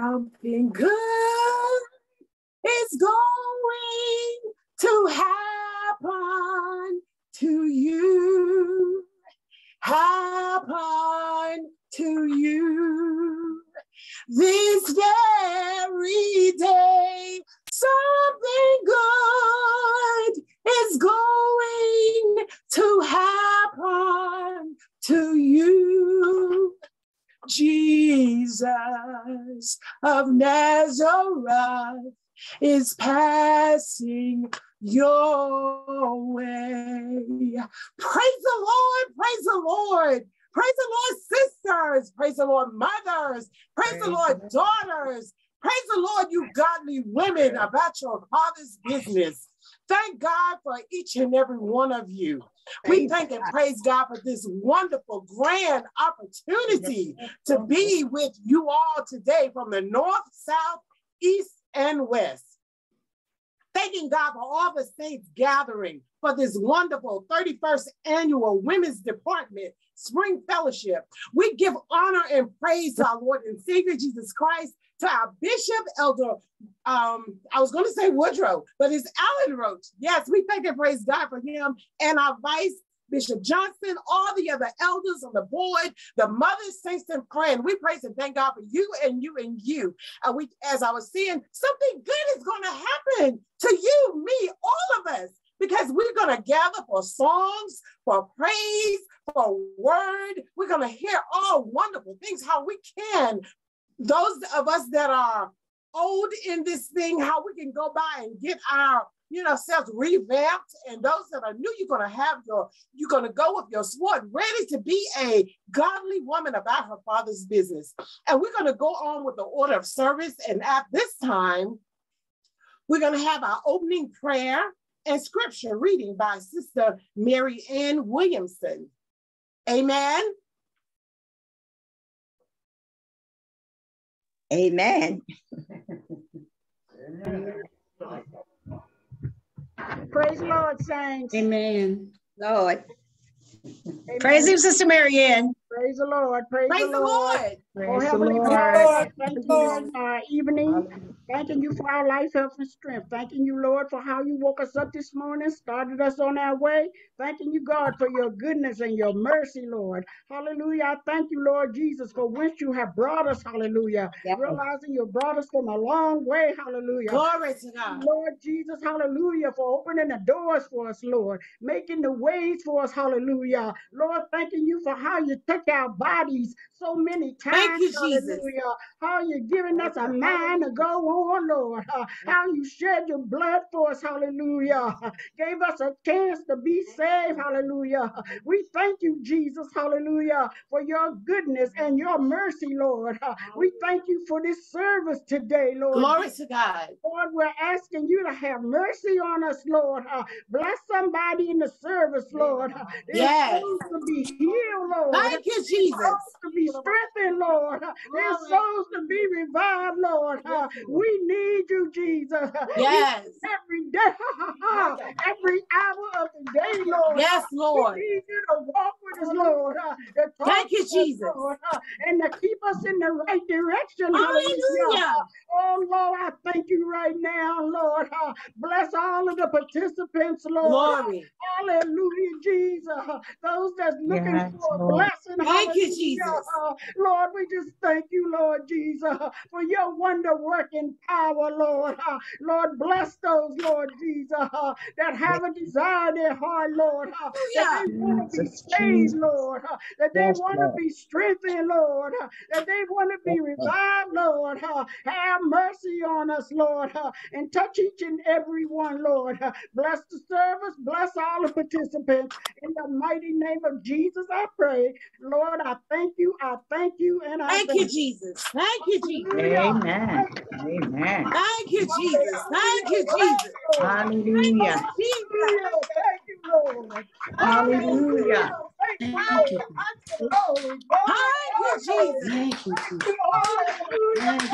Something good is going to happen to you. Happen to you this very day. Something good is going to happen to you. Jesus of Nazareth is passing your way. Praise the Lord, praise the Lord. Praise the Lord, sisters. Praise the Lord, mothers. Praise, praise the Lord, daughters. Praise the Lord, you godly women, about your father's business. Thank God for each and every one of you. We thank and praise God for this wonderful, grand opportunity to be with you all today from the north, south, east, and west. Thanking God for all the saints gathering for this wonderful 31st annual Women's Department Spring Fellowship. We give honor and praise to our Lord and Savior Jesus Christ, to our Bishop, Elder, um, I was going to say Woodrow, but it's Alan Roach. Yes, we thank and praise God for him and our Vice Bishop Johnson, all the other elders on the board, the mothers, saints, and friends. We praise and thank God for you and you and you. And we, as I was saying, something good is going to happen to you, me, all of us because we're going to gather for songs, for praise, for word. We're going to hear all wonderful things, how we can, those of us that are old in this thing, how we can go by and get our you know, selves revamped. And those that are new, you're to have your, you're to go with your sword ready to be a godly woman about her father's business. And we're to go on with the order of service. And at this time, we're to have our opening prayer and scripture reading by Sister Mary Ann Williamson. Amen. Amen. Praise the Lord, saints. Amen. Lord. Amen. Praise you, Sister Marianne. Praise the Lord. Praise, Praise the Lord. Lord. Oh, praise oh, Heavenly Father, thank you for our evening. Thanking you for our life, health, and strength. Thanking you, Lord, for how you woke us up this morning, started us on our way. Thanking you, God, for your goodness and your mercy, Lord. Hallelujah. I thank you, Lord Jesus, for whence you have brought us. Hallelujah. Yes. Realizing you brought us from a long way. Hallelujah. Glory to God. Lord Jesus, hallelujah, for opening the doors for us, Lord. Making the ways for us. Hallelujah. Lord, thanking you for how you took our bodies so many times. Thank you, hallelujah. Jesus. How you giving us a mind to go on, Lord. How you shed your blood for us, hallelujah. Gave us a chance to be saved, hallelujah. We thank you, Jesus, hallelujah, for your goodness and your mercy, Lord. We thank you for this service today, Lord. Glory to God. Lord, we're asking you to have mercy on us, Lord. Bless somebody in the service, Lord. Yes. to be healed, Lord. Thank you, Jesus. To be strengthened, Lord. There's souls to be revived, Lord. We need you, Jesus. Yes. Every day, every hour of the day, Lord. Yes, Lord. We need you to walk with us, Lord. Thank you, Jesus. Lord, and to keep us in the right direction. Hallelujah. Oh, Lord, I thank you right now, Lord. Bless all of the participants, Lord. Glory. Hallelujah, Jesus. Those that's looking yes, for a Lord. blessing. Thank you, Jesus. Lord, we just thank you, Lord Jesus, for your wonder working power, Lord. Lord, bless those, Lord Jesus, that have a desire in their heart, Lord, that they want to be saved, Lord, that they want to be strengthened, Lord, that they want to be revived, Lord. Lord. Have mercy on us, Lord, and touch each and every one, Lord. Bless the service, bless all the participants. In the mighty name of Jesus, I pray. Lord, I thank you, I thank you, and I thank, thank you, Jesus. Thank you, Jesus. Amen. Amen. Thank you, Jesus. Thank you, Jesus. Hallelujah. Thank you, Lord. Hallelujah. Thank you. Glory, Thank you, Jesus.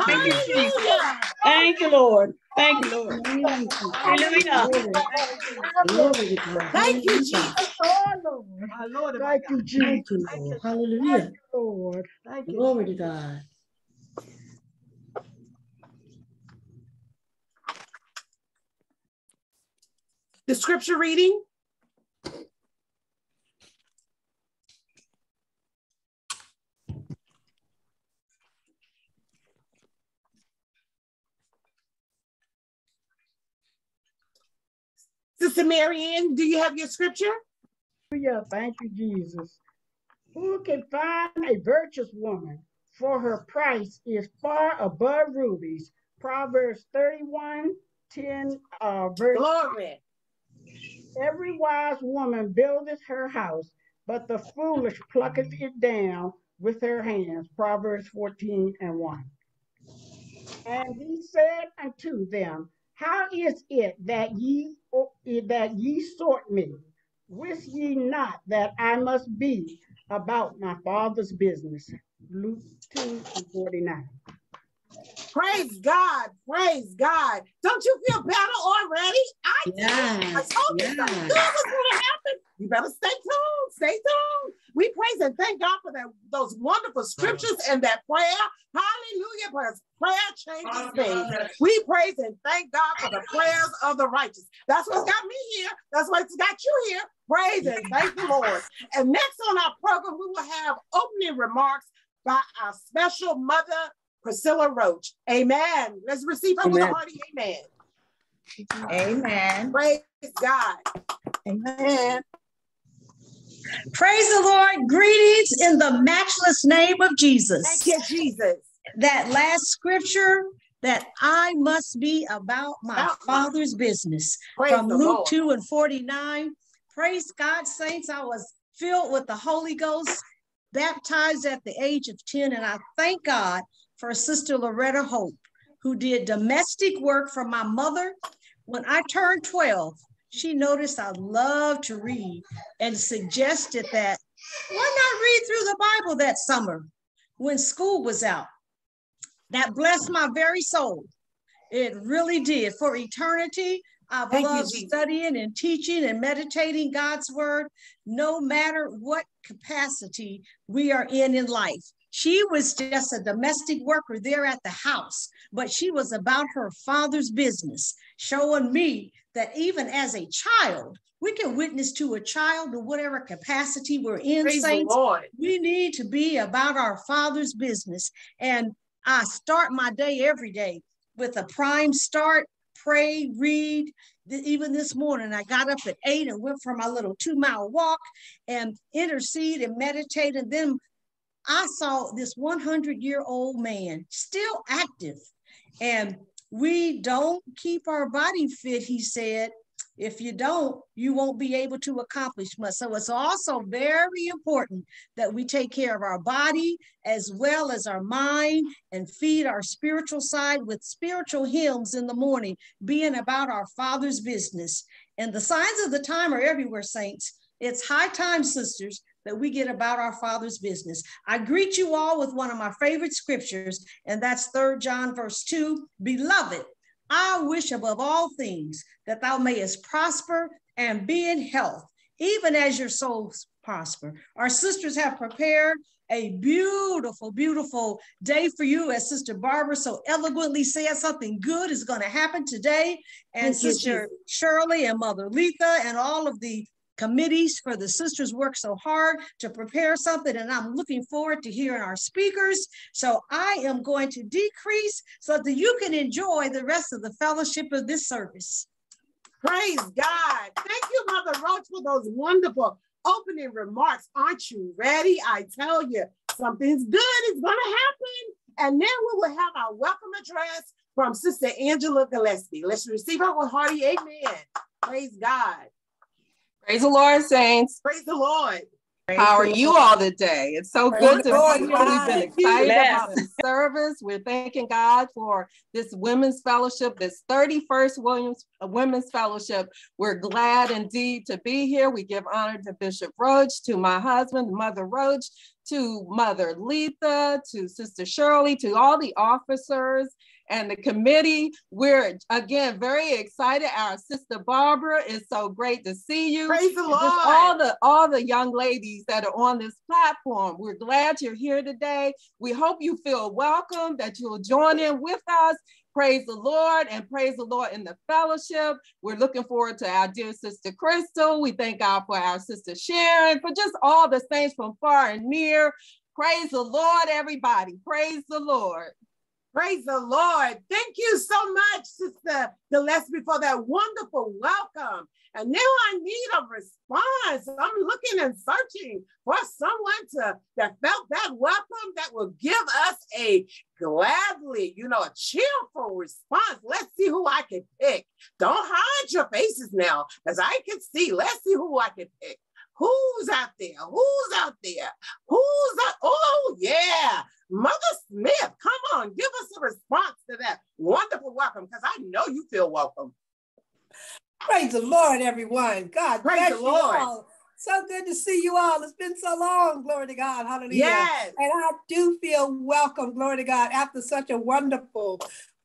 Thank you, Jesus. Thank you, Lord. Thank you, Lord. Hallelujah. Glory to God. Thank you, Jesus. Thank you, Jesus. Thank you, Lord. Hallelujah. Thank you, Lord. Thank you. Glory to God. The scripture reading Sister Marianne, do you have your scripture? Yeah, thank you, Jesus. Who can find a virtuous woman? For her price is far above rubies. Proverbs 31, 10, uh, verse. Glory. Every wise woman buildeth her house, but the foolish plucketh it down with her hands. Proverbs 14 and 1. And he said unto them, How is it that ye that ye sought me? Wist ye not that I must be about my father's business? Luke 2 49. Praise God. Praise God. Don't you feel better already? I, yes, I told you something good was going to happen. You better stay tuned. Stay tuned. We praise and thank God for that, those wonderful scriptures and that prayer. Hallelujah. Because prayer changes things. We praise and thank God for the prayers of the righteous. That's what's got me here. That's what's got you here. Praise and thank the Lord. And next on our program, we will have opening remarks by our special mother Priscilla Roach. Amen. Let's receive her amen. with a hearty amen. Amen. Praise God. Amen. Praise the Lord. Greetings in the matchless name of Jesus. Thank you, Jesus. That last scripture that I must be about my about father's business Praise from Luke Lord. 2 and 49. Praise God, saints. I was filled with the Holy Ghost, baptized at the age of 10, and I thank God for Sister Loretta Hope, who did domestic work for my mother. When I turned 12, she noticed I loved to read and suggested that why not read through the Bible that summer when school was out? That blessed my very soul. It really did. For eternity, I've Thank loved you, studying and teaching and meditating God's word, no matter what capacity we are in in life. She was just a domestic worker there at the house, but she was about her father's business, showing me that even as a child, we can witness to a child in whatever capacity we're in, Praise saints. We need to be about our father's business. And I start my day every day with a prime start, pray, read. Even this morning, I got up at eight and went for my little two mile walk and intercede and meditate. And then I saw this 100 year old man still active. And we don't keep our body fit, he said. If you don't, you won't be able to accomplish much. So it's also very important that we take care of our body as well as our mind and feed our spiritual side with spiritual hymns in the morning, being about our Father's business. And the signs of the time are everywhere, saints. It's high time, sisters, that we get about our Father's business. I greet you all with one of my favorite scriptures, and that's Third John, verse 2. Beloved, I wish above all things that thou mayest prosper and be in health, even as your souls prosper. Our sisters have prepared a beautiful, beautiful day for you, as Sister Barbara so eloquently said, something good is going to happen today. And Thank Sister Jesus. Shirley and Mother Letha and all of the committees for the sisters work so hard to prepare something and I'm looking forward to hearing our speakers. So I am going to decrease so that you can enjoy the rest of the fellowship of this service. Praise God. Thank you, Mother Roach, for those wonderful opening remarks. Aren't you ready? I tell you, something's good is going to happen. And then we will have our welcome address from Sister Angela Gillespie. Let's receive her with hearty amen. Praise God. Praise the Lord, saints. Praise the Lord. How are you all today? It's so good to Lord. be here. We've been excited Yes. about the service. We're thanking God for this women's fellowship, this 31st Williams uh, Women's Fellowship. We're glad indeed to be here. We give honor to Bishop Roach, to my husband, Mother Roach, to Mother Letha, to Sister Shirley, to all the officers and the committee. We're again very excited. Our sister Barbara is so great to see you. Praise the Lord. All the all the young ladies that are on this platform. We're glad you're here today. We hope you feel welcome, that you'll join in with us. Praise the Lord and praise the Lord in the fellowship. We're looking forward to our dear sister Crystal. We thank God for our sister Sharon, for just all the saints from far and near. Praise the Lord, everybody. Praise the Lord. Praise the Lord. Thank you so much, Sister Gillespie, for that wonderful welcome. And now I need a response. I'm looking and searching for someone to that felt that welcome that will give us a gladly, you know, a cheerful response. Let's see who I can pick. Don't hide your faces now, as I can see. Let's see who I can pick. Who's out there? Who's out there? Who's out? Oh, yeah. Mother Smith, come on, give us a response to that wonderful welcome because I know you feel welcome. Praise the Lord, everyone. God Praise bless the you Lord. all. So good to see you all. It's been so long. Glory to God. Hallelujah. Yes. And I do feel welcome. Glory to God. After such a wonderful,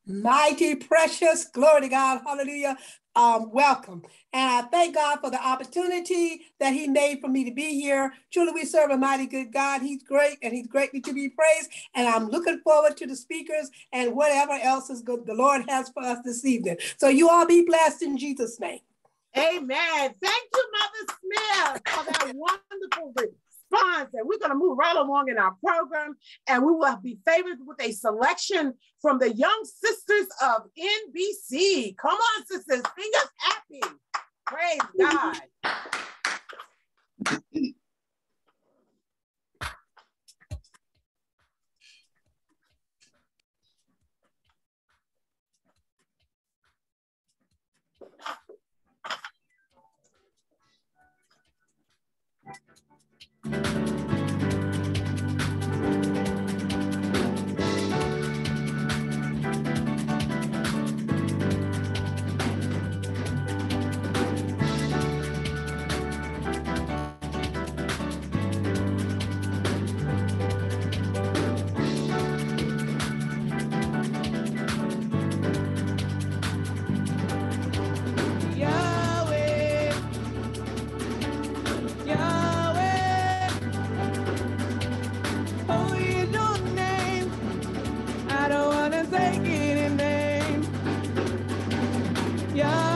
mighty, precious, glory to God. Hallelujah. Um, welcome. And I thank God for the opportunity that He made for me to be here. Truly, we serve a mighty good God. He's great and He's greatly to be praised. And I'm looking forward to the speakers and whatever else is good the Lord has for us this evening. So you all be blessed in Jesus' name. Amen. Thank you, Mother Smith, for that wonderful response. And we're going to move right along in our program, and we will be favored with a selection from the Young Sisters of NBC. Come on, sisters, sing us happy. Praise God. Bye. yeah.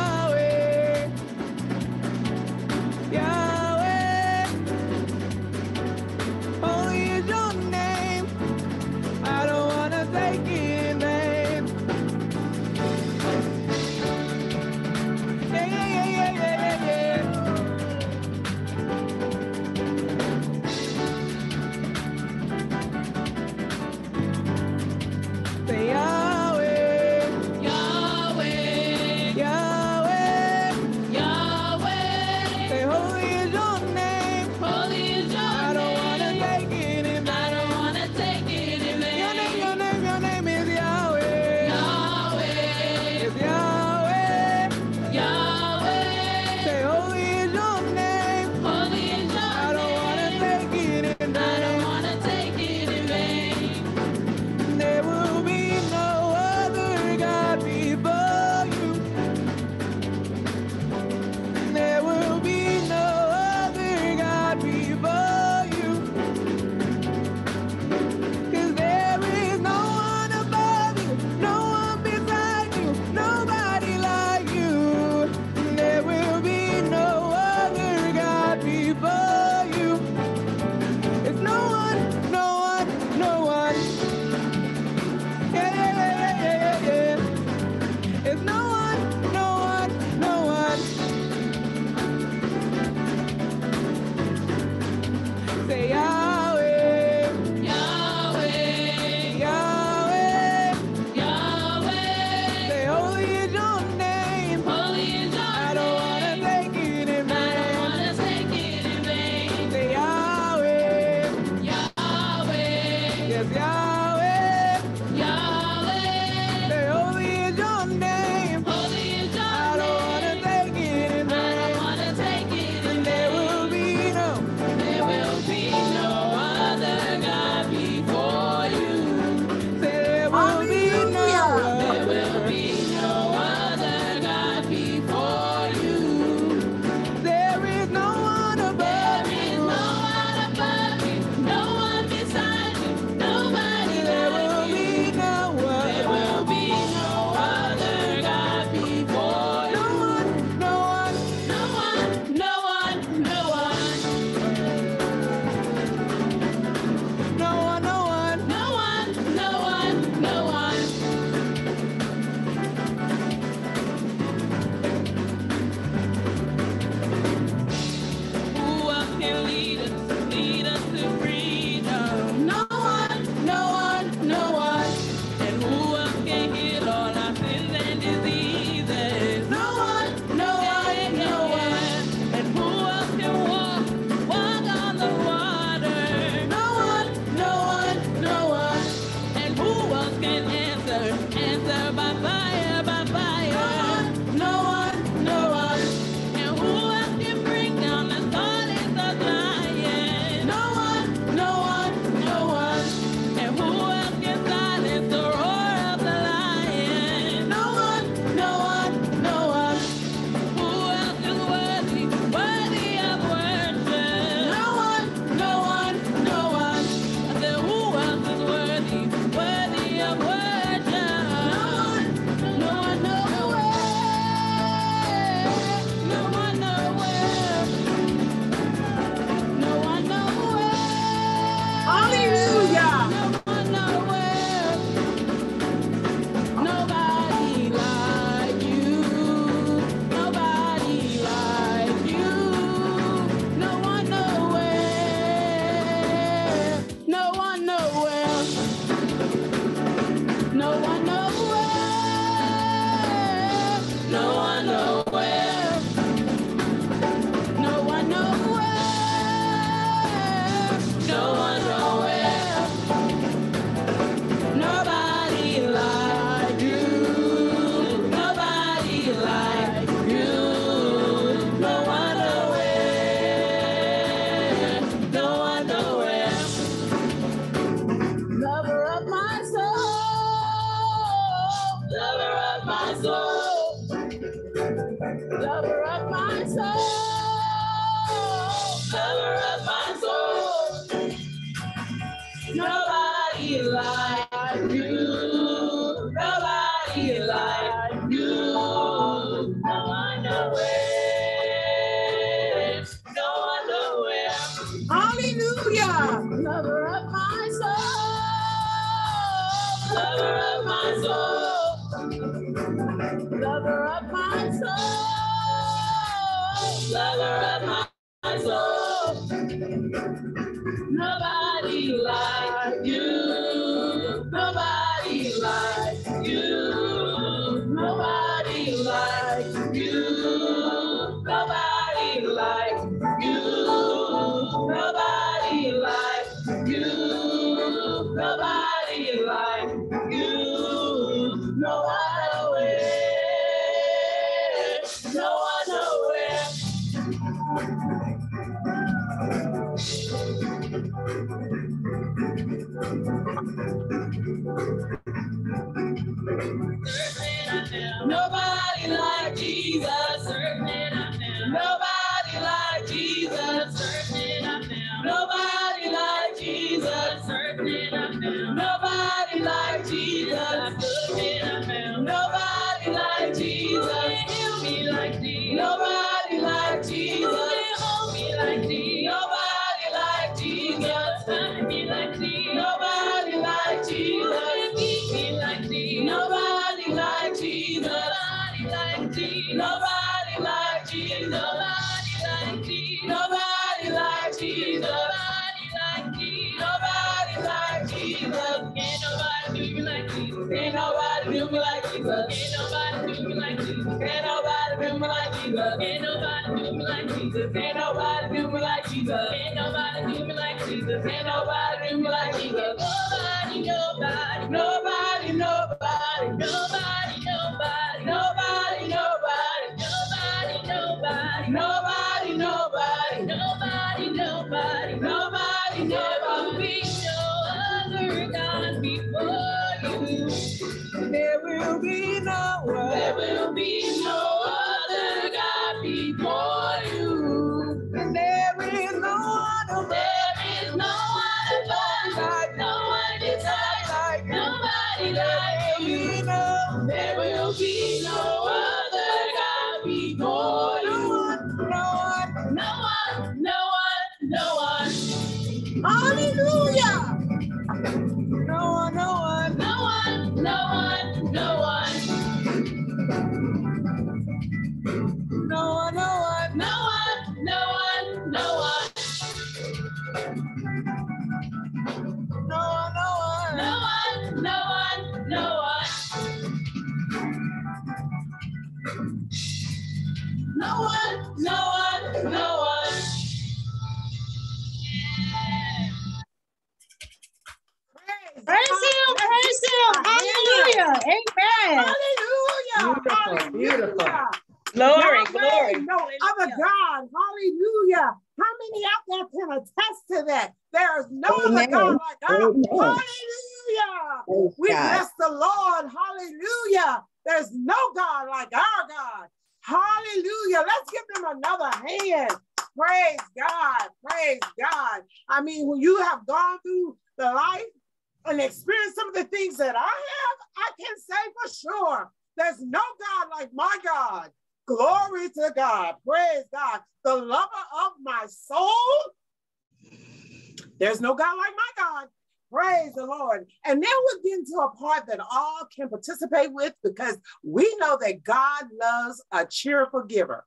because we know that God loves a cheerful giver.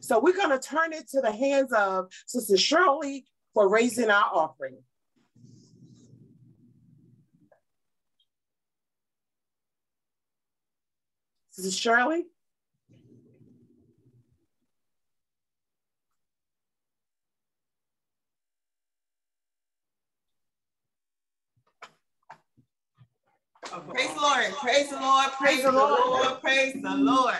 So we're going to turn it to the hands of Sister Shirley for raising our offering. Sister Shirley? Praise the Lord. Praise the Lord. Praise the Lord. Praise the Lord.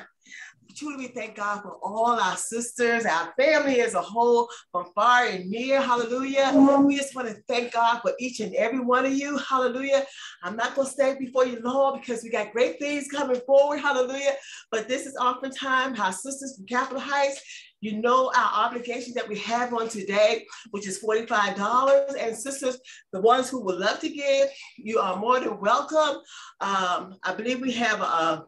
Truly, we thank God for all our sisters, our family as a whole, from far and near. Hallelujah. We just want to thank God for each and every one of you. Hallelujah. I'm not going to stay before you long because we got great things coming forward. Hallelujah. But this is oftentimes our sisters from Capitol Heights you know our obligation that we have on today, which is $45. And sisters, the ones who would love to give, you are more than welcome. Um, I believe we have a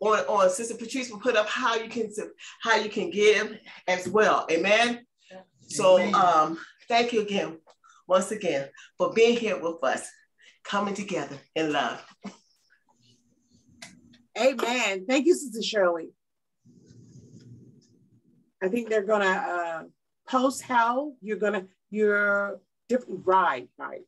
on, on Sister Patrice will put up how you can how you can give as well. Amen. So um, thank you again, once again, for being here with us, coming together in love. Amen. Thank you, Sister Shirley. I think they're gonna uh, post how you're gonna your different right, right.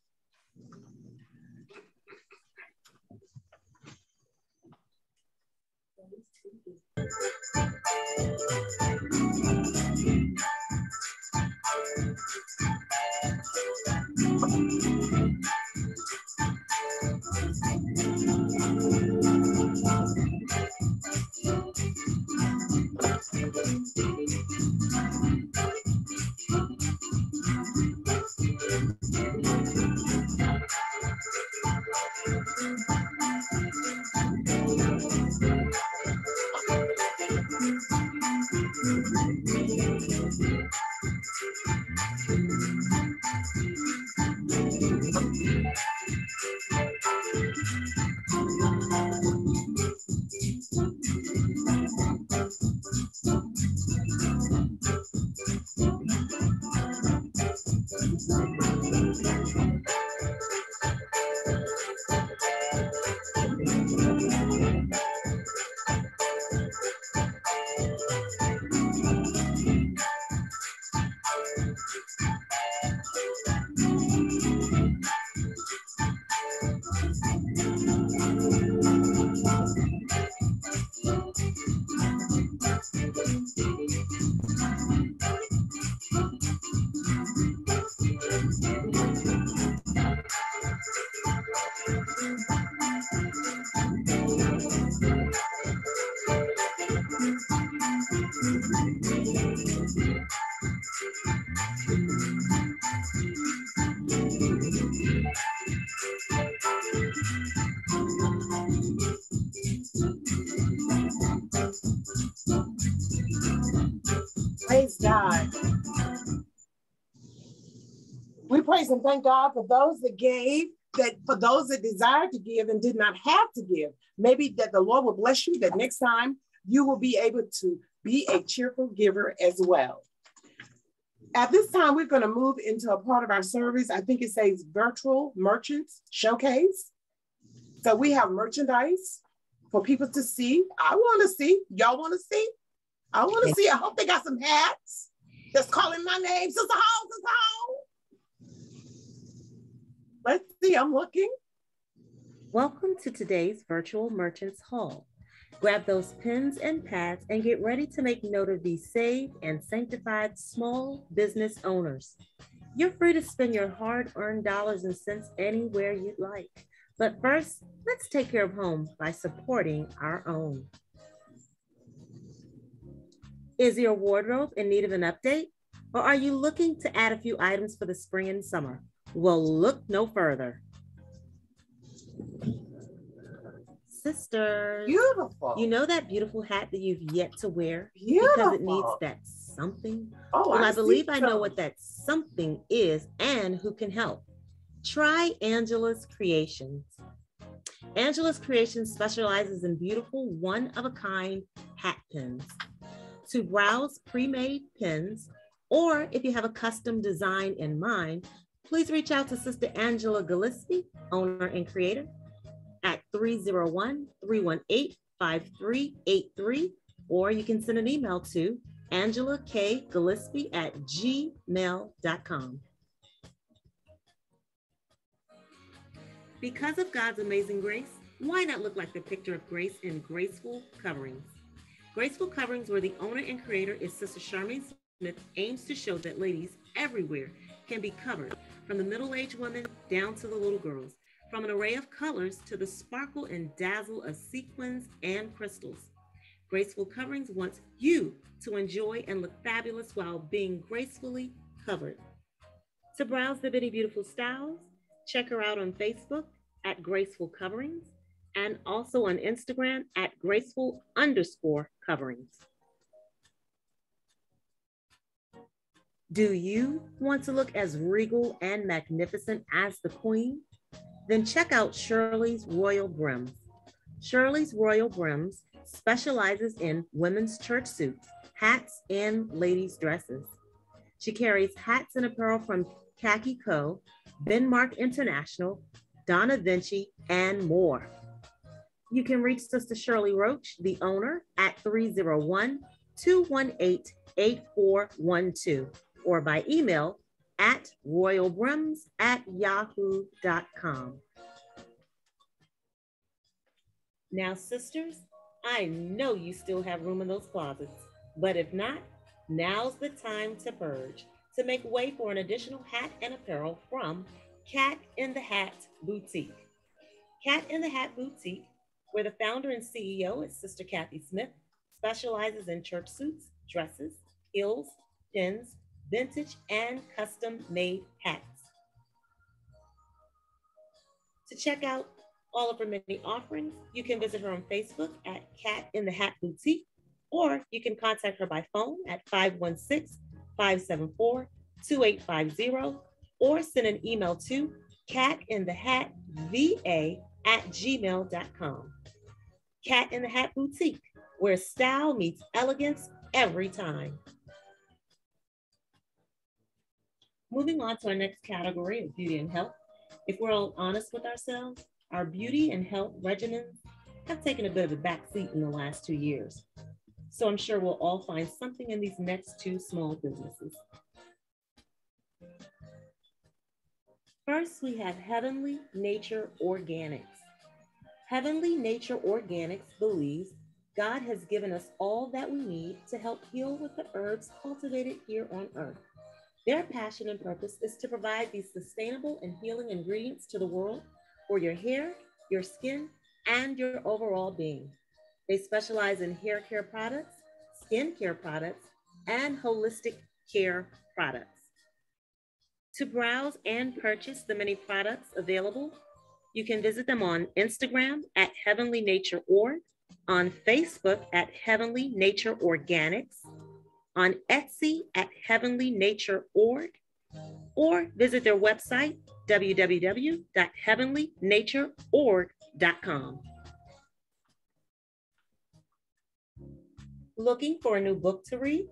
Praise and thank God for those that gave, that for those that desired to give and did not have to give. Maybe that the Lord will bless you that next time you will be able to be a cheerful giver as well. At this time, we're going to move into a part of our service. I think it says virtual merchants showcase. So we have merchandise for people to see. I want to see. Y'all want to see? I want to see. I hope they got some hats that's calling my name. Sister Hall, Sister Hall. Let's see. I'm looking. Welcome to today's virtual merchants hall. Grab those pens and pads and get ready to make note of these saved and sanctified small business owners. You're free to spend your hard earned dollars and cents anywhere you'd like. But first, let's take care of home by supporting our own. Is your wardrobe in need of an update? Or are you looking to add a few items for the spring and summer? Well, look no further. Sisters. Beautiful. You know that beautiful hat that you've yet to wear? Beautiful. Because it needs that something? Oh, well, I, I believe I know what that something is and who can help. Try Angela's Creations. Angela's Creations specializes in beautiful one-of-a-kind hat pins. To browse pre-made pins, or if you have a custom design in mind, please reach out to Sister Angela Gillespie, owner and creator, at 301-318-5383, or you can send an email to Angela K. Gillespie at gmail.com. Because of God's amazing grace, why not look like the picture of grace in graceful coverings? Graceful Coverings, where the owner and creator is Sister Charmaine Smith, aims to show that ladies everywhere can be covered, from the middle-aged women down to the little girls, from an array of colors to the sparkle and dazzle of sequins and crystals. Graceful Coverings wants you to enjoy and look fabulous while being gracefully covered. To browse the Bitty Beautiful styles, check her out on Facebook at Graceful Coverings and also on Instagram at graceful underscore coverings. Do you want to look as regal and magnificent as the queen? Then check out Shirley's Royal Brims. Shirley's Royal Brims specializes in women's church suits, hats, and ladies' dresses. She carries hats and apparel from Khaki Co., Ben Marc International, Donna Vinci, and more. You can reach Sister Shirley Roach, the owner, at 301 218 8412 or by email at royalbrims at yahoo.com. Now, sisters, I know you still have room in those closets, but if not, now's the time to purge to make way for an additional hat and apparel from Cat in the Hat Boutique. Cat in the Hat Boutique, where the founder and CEO is Sister Kathy Smith, specializes in church suits, dresses, heels, pins, vintage, and custom made hats. To check out all of her many offerings, you can visit her on Facebook at Cat in the Hat Boutique, or you can contact her by phone at 516 574 2850 or send an email to catinthehatva at gmail.com. Cat in the Hat Boutique, where style meets elegance every time. Moving on to our next category of beauty and health. If we're all honest with ourselves, our beauty and health regimens have taken a bit of a backseat in the last two years. So I'm sure we'll all find something in these next two small businesses. First, we have Heavenly Nature Organics. Heavenly Nature Organics believes God has given us all that we need to help heal with the herbs cultivated here on earth. Their passion and purpose is to provide these sustainable and healing ingredients to the world for your hair, your skin, and your overall being. They specialize in hair care products, skin care products, and holistic care products. To browse and purchase the many products available, you can visit them on Instagram at Heavenly Nature Org, on Facebook at Heavenly Nature Organics, on Etsy at Heavenly Nature Org, or visit their website, www.heavenlynatureorg.com. Looking for a new book to read?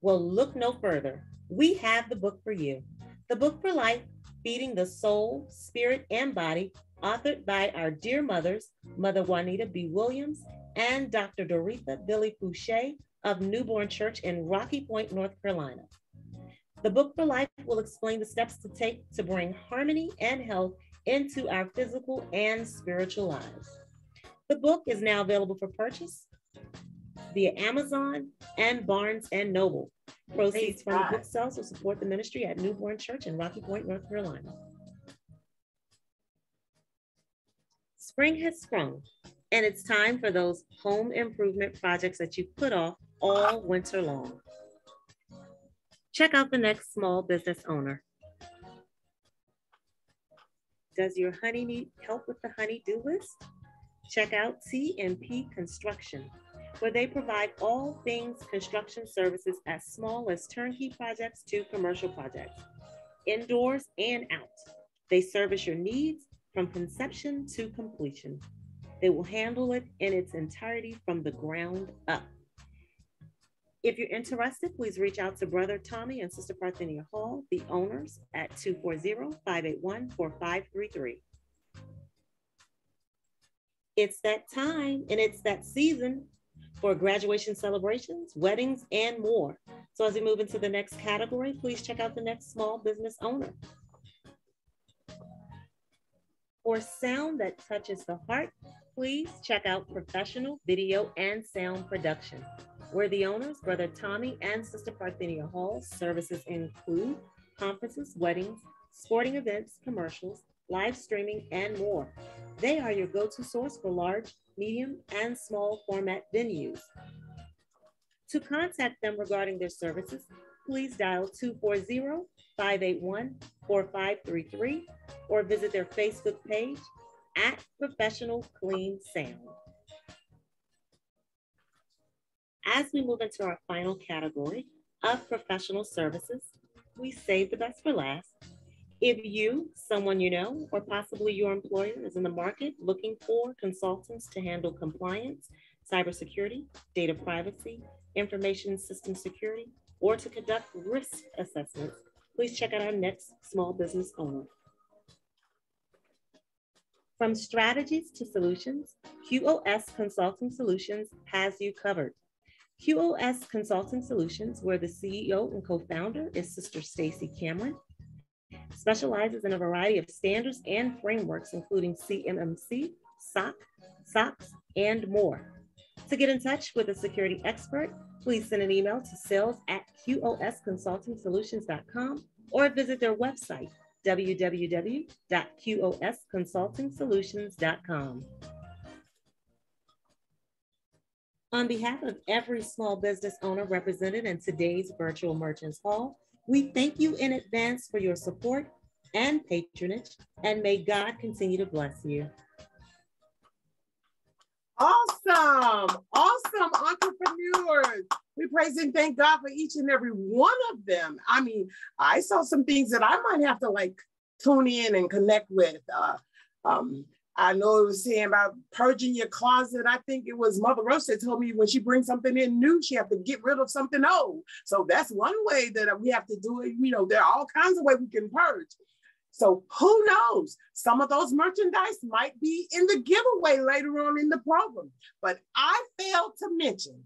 Well, look no further. We have the book for you. The Book for Life, Feeding the Soul, Spirit, and Body, authored by our dear mothers, Mother Juanita B. Williams and Dr. Doretha Billy Fouché of Newborn Church in Rocky Point, North Carolina. The Book for Life will explain the steps to take to bring harmony and health into our physical and spiritual lives. The book is now available for purchase via Amazon and Barnes and Noble. Proceeds from the book sales will support the ministry at Newborn Church in Rocky Point, North Carolina. Spring has sprung, and it's time for those home improvement projects that you put off all winter long. Check out the next small business owner. Does your honey need help with the honey-do list? Check out TMP Construction, where they provide all things construction services as small as turnkey projects to commercial projects, indoors and out. They service your needs from conception to completion. They will handle it in its entirety from the ground up. If you're interested, please reach out to Brother Tommy and Sister Parthenia Hall, the owners, at 240-581-4533. It's that time and it's that season for graduation celebrations, weddings, and more. So as we move into the next category, please check out the next small business owner. For sound that touches the heart, please check out Professional Video and Sound Production. Where the owners, Brother Tommy and Sister Parthenia Hall, services include conferences, weddings, sporting events, commercials, live streaming, and more. They are your go-to source for large medium, and small format venues. To contact them regarding their services, please dial 240-581-4533 or visit their Facebook page at Professional Clean Sound. As we move into our final category of professional services, we save the best for last. If you, someone you know, or possibly your employer is in the market looking for consultants to handle compliance, cybersecurity, data privacy, information system security, or to conduct risk assessments, please check out our next small business owner. From strategies to solutions, QOS Consulting Solutions has you covered. QOS Consulting Solutions, where the CEO and co-founder is Sister Stacy Cameron, specializes in a variety of standards and frameworks, including CMMC, SOC, SOX, and more. To get in touch with a security expert, please send an email to sales at qosconsultingsolutions.com or visit their website, www.qosconsultingsolutions.com. On behalf of every small business owner represented in today's virtual merchants hall, we thank you in advance for your support and patronage, and may God continue to bless you. Awesome, awesome entrepreneurs. We praise and thank God for each and every one of them. I mean, I saw some things that I might have to like tune in and connect with. Uh, um, I know it was saying about purging your closet. I think it was Mother Rosa told me when she brings something in new, she have to get rid of something old. So that's one way that we have to do it. You know, there are all kinds of ways we can purge. So who knows? Some of those merchandise might be in the giveaway later on in the program. But I failed to mention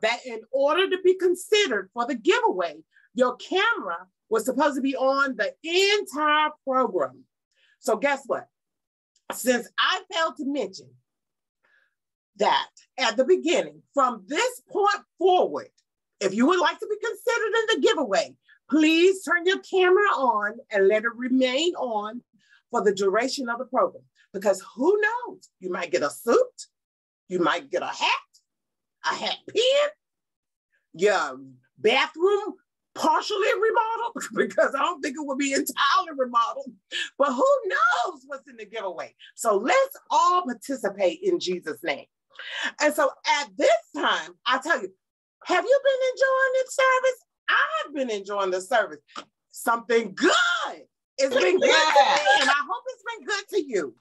that in order to be considered for the giveaway, your camera was supposed to be on the entire program. So guess what? Since I failed to mention that at the beginning, from this point forward, if you would like to be considered in the giveaway, please turn your camera on and let it remain on for the duration of the program. Because who knows, you might get a suit, you might get a hat, a hat pin, your bathroom partially remodeled because I don't think it will be entirely remodeled. But who knows what's in the giveaway? So let's all participate in Jesus' name. And so at this time, I tell you, have you been enjoying this service? I've been enjoying the service. Something good. It's been good to me, and I hope it's been good to you.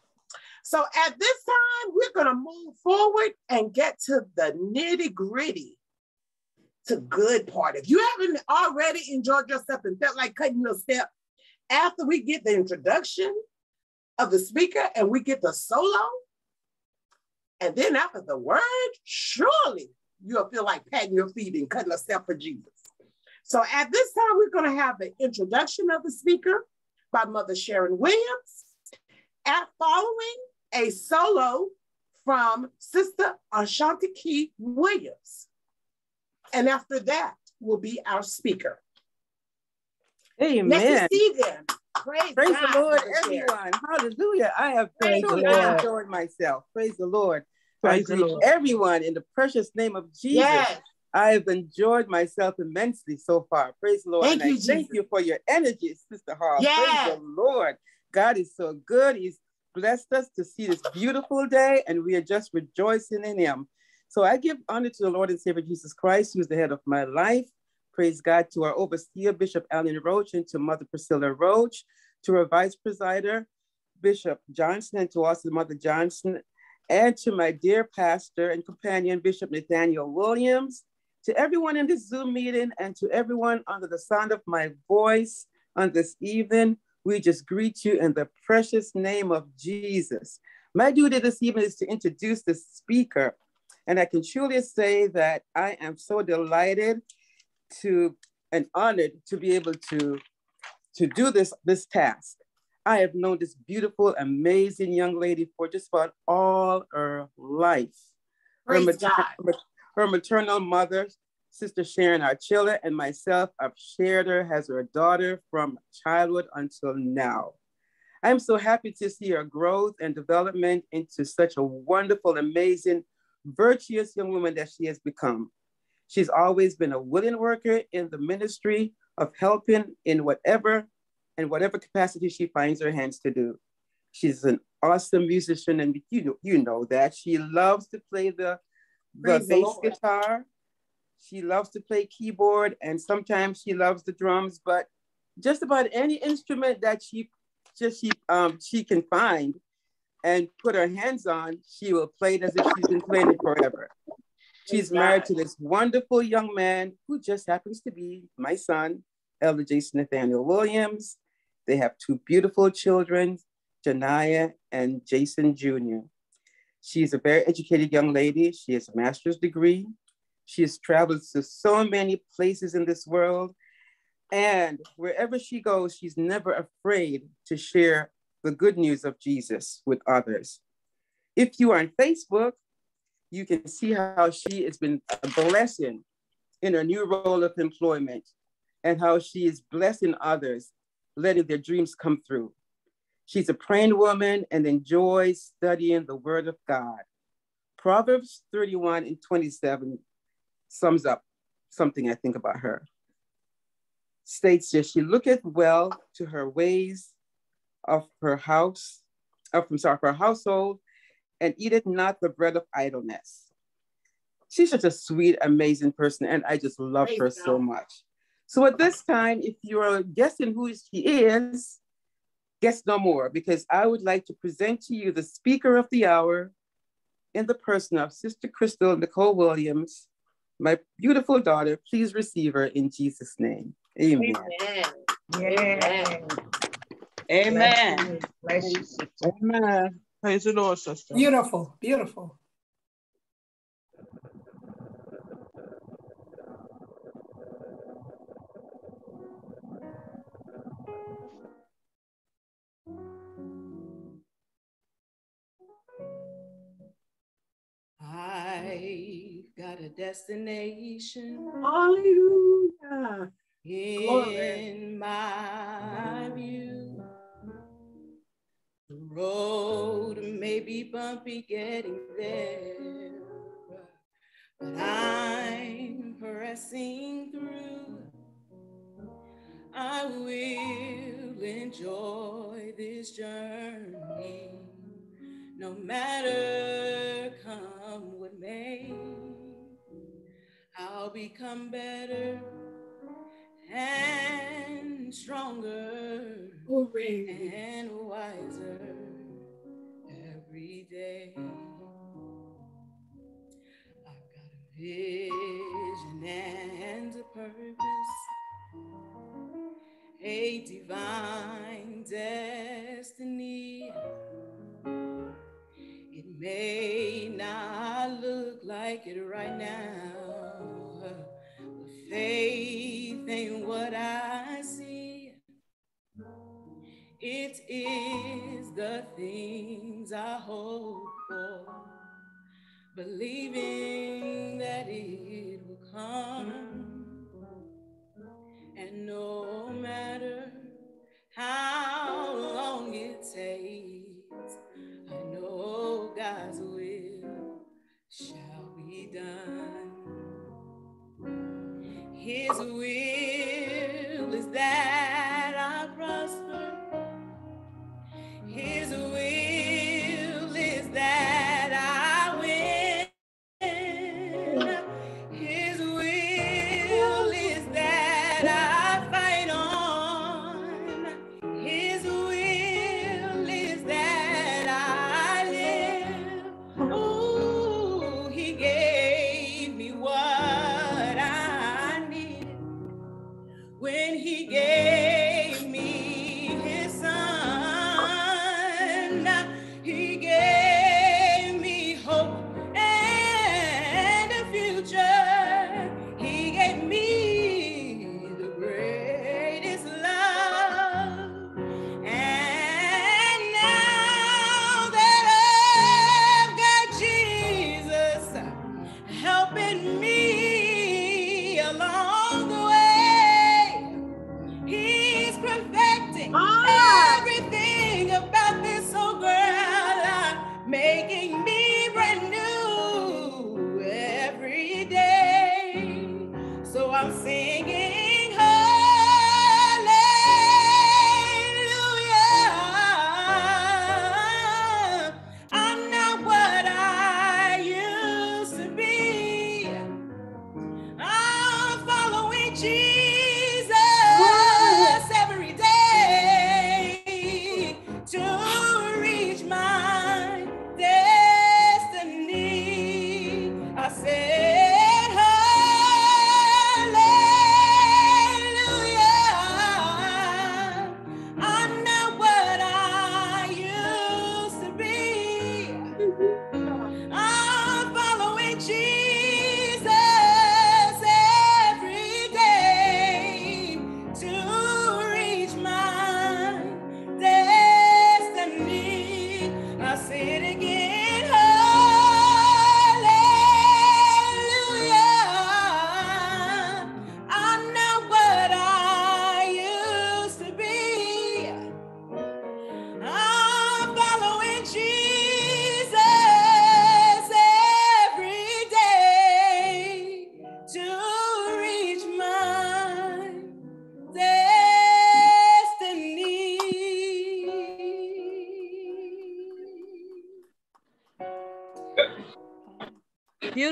So at this time, we're going to move forward and get to the nitty gritty to good part. If you haven't already enjoyed yourself and felt like cutting your step, after we get the introduction of the speaker and we get the solo, and then after the word, surely you'll feel like patting your feet and cutting a step for Jesus. So at this time, we're going to have the introduction of the speaker by Mother Sharon Williams, at following a solo from Sister Ashanti Key Williams. And after that will be our speaker. Amen. Nice to see them. Praise, Praise God the Lord, for this everyone. Hallelujah. I have Praise truly the Lord. enjoyed myself. Praise the Lord. Praise I the Lord. everyone in the precious name of Jesus. Yes. I have enjoyed myself immensely so far. Praise the Lord. Thank and you, thank you for your energy, Sister Hall. Yes. Praise the Lord. God is so good. He's blessed us to see this beautiful day, and we are just rejoicing in Him. So I give honor to the Lord and Savior Jesus Christ, who is the head of my life. Praise God to our overseer, Bishop Allen Roach, and to Mother Priscilla Roach, to our vice presider, Bishop Johnson, and to also Mother Johnson, and to my dear pastor and companion, Bishop Nathaniel Williams, to everyone in this Zoom meeting, and to everyone under the sound of my voice on this evening. We just greet you in the precious name of Jesus. My duty this evening is to introduce the speaker. And I can truly say that I am so delighted to and honored to be able to, to do this, this task. I have known this beautiful, amazing young lady for just about all her life. Her, mater- her maternal mother, Sister Sharon Archilla, and myself, I've shared her as her daughter from childhood until now. I'm so happy to see her growth and development into such a wonderful, amazing, virtuous young woman that she has become. She's always been a willing worker in the ministry of helping in whatever and whatever capacity she finds her hands to do. She's an awesome musician, and you know, you know that. She loves to play the, the Praise the bass Lord. guitar. She loves to play keyboard, and sometimes she loves the drums, but just about any instrument that she just she um she can find and put her hands on, she will play it as if she's been playing it forever. She's married to this wonderful young man who just happens to be my son, Elder Jason Nathaniel Williams. They have two beautiful children, Janaya and Jason Jr. She's a very educated young lady. She has a master's degree. She has traveled to so many places in this world. And wherever she goes, she's never afraid to share the good news of Jesus with others. If you are on Facebook, you can see how she has been a blessing in her new role of employment and how she is blessing others, letting their dreams come through. She's a praying woman and enjoys studying the word of God. Proverbs 31 and 27 sums up something I think about her. States that she looketh well to her ways of her house, of, I'm sorry, of her household, and eateth not the bread of idleness. She's such a sweet, amazing person, and I just love Praise her so much. So at this time, if you're guessing who she is, guess no more, because I would like to present to you the speaker of the hour in the person of Sister Crystal Nicole Williams, my beautiful daughter. Please receive her in Jesus' name. Amen. Yeah. Amen. Bless you, sister. Amen. Praise the Lord, sister. Beautiful, beautiful. I've got a destination Hallelujah. in my view. Road may be bumpy getting there, but I'm pressing through. I will enjoy this journey, no matter come what may. I'll become better and stronger Glory. and wiser every day. I've got a vision and a purpose, a divine destiny. It may not look like it right now, but faith ain't what I see. It is the things I hope for, believing that it will come. And no matter how long it takes, I know God's will shall be done. His will is that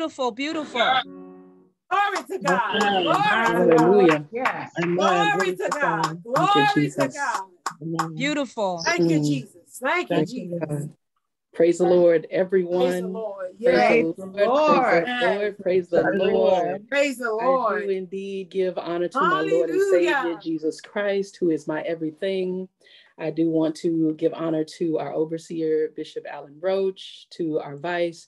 Beautiful, beautiful. Glory to God. Glory to God. Hallelujah. Yes. Glory to God. Thank you, Glory to Jesus. God. Beautiful. Thank you. Jesus. Thank you, Jesus. Praise the Lord, everyone. Praise the Lord. Praise the Lord. Praise the Lord. Praise the Lord. I do indeed give honor to my Lord and Savior Jesus Christ, who is my everything. I do want to give honor to our overseer, Bishop Allen Roach, to our vice,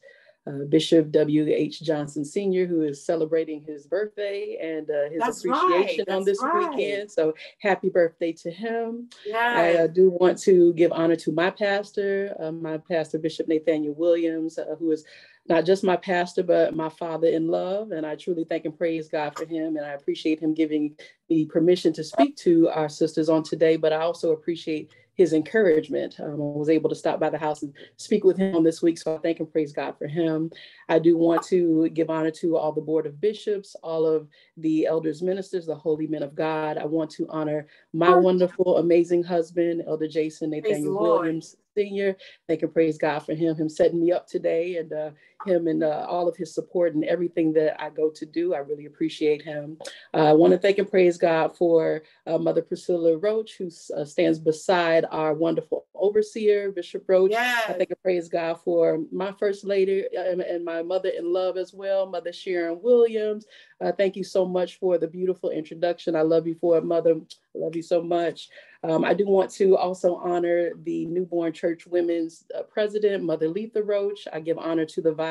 uh, Bishop W.H. Johnson Sr., who is celebrating his birthday and uh, his That's appreciation right. on this right. weekend. So happy birthday to him. I uh, do want to give honor to my pastor, uh, my pastor, Bishop Nathaniel Williams, uh, who is not just my pastor, but my father in love. And I truly thank and praise God for him. And I appreciate him giving me permission to speak to our sisters on today. But I also appreciate his encouragement. Um, I was able to stop by the house and speak with him on this week. So I thank and praise God for him. I do want to give honor to all the board of bishops, all of the elders, ministers, the holy men of God. I want to honor my wonderful, amazing husband, Elder Jason Nathaniel. Williams Sr. Thank and praise God for him, him setting me up today and uh, him and uh, all of his support and everything that I go to do. I really appreciate him. Uh, I want to thank and praise God for uh, Mother Priscilla Roach, who uh, stands beside our wonderful overseer, Bishop Roach. I Yes. thank and praise God for my first lady and, and my mother in love as well, Mother Sharon Williams. Uh, thank you so much for the beautiful introduction. I love you for it, Mother. I love you so much. Um, I do want to also honor the newborn church women's uh, president, Mother Letha Roach. I give honor to the vice,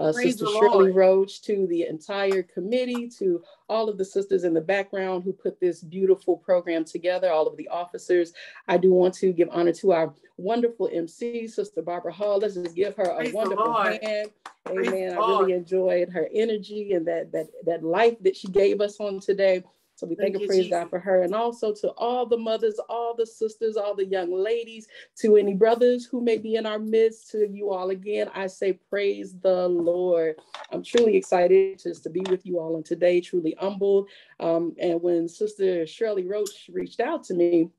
uh, Sister Shirley Lord. Roach, to the entire committee, to all of the sisters in the background who put this beautiful program together, all of the officers. I do want to give honor to our wonderful MC, Sister Barbara Hall. Let's just give her a Praise wonderful hand. Amen. the I really enjoyed her energy and that that that life that she gave us on today. So we thank Thank and praise Jesus. God for her. And also to all the mothers, all the sisters, all the young ladies, to any brothers who may be in our midst, to you all again, I say praise the Lord. I'm truly excited just to be with you all on today, truly humbled. Um, and when Sister Shirley Roach reached out to me,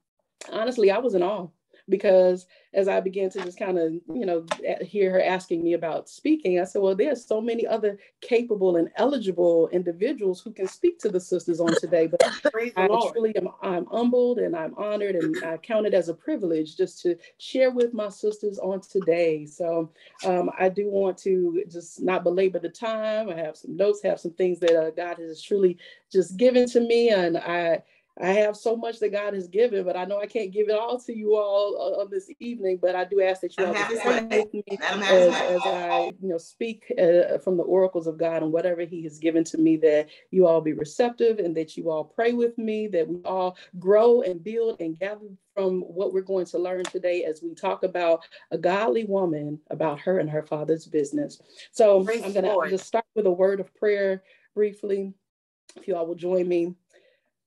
honestly, I was in awe because as I began to just kind of, you know, hear her asking me about speaking, I said, well, there's so many other capable and eligible individuals who can speak to the sisters on today. But I Lord. truly am I'm humbled and I'm honored and I count it as a privilege just to share with my sisters on today. So um, I do want to just not belabor the time. I have some notes, have some things that uh, God has truly just given to me, and I I have so much that God has given, but I know I can't give it all to you all uh, on this evening. But I do ask that you all pray with me as, as I, you know, speak uh, from the oracles of God and whatever He has given to me. That you all be receptive and that you all pray with me. That we all grow and build and gather from what we're going to learn today as we talk about a godly woman, about her and her father's business. So Praise I'm going to just start with a word of prayer briefly. If you all will join me.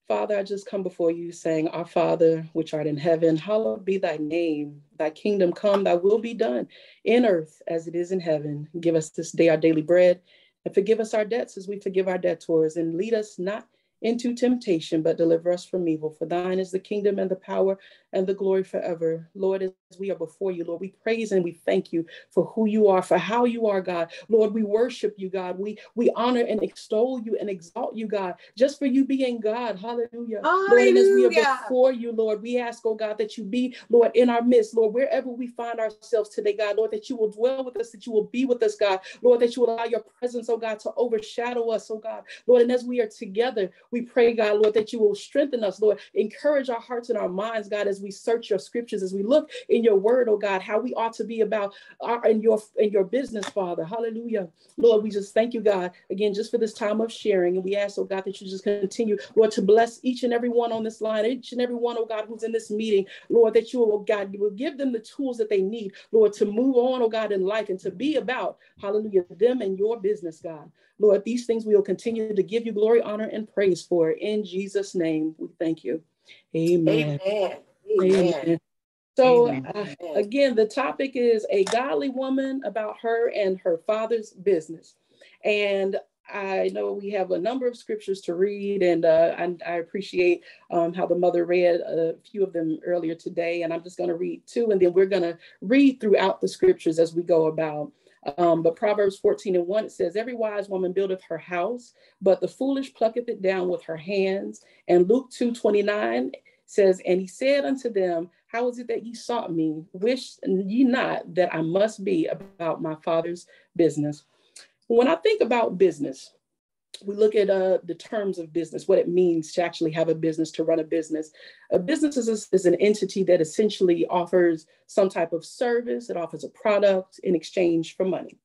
Father, I just come before you saying, Our Father, which art in heaven, hallowed be thy name. Thy kingdom come, thy will be done in earth as it is in heaven. Give us this day our daily bread and forgive us our debts as we forgive our debtors. And lead us not into temptation, but deliver us from evil. For thine is the kingdom and the power and the glory forever. Lord, as we are before you, Lord, we praise and we thank you for who you are, for how you are, God. Lord, we worship you, God. We we honor and extol you and exalt you, God, just for you being God. Hallelujah. Lord, and as we are before you, Lord, we ask, oh God, that you be, Lord, in our midst, Lord, wherever we find ourselves today, God, Lord, that you will dwell with us, that you will be with us, God. Lord, that you will allow your presence, oh God, to overshadow us, oh God. Lord, and as we are together, we pray, God, Lord, that you will strengthen us, Lord, encourage our hearts and our minds, God, as we search your scriptures, as we look in your word, oh God, how we ought to be about our in your in your business, Father. Hallelujah. Lord, we just thank you, God, again, just for this time of sharing. And we ask, oh God, that you just continue, Lord, to bless each and every one on this line, each and every one, oh God, who's in this meeting, Lord, that you will, God, you will give them the tools that they need, Lord, to move on, oh God, in life and to be about, hallelujah, them and your business, God. Lord, these things we will continue to give you glory, honor, and praise for. In Jesus' name, we thank you. Amen. Amen. Amen. Amen. So, uh, again, the topic is a godly woman about her and her father's business. And I know we have a number of scriptures to read, and uh, I, I appreciate um, how the mother read a few of them earlier today. And I'm just going to read two, and then we're going to read throughout the scriptures as we go about. Um, but Proverbs 14 and 1, it says, Every wise woman buildeth her house, but the foolish plucketh it down with her hands. And Luke 2 29 says, And he said unto them, How is it that ye sought me? Wish ye not that I must be about my father's business. When I think about business, we look at uh, the terms of business, what it means to actually have a business, to run a business. A business is, is an entity that essentially offers some type of service, it offers a product in exchange for money,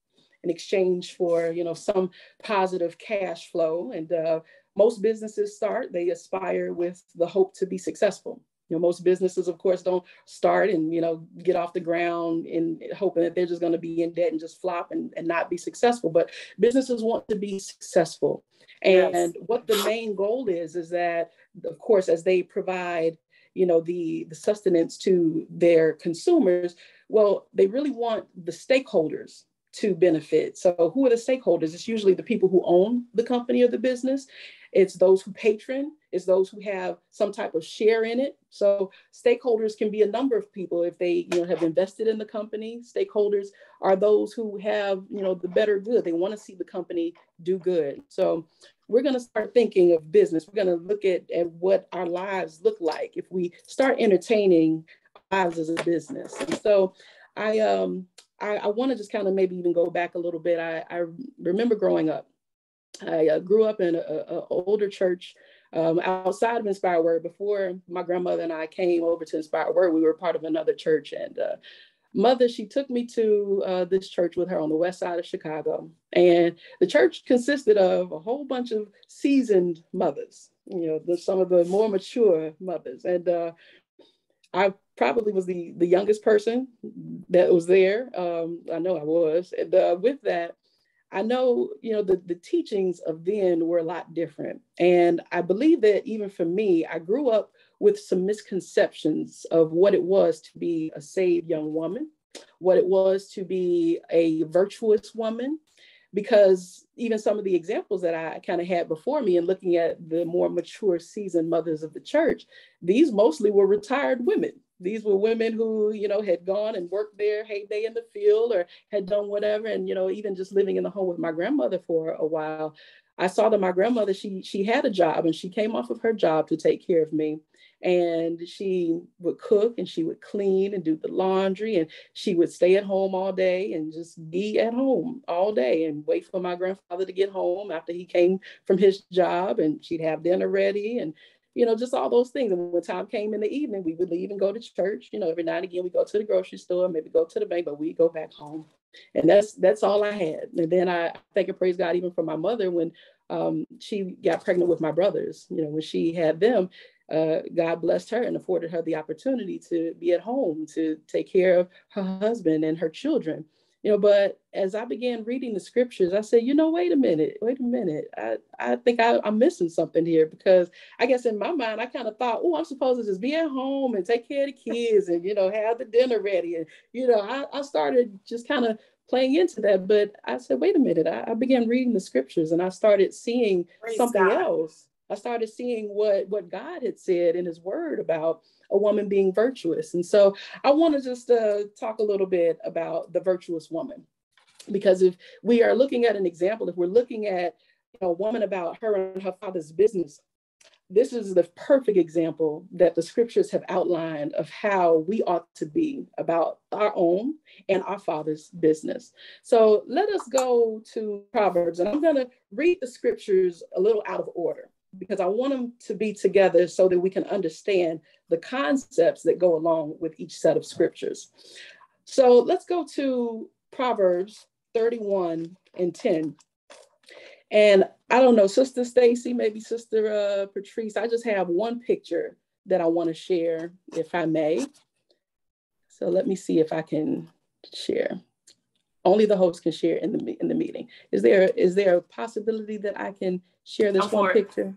in exchange for you know some positive cash flow. And uh, most businesses start, they aspire with the hope to be successful. You know, most businesses, of course, don't start and you know get off the ground in hoping that they're just going to be in debt and just flop and, and not be successful. But businesses want to be successful, and yes. what the main goal is is that, of course, as they provide you know the the sustenance to their consumers, well, they really want the stakeholders to benefit. So, who are the stakeholders? It's usually the people who own the company or the business. It's those who patron, it's those who have some type of share in it. So stakeholders can be a number of people if they you know have invested in the company. Stakeholders are those who have you know the better good. They want to see the company do good. So we're going to start thinking of business. We're going to look at, at what our lives look like if we start entertaining lives as a business. And so I um I, I want to just kind of maybe even go back a little bit. I, I remember growing up I uh, grew up in an older church um, outside of Inspired Word. Before my grandmother and I came over to Inspired Word, we were part of another church. And uh, mother, she took me to uh, this church with her on the west side of Chicago. And the church consisted of a whole bunch of seasoned mothers, you know, the, some of the more mature mothers. And uh, I probably was the, the youngest person that was there. Um, I know I was. And uh, with that, I know, you know, the, the teachings of then were a lot different. And I believe that even for me, I grew up with some misconceptions of what it was to be a saved young woman, what it was to be a virtuous woman, because even some of the examples that I kind of had before me and looking at the more mature seasoned mothers of the church, these mostly were retired women these were women who you know had gone and worked their heyday in the field or had done whatever and you know even just living in the home with my grandmother for a while. I saw that my grandmother she she had a job and she came off of her job to take care of me. And she would cook and she would clean and do the laundry and she would stay at home all day and just be at home all day and wait for my grandfather to get home after he came from his job and she'd have dinner ready and you know, just all those things. And when time came in the evening, we would leave and go to church. You know, every now and again we go to the grocery store, maybe go to the bank, but we go back home. And that's that's all I had. And then I thank and praise God even for my mother when um, she got pregnant with my brothers. You know, when she had them, uh, God blessed her and afforded her the opportunity to be at home to take care of her husband and her children you know but as i began reading the scriptures i said you know wait a minute wait a minute. I, I think I, am missing something here because i guess in my mind i kind of thought oh i'm supposed to just be at home and take care of the kids and you know have the dinner ready. And you know i, I started just kind of playing into that but i said wait a minute i, I began reading the scriptures and i started seeing Praise something God. else. I started seeing what what god had said in his word about a woman being virtuous. And so I want to just uh, talk a little bit about the virtuous woman. Because if we are looking at an example, if we're looking at a woman about her and her father's business, this is the perfect example that the scriptures have outlined of how we ought to be about our own and our father's business. So let us go to Proverbs, and I'm going to read the scriptures a little out of order because I want them to be together so that we can understand the concepts that go along with each set of scriptures. So let's go to Proverbs 31 and 10. And I don't know, Sister Stacy, maybe Sister uh, Patrice, I just have one picture that I want to share, if I may. So let me see if I can share. Only the host can share in the in the meeting. Is there is there a possibility that I can share this one picture?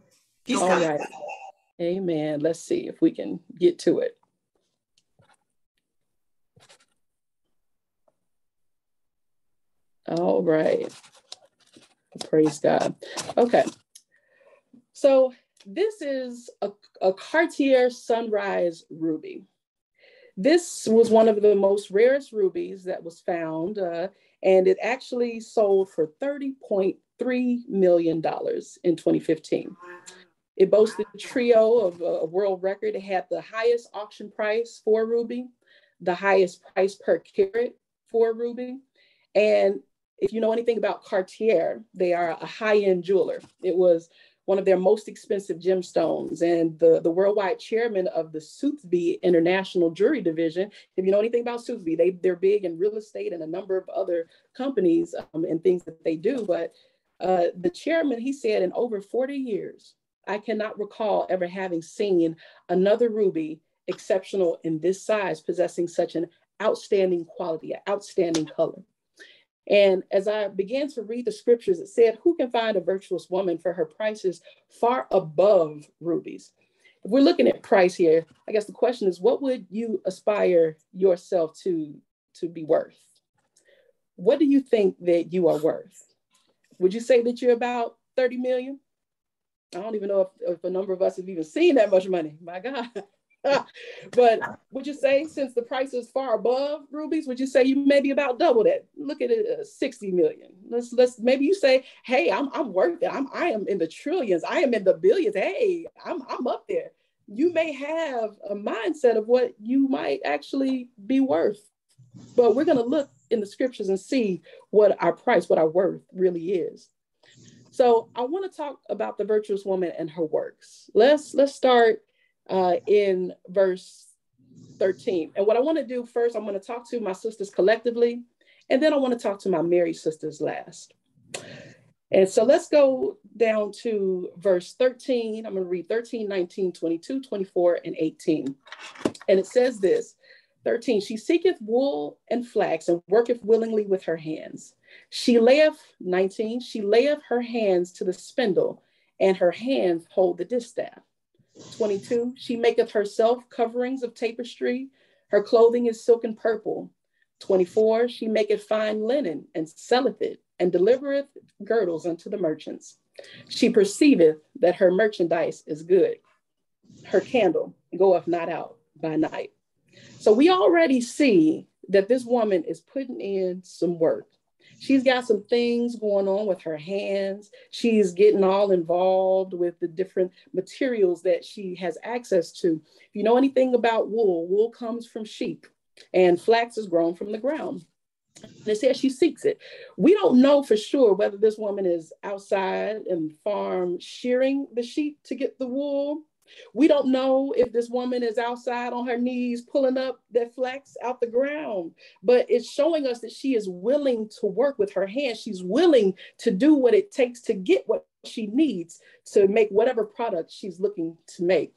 All right. Amen. Let's see if we can get to it. All right. Praise God. Okay. So this is a, a Cartier Sunrise Ruby. This was one of the most rarest rubies that was found, uh, and it actually sold for $30.3 million in 2015. It boasted a trio of a world record. It had the highest auction price for ruby, the highest price per carat for ruby. And if you know anything about Cartier, they are a high-end jeweler. It was one of their most expensive gemstones. And the, the worldwide chairman of the Sotheby's International Jewelry Division, if you know anything about Sotheby's, they, they're big in real estate and a number of other companies um, and things that they do. But uh, the chairman, he said, in over 40 years, I cannot recall ever having seen another ruby exceptional in this size, possessing such an outstanding quality, an outstanding color. And as I began to read the scriptures, it said, Who can find a virtuous woman for her prices far above rubies? If we're looking at price here, I guess the question is, what would you aspire yourself to, to be worth? What do you think that you are worth? Would you say that you're about 30 million? I don't even know if, if a number of us have even seen that much money. My God. but would you say since the price is far above rubies, would you say you maybe about double that? Look at it, uh, 60 million. Let's let's maybe you say, hey, I'm I'm worth it. I'm I am in the trillions. I am in the billions. Hey, I'm I'm up there. You may have a mindset of what you might actually be worth, but we're gonna look in the scriptures and see what our price, what our worth really is. So I want to talk about the virtuous woman and her works. Let's let's start uh, in verse 13. And what I want to do first, I'm going to talk to my sisters collectively, and then I want to talk to my married sisters last. And so let's go down to verse 13. I'm going to read 13, 19, 22, 24, and 18. And it says this 13, she seeketh wool and flax and worketh willingly with her hands. She layeth, 19, she layeth her hands to the spindle, and her hands hold the distaff. 22, she maketh herself coverings of tapestry. Her clothing is silken purple. 24, she maketh fine linen and selleth it and delivereth girdles unto the merchants. She perceiveth that her merchandise is good. Her candle goeth not out by night. So we already see that this woman is putting in some work. She's got some things going on with her hands. She's getting all involved with the different materials that she has access to. If you know anything about wool, wool comes from sheep and flax is grown from the ground. And it says she seeks it. We don't know for sure whether this woman is outside and farm shearing the sheep to get the wool we don't know if this woman is outside on her knees pulling up that flax out the ground, but it's showing us that she is willing to work with her hands. She's willing to do what it takes to get what she needs to make whatever product she's looking to make.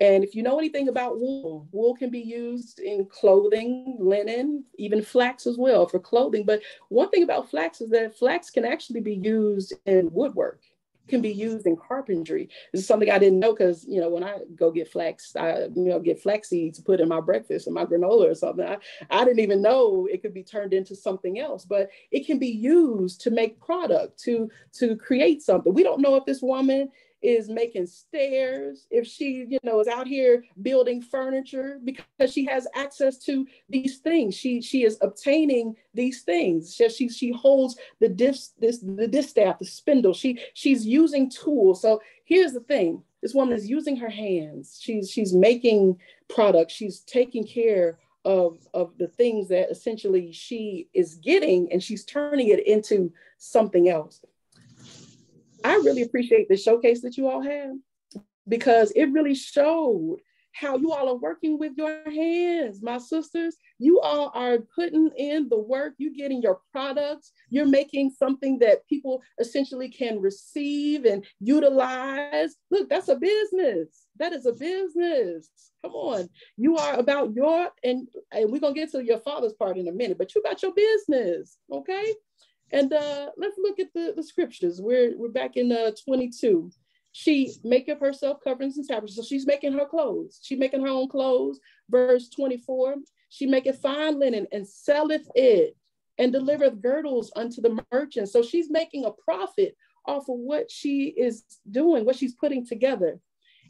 And if you know anything about wool, wool can be used in clothing, linen, even flax as well for clothing. But one thing about flax is that flax can actually be used in woodwork can be used in carpentry. This is something I didn't know because you know when I go get flax, I you know get flax seeds to put in my breakfast or my granola or something. I, I didn't even know it could be turned into something else, but it can be used to make product to to create something. We don't know if this woman is making stairs, if she, you know, is out here building furniture because she has access to these things. She she is obtaining these things. She she, she holds the disc this the distaff, the spindle. She she's using tools. So here's the thing: this woman is using her hands. She's she's making products. She's taking care of of the things that essentially she is getting, and she's turning it into something else. I really appreciate the showcase that you all have because it really showed how you all are working with your hands, my sisters. You all are putting in the work, you're getting your products, you're making something that people essentially can receive and utilize. Look, that's a business. That is a business. Come on. You are about your, and, and we're going to get to your father's part in a minute, but you got your business, okay? And uh, let's look at the, the scriptures. We're, we're back in uh, 22. She maketh herself coverings and tapestry. So she's making her clothes. She's making her own clothes. Verse 24, she maketh fine linen and selleth it and delivereth girdles unto the merchants. So she's making a profit off of what she is doing, what she's putting together.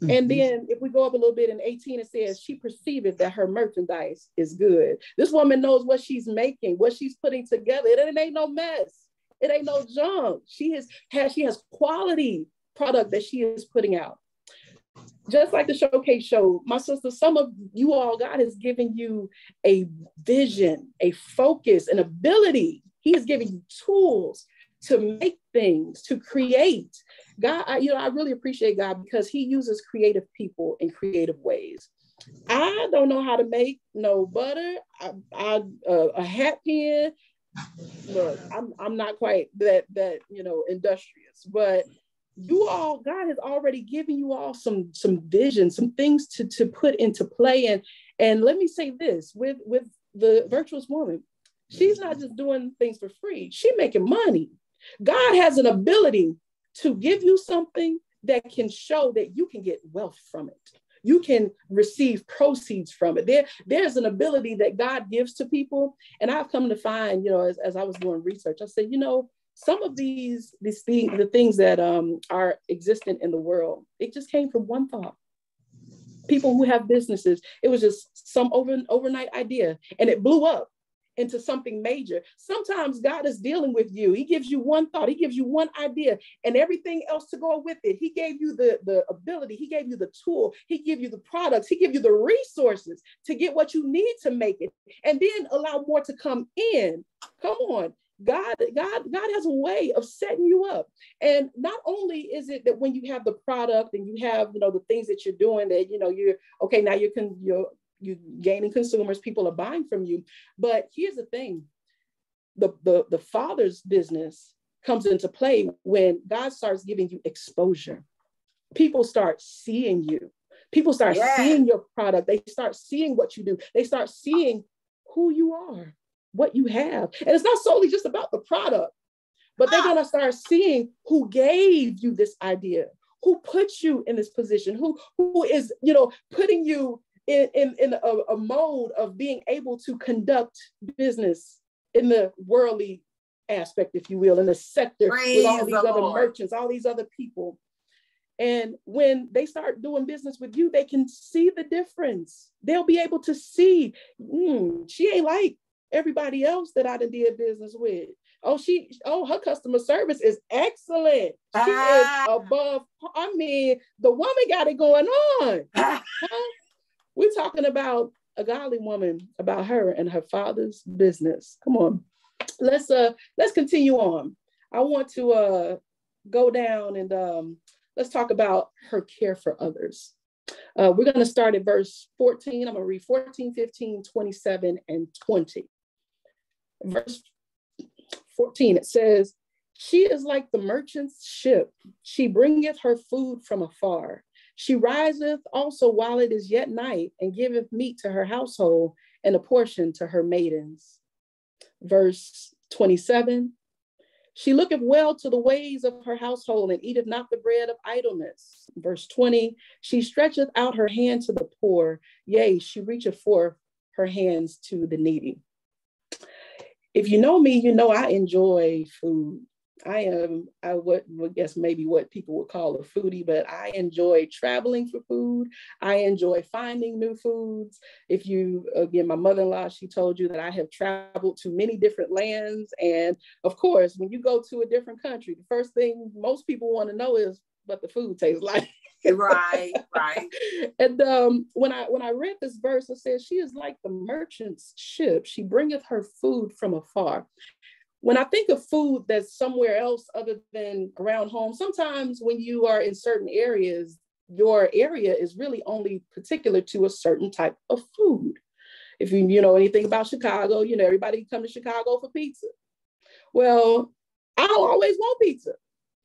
And Mhm. then if we go up a little bit in 18, it says, She perceiveth that her merchandise is good. This woman knows what she's making, what she's putting together. It, it ain't no mess. It ain't no junk. She has, has she has quality product that she is putting out. Just like the showcase showed, my sister, some of you all, God has given you a vision, a focus, an ability. He is giving you tools to make things, to create. God, I, you know, I really appreciate God because He uses creative people in creative ways. I don't know how to make no butter, I, I, uh, a hat pin. Look, I'm, I'm not quite that that you know industrious, but you all god has already given you all some some vision some things to to put into play and and let me say this with with the virtuous woman she's not just doing things for free she's making money god has an ability to give you something that can show that you can get wealth from it. You can receive proceeds from it. There there's an ability that god gives to people. And i've come to find you know as, as i was doing research i said you know some of these these things the things that um, are existent in the world it just came from one thought. People who have businesses it was just some over overnight idea and it blew up into something major. Sometimes god is dealing with you. He gives you one thought. He gives you one idea and everything else to go with it. He gave you the the ability. He gave you the tool. He gave you the products. He gave you the resources to get what you need to make it and then allow more to come in. Come on. God, God, God has a way of setting you up. And not only is it that when you have the product and you have, you know, the things that you're doing that, you know, you're okay, now you can you're you gaining consumers, people are buying from you. But here's the thing: the, the, the father's business comes into play when God starts giving you exposure. People start seeing you. People start Yeah. seeing your product. They start seeing what you do. They start seeing who you are what you have. And it's not solely just about the product, but they're ah. going to start seeing who gave you this idea, who put you in this position, who who is, you know, putting you in, in, in a, a mode of being able to conduct business in the worldly aspect, if you will, in the sector with all these the other Lord. merchants, all these other people. And when they start doing business with you, they can see the difference. They'll be able to see, "Hmm, she ain't like everybody else that I done did business with. Oh, she, oh, her customer service is excellent. She Ah. is above. I mean, the woman got it going on. Huh? We're talking about a godly woman, about her and her father's business. Come on, let's uh, let's continue on. I want to uh, go down and um, let's talk about her care for others. Uh, we're going to start at verse 14. I'm going to read 14, 15, 27, and 20. Verse 14, it says, She is like the merchant's ship. She bringeth her food from afar. She riseth also while it is yet night, and giveth meat to her household and a portion to her maidens. Verse 27 She looketh well to the ways of her household and eateth not the bread of idleness. Verse 20 She stretcheth out her hand to the poor, yea, she reacheth forth her hands to the needy. If you know me, you know I enjoy food. I am, I would, would guess maybe what people would call a foodie, but I enjoy traveling for food. I enjoy finding new foods. If you, again, my mother in law, she told you that I have traveled to many different lands. And of course, when you go to a different country, the first thing most people want to know is what the food tastes like. right, right. And um, when I when I read this verse, it says, "She is like the merchant's ship; she bringeth her food from afar." When I think of food that's somewhere else other than around home, sometimes when you are in certain areas, your area is really only particular to a certain type of food. If you you know anything about Chicago, you know everybody come to Chicago for pizza. Well, I don't always want pizza.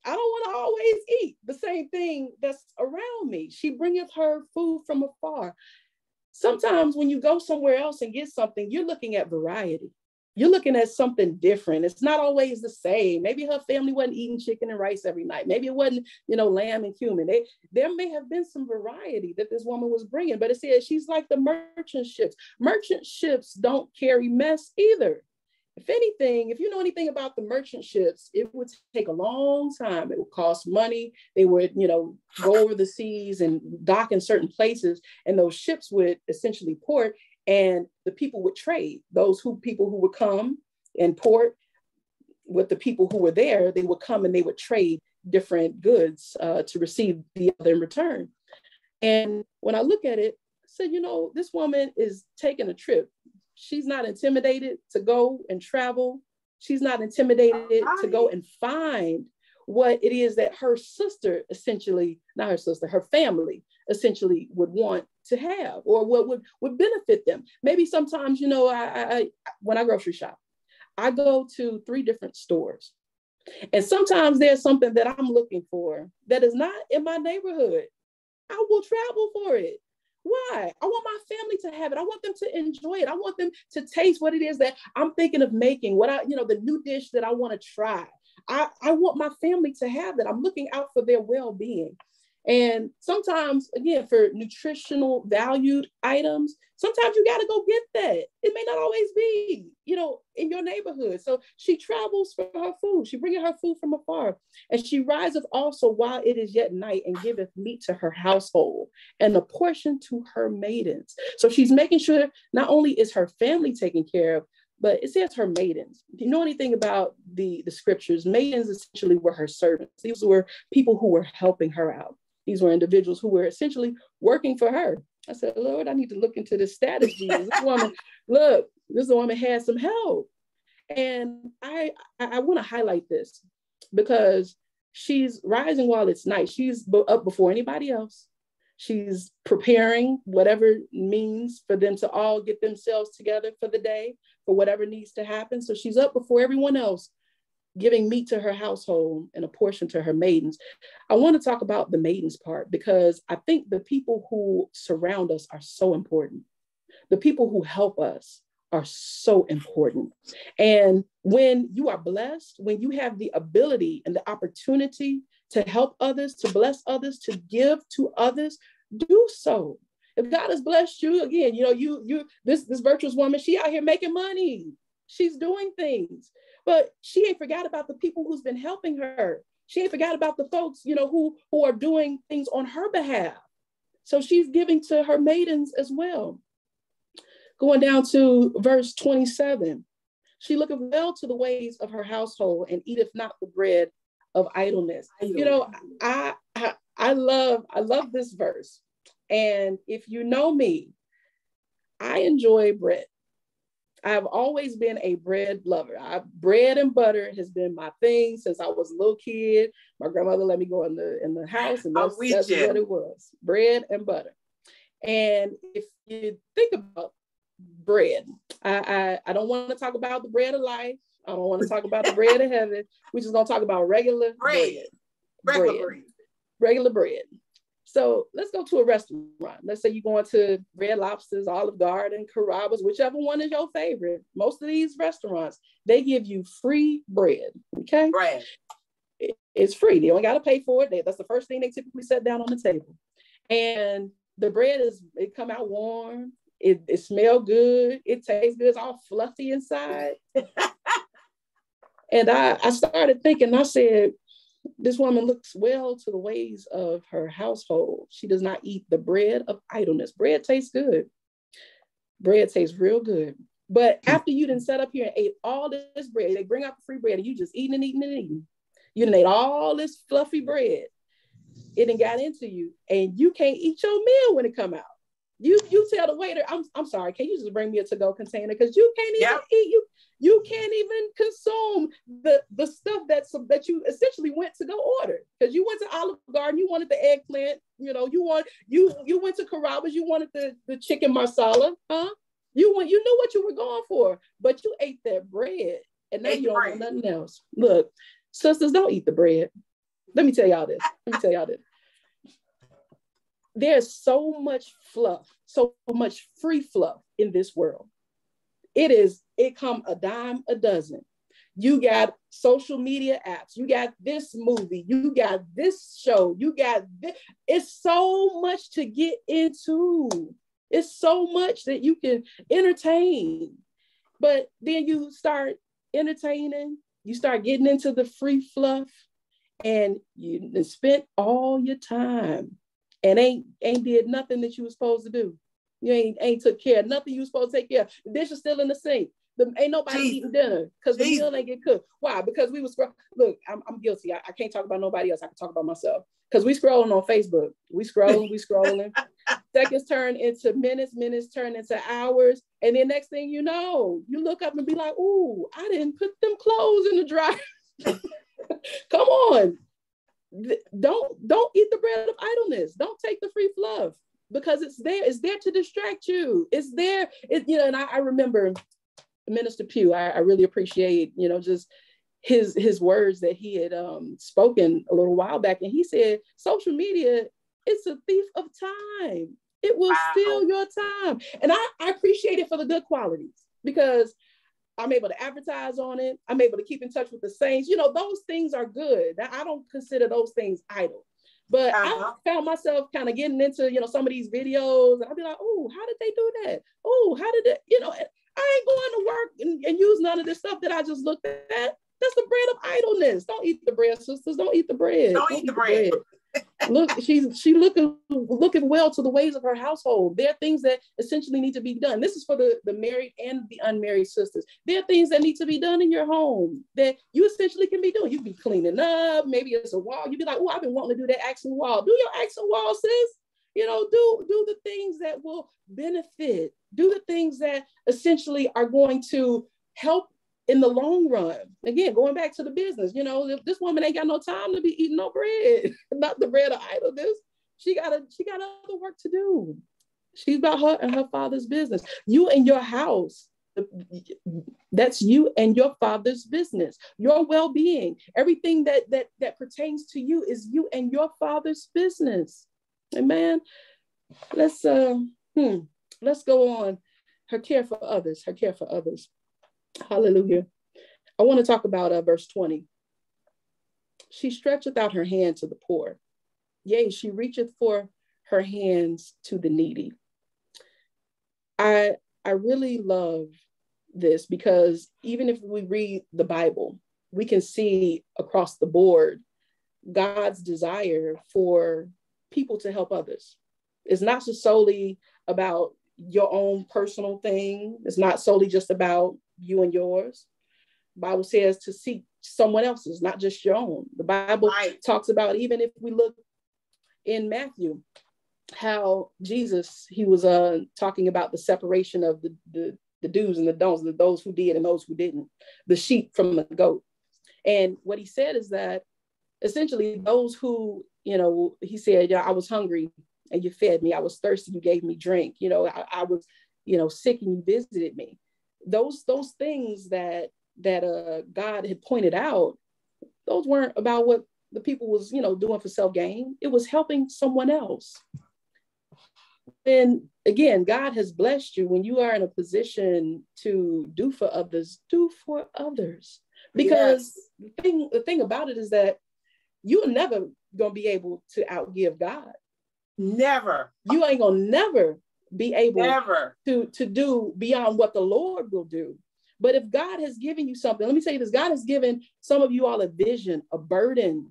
I don't want to always eat the same thing that's around me. She bringeth her food from afar. Sometimes when you go somewhere else and get something, you're looking at variety. You're looking at something different. It's not always the same. Maybe her family wasn't eating chicken and rice every night. Maybe it wasn't, you know, lamb and cumin. They, there may have been some variety that this woman was bringing, but it says she's like the merchant ships. Merchant ships don't carry mess either. If anything, if you know anything about the merchant ships, it would take a long time. It would cost money. They would, you know, go over the seas and dock in certain places, and those ships would essentially port, and the people would trade. Those who people who would come and port with the people who were there, they would come and they would trade different goods uh, to receive the other in return. And when I look at it, I said, you know, this woman is taking a trip. She's not intimidated to go and travel. She's not intimidated to go and find what it is that her sister essentially, not her sister, her family essentially would want to have or what would, would benefit them. Maybe sometimes, you know, I, I when I grocery shop, I go to three different stores. And sometimes there's something that I'm looking for that is not in my neighborhood. I will travel for it. Why? I want my family to have it. I want them to enjoy it. I want them to taste what it is that I'm thinking of making, what I, you know, the new dish that I want to try. I, I want my family to have it. I'm looking out for their well-being. And sometimes, again, for nutritional valued items, sometimes you got to go get that. It may not always be, you know, in your neighborhood. So she travels for her food. She bringing her food from afar. And she riseth also while it is yet night and giveth meat to her household and a portion to her maidens. So she's making sure not only is her family taken care of, but it says her maidens. You know anything about the, the scriptures, maidens essentially were her servants. These were people who were helping her out. These were individuals who were essentially working for her. I said, Lord, I need to look into the status, Jesus. This woman, look, this woman has some help. And I, I, I want to highlight this because she's rising while it's night. She's up before anybody else. She's preparing whatever means for them to all get themselves together for the day, for whatever needs to happen. So she's up before everyone else, giving meat to her household and a portion to her maidens. I want to talk about the maidens part because I think the people who surround us are so important. The people who help us are so important. And when you are blessed, when you have the ability and the opportunity to help others, to bless others, to give to others, do so. If God has blessed you, again, you know, you you this this virtuous woman, she out here making money. She's doing things. But she ain't forgot about the people who's been helping her. She ain't forgot about the folks, you know, who, who are doing things on her behalf. So she's giving to her maidens as well. Going down to verse 27. She looketh well to the ways of her household and eateth not the bread of idleness. You know, I, I I love I love this verse. And if you know me, I enjoy bread. I've always been a bread lover. I, bread and butter has been my thing since I was a little kid. My grandmother let me go in the in the house, and that's, that's what it was: bread and butter. And if you think about bread, I, I, I don't want to talk about the bread of life. I don't want to talk about the bread of heaven. We're just gonna talk about regular bread. bread. Regular bread. bread. Regular bread. So let's go to a restaurant. Let's say you're going to Red Lobsters, Olive Garden, Carrabba's, whichever one is your favorite. Most of these restaurants, they give you free bread. Okay. Bread. it's free. They don't got to pay for it. That's the first thing they typically set down on the table. And the bread is, it come out warm. It, it smell good. It tastes good. It's all fluffy inside. and I, I started thinking, I said, this woman looks well to the ways of her household. She does not eat the bread of idleness. Bread tastes good. Bread tastes real good. But hmm. after you didn't set up here and ate all this bread, they bring out the free bread and you just eating and eating and eating. You done ate all this fluffy bread. It done got into you and you can't eat your meal when it come out. You you tell the waiter, I'm I'm sorry, can you just bring me a to-go container? Because you can't even yep. eat, you you can't even consume the the stuff that's that you essentially went to go order. Because you went to Olive Garden, you wanted the eggplant, you know, you want you you went to Carrabba's, you wanted the, the chicken marsala, huh? You went, you knew what you were going for, but you ate that bread and now you don't bread. want nothing else. Look, sisters, don't eat the bread. Let me tell y'all this. Let me tell y'all this there's so much fluff, so much free fluff in this world. It is, it come a dime a dozen. You got social media apps, you got this movie, you got this show, you got this. It's so much to get into. It's so much that you can entertain. But then you start entertaining, you start getting into the free fluff, and you spent all your time and ain't ain't did nothing that you was supposed to do. You ain't ain't took care of nothing you was supposed to take care of. The dish is still in the sink. The, ain't nobody Jesus. eating dinner because the meal ain't get cooked. Why? Because we was look. I'm, I'm guilty. I, I can't talk about nobody else. I can talk about myself because we scrolling on Facebook. We scrolling. we scrolling. Seconds turn into minutes. Minutes turn into hours. And then next thing you know, you look up and be like, "Ooh, I didn't put them clothes in the dryer." Come on, don't don't eat the bread of idleness. Don't take the free fluff because it's there. It's there to distract you. It's there. It, you know, and I, I remember Minister Pugh. I, I, really appreciate you know just his his words that he had um, spoken a little while back, and he said social media it's a thief of time. It will wow. steal your time, and I, I appreciate it for the good qualities because I'm able to advertise on it. I'm able to keep in touch with the saints. You know, those things are good. I don't consider those things idle. But uh-huh. I found myself kind of getting into, you know, some of these videos, and I'd be like, oh, how did they do that? Oh, how did it, you know, I ain't going to work and, and use none of this stuff that I just looked at. That's the bread of idleness. Don't eat the bread, sisters. Don't eat the bread. Don't, Don't eat the bread. bread. Look, she's she looking looking well to the ways of her household. There are things that essentially need to be done. This is for the, the married and the unmarried sisters. There are things that need to be done in your home that you essentially can be doing. You be cleaning up, maybe it's a wall. You'd be like, oh, I've been wanting to do that accent wall. Do your accent wall, sis. You know, do do the things that will benefit. Do the things that essentially are going to help in the long run. Again, going back to the business, you know, this woman ain't got no time to be eating no bread, not the bread of idleness. She got a she got other work to do. She's about her and her father's business. You and your house. That's you and your father's business. Your well-being, everything that that that pertains to you is you and your father's business. Amen. Let's uh, hmm, let's go on. Her care for others. Her care for others. Hallelujah. I want to talk about uh, verse 20. She stretcheth out her hand to the poor. Yea, she reacheth for her hands to the needy. I I really love this because even if we read the Bible, we can see across the board God's desire for people to help others. It's not just solely about your own personal thing. It's not solely just about you and yours. Bible says to seek someone else's, not just your own. The Bible right. talks about even if we look in Matthew, how Jesus he was uh talking about the separation of the the, the do's and the don'ts, the those who did and those who didn't, the sheep from the goat. And what he said is that essentially those who, you know, he said, yeah, I was hungry and you fed me. I was thirsty, you gave me drink. You know, I, I was, you know, sick and you visited me those those things that that uh, God had pointed out, those weren't about what the people was you know doing for self gain. It was helping someone else. And again, God has blessed you when you are in a position to do for others. Do for others, because yes. the thing the thing about it is that you're never gonna be able to outgive God. Never. You ain't gonna never be able Never. to to do beyond what the Lord will do. But if God has given you something, let me say this God has given some of you all a vision, a burden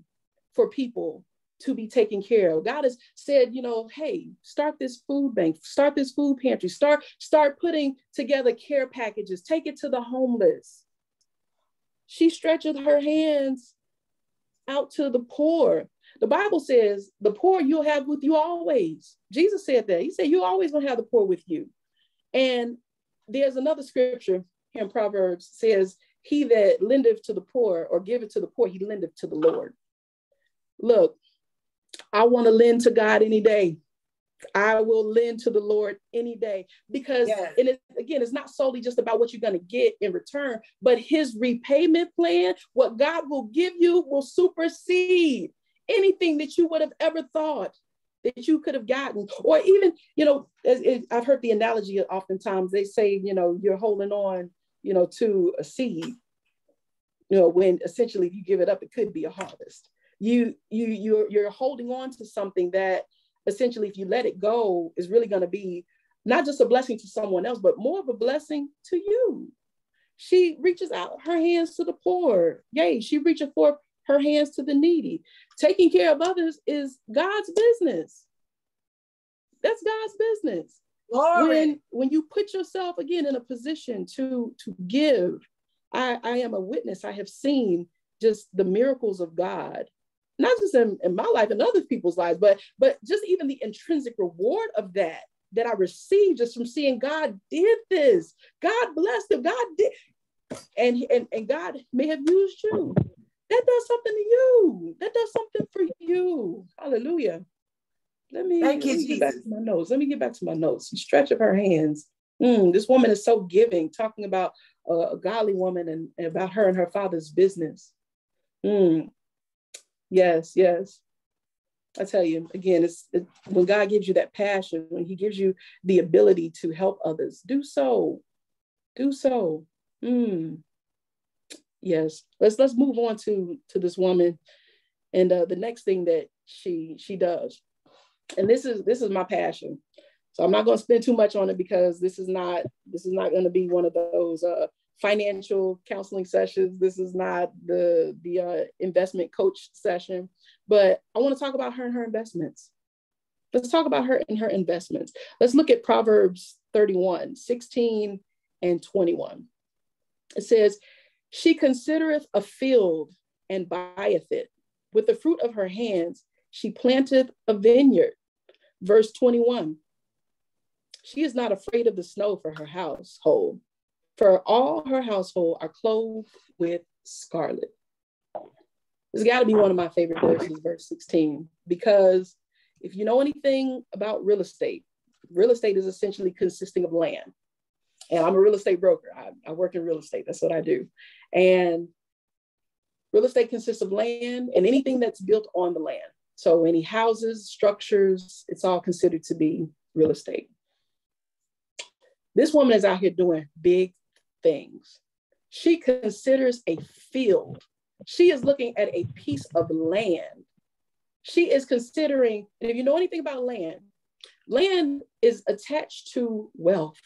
for people to be taken care of. God has said, you know, hey, start this food bank, start this food pantry, start start putting together care packages, take it to the homeless. She stretches her hands out to the poor. The Bible says, the poor you'll have with you always. Jesus said that. He said, you always to have the poor with you. And there's another scripture here in Proverbs says, he that lendeth to the poor or giveth to the poor, he lendeth to the Lord. Look, I want to lend to God any day. I will lend to the Lord any day because, yes. and it, again, it's not solely just about what you're going to get in return, but His repayment plan, what God will give you, will supersede anything that you would have ever thought that you could have gotten. Or even you know i've heard the analogy oftentimes they say you know you're holding on you know to a seed you know when essentially if you give it up it could be a harvest. You you you're you're holding on to something that essentially if you let it go is really going to be not just a blessing to someone else but more of a blessing to you. She reaches out her hands to the poor. Yea, she reaches for her hands to the needy. Taking care of others is God's business. That's God's business. Glory. When when you put yourself again in a position to to give, I, I am a witness. I have seen just the miracles of God, not just in, in my life and other people's lives, but but just even the intrinsic reward of that that I received just from seeing God did this. God blessed him. God did, and and and God may have used you. That does something to you. That does something for you. Hallelujah. Let me, Thank let me get back to my notes. Let me get back to my notes. The stretch of her hands. Mm, this woman is so giving, talking about uh, a godly woman and, and about her and her father's business. Mm. Yes, yes. I tell you again, it's it, when God gives you that passion, when He gives you the ability to help others, do so. Do so. Mm. Yes. Let's let's move on to to this woman, and uh, the next thing that she she does, and this is this is my passion. So I'm not going to spend too much on it because this is not this is not going to be one of those uh, financial counseling sessions. This is not the the uh, investment coach session, but I want to talk about her and her investments. Let's talk about her and her investments. Let's look at Proverbs 31, 16 and 21. It says, She considereth a field and buyeth it. With the fruit of her hands, she planteth a vineyard. Verse 21. She is not afraid of the snow for her household, for all her household are clothed with scarlet. This got to be one of my favorite verses, verse 16, because if you know anything about real estate, real estate is essentially consisting of land. And I'm a real estate broker. I, I work in real estate. That's what I do. And real estate consists of land and anything that's built on the land. So any houses, structures, it's all considered to be real estate. This woman is out here doing big things. She considers a field. She is looking at a piece of land. She is considering, and if you know anything about land, land is attached to wealth.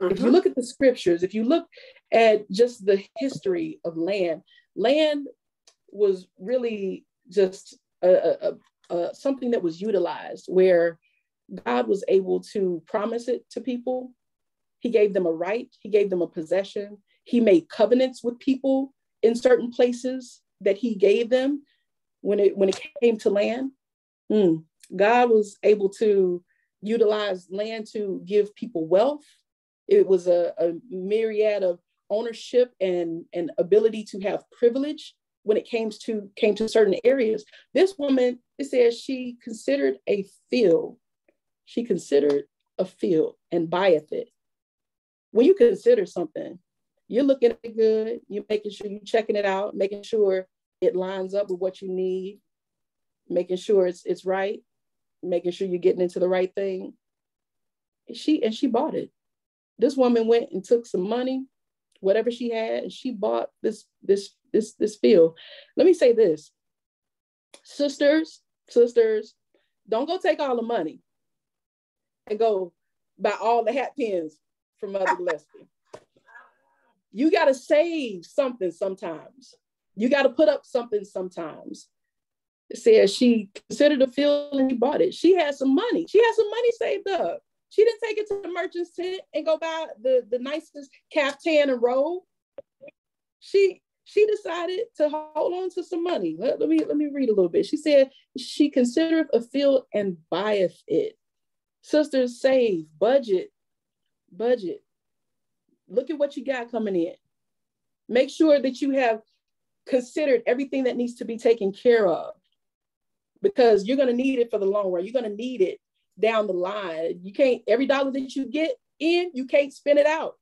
If you look at the scriptures, if you look at just the history of land, land was really just a, a, a, something that was utilized where God was able to promise it to people. He gave them a right, He gave them a possession. He made covenants with people in certain places that He gave them when it when it came to land. Mm. God was able to utilize land to give people wealth. It was a, a myriad of ownership and, and ability to have privilege when it came to came to certain areas. This woman, it says she considered a field. She considered a field and buyeth it. When you consider something, you're looking at it good, you're making sure you're checking it out, making sure it lines up with what you need, making sure it's it's right, making sure you're getting into the right thing. She and she bought it. This woman went and took some money, whatever she had, and she bought this this this this field. Let me say this, sisters, sisters, don't go take all the money and go buy all the hat pins from Mother Gillespie. You got to save something sometimes. You got to put up something sometimes. It says she considered a field and she bought it. She had some money. She had some money saved up. She didn't take it to the merchant's tent and go buy the, the nicest caftan and robe. She she decided to hold on to some money. Let, let, me let me read a little bit. She said she considereth a field and buyeth it. Sisters, save, budget, budget. Look at what you got coming in. Make sure that you have considered everything that needs to be taken care of because you're going to need it for the long run. You're going to need it down the line. You can't, every dollar that you get in, you can't spend it out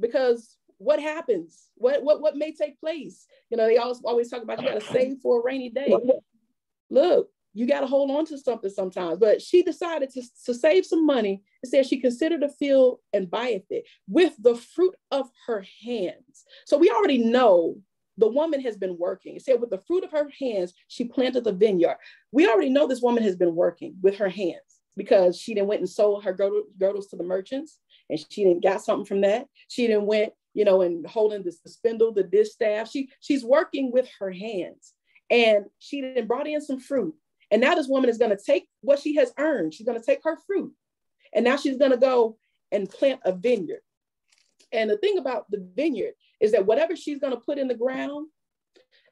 because what happens? What, what, what may take place? You know, they always, always talk about you got to save for a rainy day. Look, you got to hold on to something sometimes. But she decided to, to save some money and said she considered a field and buyeth it with the fruit of her hands. So we already know the woman has been working. It said, with the fruit of her hands, she planted the vineyard. We already know this woman has been working with her hands because she didn't went and sold her girdles to the merchants and she didn't got something from that. She didn't went you know, and holding the, the spindle, the distaff. She she's working with her hands, and she then brought in some fruit. And now this woman is going to take what she has earned. She's going to take her fruit, and now she's going to go and plant a vineyard. And the thing about the vineyard is that whatever she's going to put in the ground,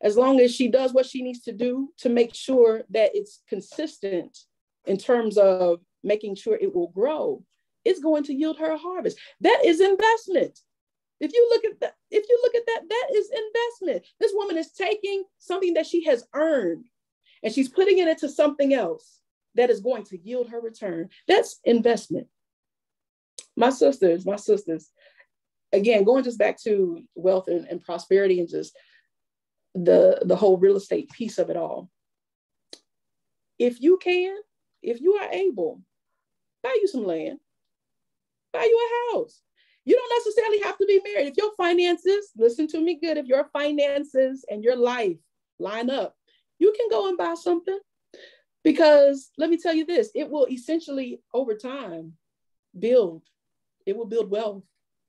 as long as she does what she needs to do to make sure that it's consistent in terms of making sure it will grow, it's going to yield her a harvest. That is investment. If you look at that, if you look at that, that is investment. This woman is taking something that she has earned and she's putting it into something else that is going to yield her return. That's investment. My sisters, my sisters, again, going just back to wealth and, and prosperity and just the, the whole real estate piece of it all. If you can, if you are able, buy you some land, buy you a house. You don't necessarily have to be married. If your finances, listen to me good, if your finances and your life line up, you can go and buy something. Because let me tell you this, it will essentially over time build, it will build wealth.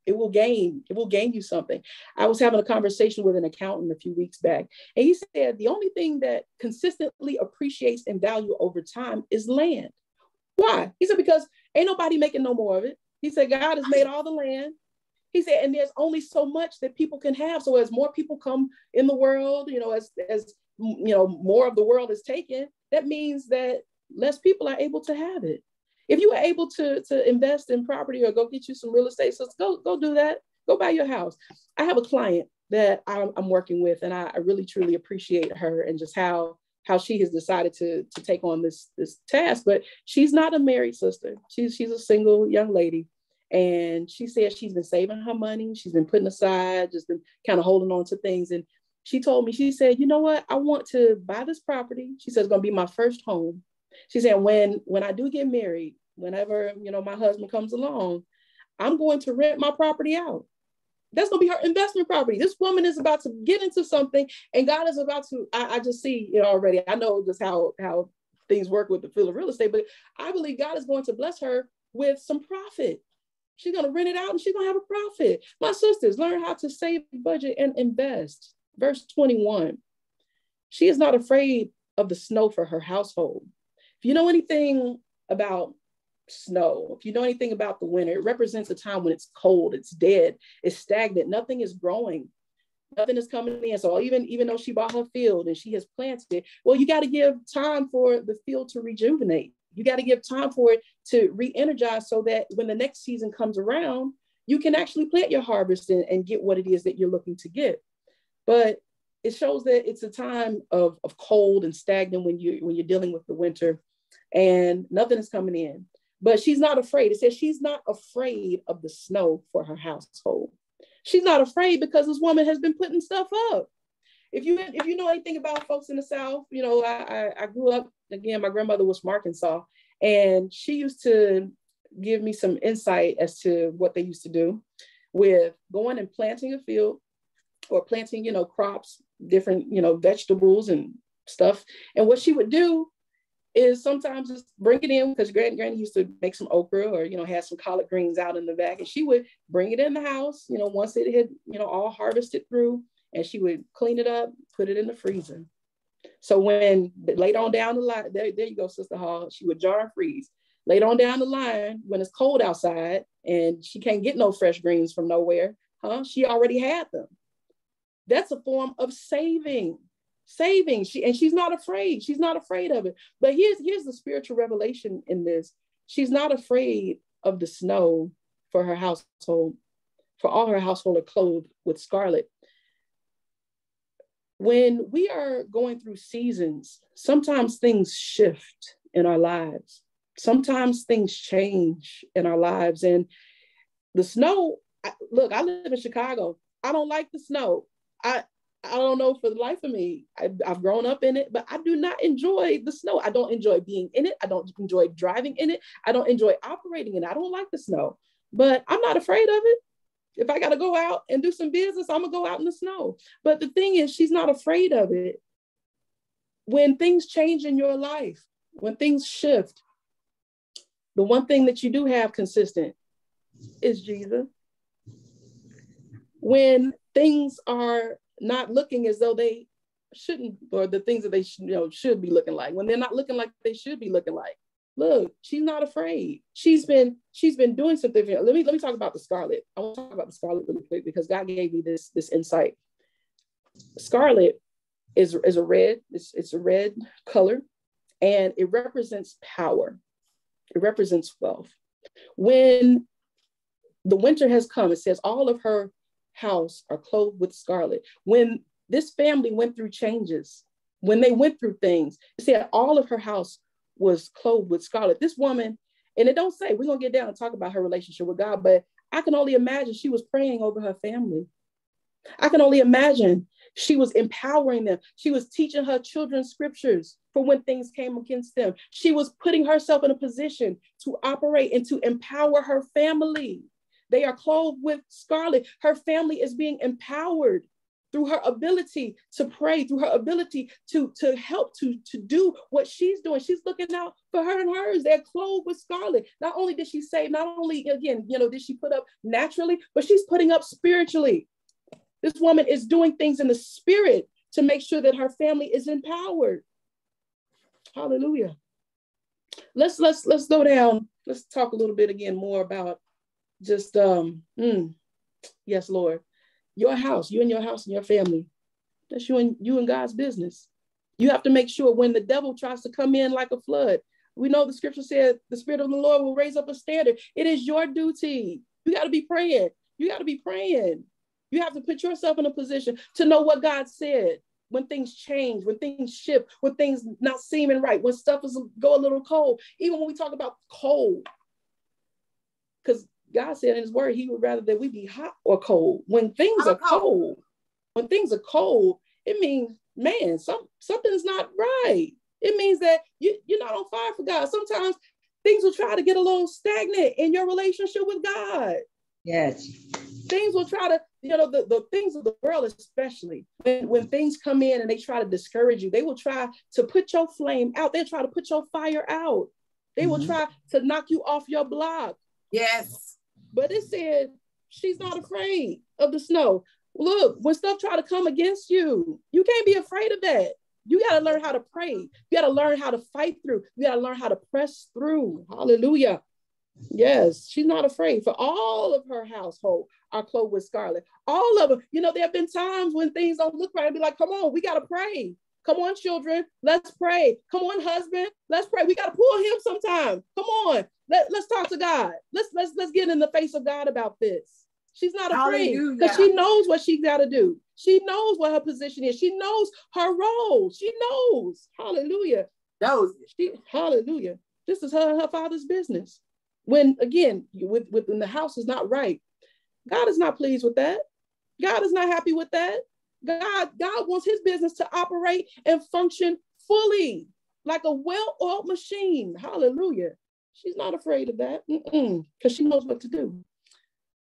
It will gain, it will gain you something. I was having a conversation with an accountant a few weeks back, and he said the only thing that consistently appreciates in value over time is land. Why? He said, because ain't nobody making no more of it. He said, God has made all the land. He said, and there's only so much that people can have. So as more people come in the world, you know, as as you know, more of the world is taken, that means that less people are able to have it. If you are able to, to invest in property or go get you some real estate, so go, go do that. Go buy your house. I have a client that I'm, I'm working with, and I, I really truly appreciate her and just how how she has decided to to take on this this task. But she's not a married sister. She's she's a single young lady, and she said she's been saving her money. She's been putting aside, just been kind of holding on to things. And she told me, she said, you know what? I want to buy this property. She says it's gonna be my first home. She said, when when I do get married, whenever you know my husband comes along, I'm going to rent my property out. That's gonna be her investment property. This woman is about to get into something, and God is about to. I, I just see it already. I know just how how things work with the field of real estate, but I believe God is going to bless her with some profit. She's gonna rent it out and she's gonna have a profit. My sisters, learn how to save, budget, and invest. Verse 21. She is not afraid of the snow for her household. You know anything about snow. If you know anything about the winter, it represents a time when it's cold, it's dead, it's stagnant, nothing is growing, nothing is coming in. So even even though she bought her field and she has planted it, well, you got to give time for the field to rejuvenate. You got to give time for it to re-energize so that when the next season comes around, you can actually plant your harvest and, and get what it is that you're looking to get. But it shows that it's a time of, of cold and stagnant when you when you're dealing with the winter and nothing is coming in but she's not afraid. It says she's not afraid of the snow for her household. She's not afraid because this woman has been putting stuff up. If you if you know anything about folks in the South, you know I, I, grew up again. My grandmother was from Arkansas, and she used to give me some insight as to what they used to do with going and planting a field or planting, you know, crops, different, you know, vegetables and stuff. And what she would do is sometimes just bring it in because Granny, Granny used to make some okra or you know had some collard greens out in the back, and she would bring it in the house. You know, once it had you know all harvested through, and she would clean it up, put it in the freezer. So when later on down the line, there, there you go, Sister Hall, she would jar and freeze. Later on down the line, when it's cold outside and she can't get no fresh greens from nowhere, huh? She already had them. That's a form of saving saving. She and she's not afraid. She's not afraid of it. But here's here's the spiritual revelation in this. She's not afraid of the snow for her household, for all her household are clothed with scarlet. When we are going through seasons, sometimes things shift in our lives. Sometimes things change in our lives. And the snow, look, I live in Chicago. I don't like the snow. I I don't know for the life of me. I, have grown up in it, but I do not enjoy the snow. I don't enjoy being in it. I don't enjoy driving in it. I don't enjoy operating in it. I don't like the snow, but I'm not afraid of it. If I got to go out and do some business, I'm going to go out in the snow. But the thing is, she's not afraid of it. When things change in your life, when things shift, the one thing that you do have consistent is Jesus. when things are not looking as though they shouldn't, or the things that they should, you know, should be looking like, when they're not looking like they should be looking like. Look, she's not afraid. She's been she's been doing something. Let me let me talk about the scarlet. I want to talk about the scarlet really quick because God gave me this this insight. Scarlet is is a red. It's it's a red color, and it represents power. It represents wealth. When the winter has come, it says all of her house are clothed with scarlet. When this family went through changes, when they went through things, it said all of her house was clothed with scarlet. This woman, and it don't say, we're gonna get down and talk about her relationship with God, but I can only imagine she was praying over her family. I can only imagine she was empowering them. She was teaching her children scriptures for when things came against them. She was putting herself in a position to operate and to empower her family. They are clothed with scarlet. Her family is being empowered through her ability to pray, through her ability to, to help to, to do what she's doing. She's looking out for her and hers. They're clothed with scarlet. Not only did she save, not only, again, you know, did she put up naturally, but she's putting up spiritually. This woman is doing things in the spirit to make sure that her family is empowered. Hallelujah. Let's let's let's go down. Let's talk a little bit again more about just um mm, yes, Lord. Your house, you and your house and your family. That's you and you and God's business. You have to make sure when the devil tries to come in like a flood. We know the scripture said the spirit of the Lord will raise up a standard. It is your duty. You got to be praying. You got to be praying. You have to put yourself in a position to know what God said when things change, when things shift, when things not seeming right, when stuff is go a little cold. Even when we talk about cold, God said in His Word, He would rather that we be hot or cold. When things are cold, when things are cold, it means man, some something's not right. It means that you, you're not on fire for God. Sometimes things will try to get a little stagnant in your relationship with God. Yes. Things will try to, you know, the, the things of the world, especially when, when things come in and they try to discourage you, they will try to put your flame out. They'll try to put your fire out. They mm-hmm. will try to knock you off your block. Yes. But it said she's not afraid of the snow. Look, when stuff try to come against you, you can't be afraid of that. You got to learn how to pray. You got to learn how to fight through. You got to learn how to press through. Hallelujah. Yes, she's not afraid. For all of her household are clothed with scarlet. All of them. You know, there have been times when things don't look right and be like, come on, we got to pray. Come on, children, let's pray. Come on, husband, let's pray. We got to pull him sometime. Come on, Let, let's talk to God. Let's let's let's get in the face of God about this. She's not afraid because she knows what she's got to do. She knows what her position is. She knows her role. She knows. Hallelujah. Knows. She hallelujah. This is her her father's business. When again, with, with when the house is not right, God is not pleased with that. God is not happy with that. God, God wants his business to operate and function fully like a well-oiled machine. Hallelujah. She's not afraid of that because she knows what to do.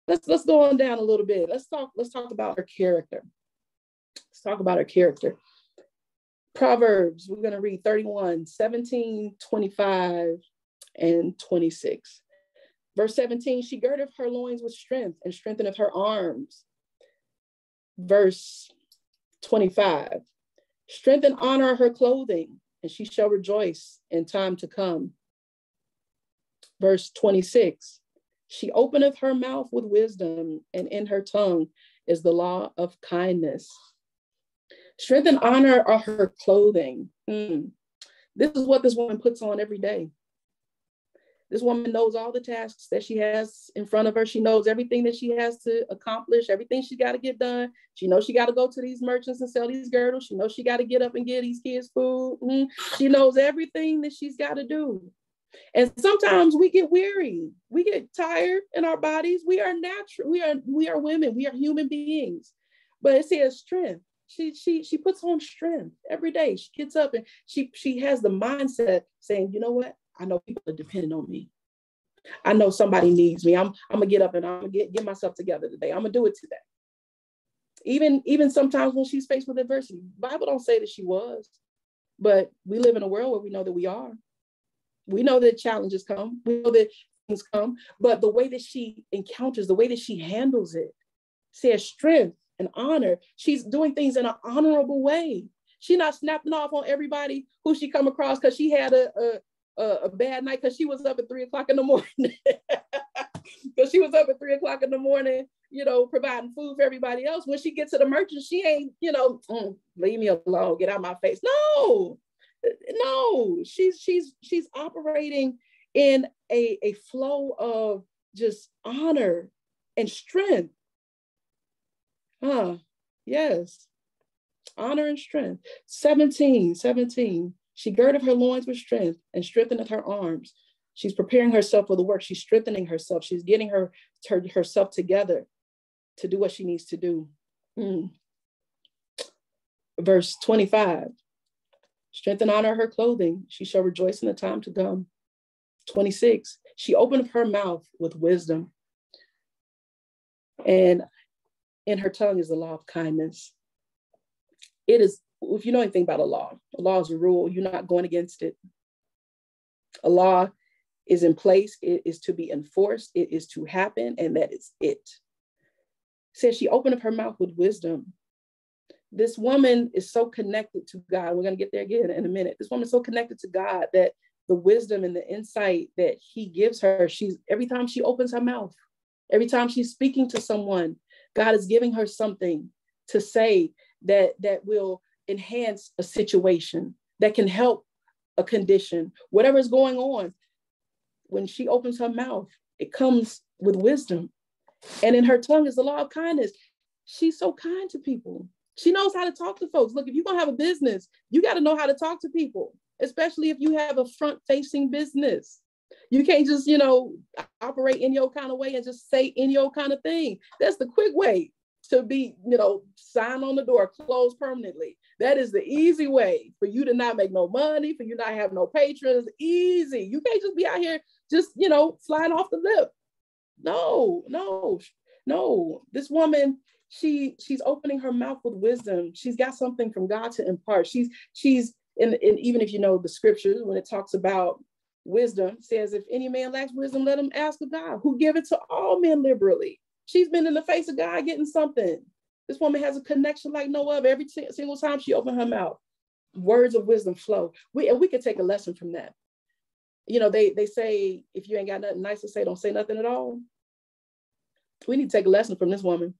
Let's let's go on down a little bit. Let's talk, let's talk about her character. Let's talk about her character. Proverbs, we're going to read 31, 17, 25, and 26. Verse 17, she girdeth her loins with strength and strengtheneth her arms. Verse 25, strength and honor are her clothing, and she shall rejoice in time to come. Verse 26, she openeth her mouth with wisdom, and in her tongue is the law of kindness. Strength and honor are her clothing. Mm. This is what this woman puts on every day. This woman knows all the tasks that she has in front of her. She knows everything that she has to accomplish, everything she got to get done. She knows she got to go to these merchants and sell these girdles. She knows she got to get up and get these kids food. Mm-hmm. She knows everything that she's got to do. And sometimes we get weary. We get tired in our bodies. We are natural. We are we are women. We are human beings. But it says strength. She she she puts on strength every day. She gets up and she she has the mindset saying, you know what? I know people are depending on me. I know somebody needs me. I'm, I'm gonna get up and I'm gonna get, get myself together today. I'm gonna do it today. Even, even sometimes when she's faced with adversity, Bible don't say that she was, but we live in a world where we know that we are. We know that challenges come. We know that things come, but the way that she encounters, the way that she handles it, says strength and honor. She's doing things in an honorable way. She's not snapping off on everybody who she come across because she had a, a, a bad night because she was up at three o'clock in the morning. Because she was up at three o'clock in the morning, you know, providing food for everybody else. When she gets to the merchant, she ain't, you know, mm, leave me alone, get out my face. No, no, she's she's she's operating in a, a flow of just honor and strength. Huh, yes. Honor and strength. 17, 17. She girded her loins with strength and strengthened her arms. She's preparing herself for the work. She's strengthening herself. She's getting her, her herself together to do what she needs to do. Mm. Verse 25 Strengthen honor her clothing. She shall rejoice in the time to come. 26 She opened her mouth with wisdom. And in her tongue is the law of kindness. It is, if you know anything about a law, a law is a rule, you're not going against it. A law is in place, it is to be enforced, it is to happen, and that is it. Says she opened up her mouth with wisdom. This woman is so connected to God. We're going to get there again in a minute. This woman is so connected to God that the wisdom and the insight that He gives her, she's every time she opens her mouth, every time she's speaking to someone, God is giving her something to say that that will enhance a situation, that can help a condition, whatever is going on when she opens her mouth, it comes with wisdom. And in her tongue is the law of kindness. She's so kind to people. She knows how to talk to folks. Look, if you're going to have a business, you got to know how to talk to people, especially if you have a front facing business. You can't just, you know, operate in your kind of way and just say in your kind of thing. That's the quick way to be, you know, sign on the door, close permanently. That is the easy way for you to not make no money, for you not have no patrons. Easy. You can't just be out here just, you know, flying off the lip. No, no, no. This woman, she she's opening her mouth with wisdom. She's got something from God to impart. She's she's and, and even if you know the scriptures, when it talks about wisdom, says if any man lacks wisdom, let him ask of God, who give it to all men liberally. She's been in the face of God getting something. This woman has a connection like no other. Every t- single time she opened her mouth, words of wisdom flow. We and we could take a lesson from that. You know, they they say if you ain't got nothing nice to say, don't say nothing at all. We need to take a lesson from this woman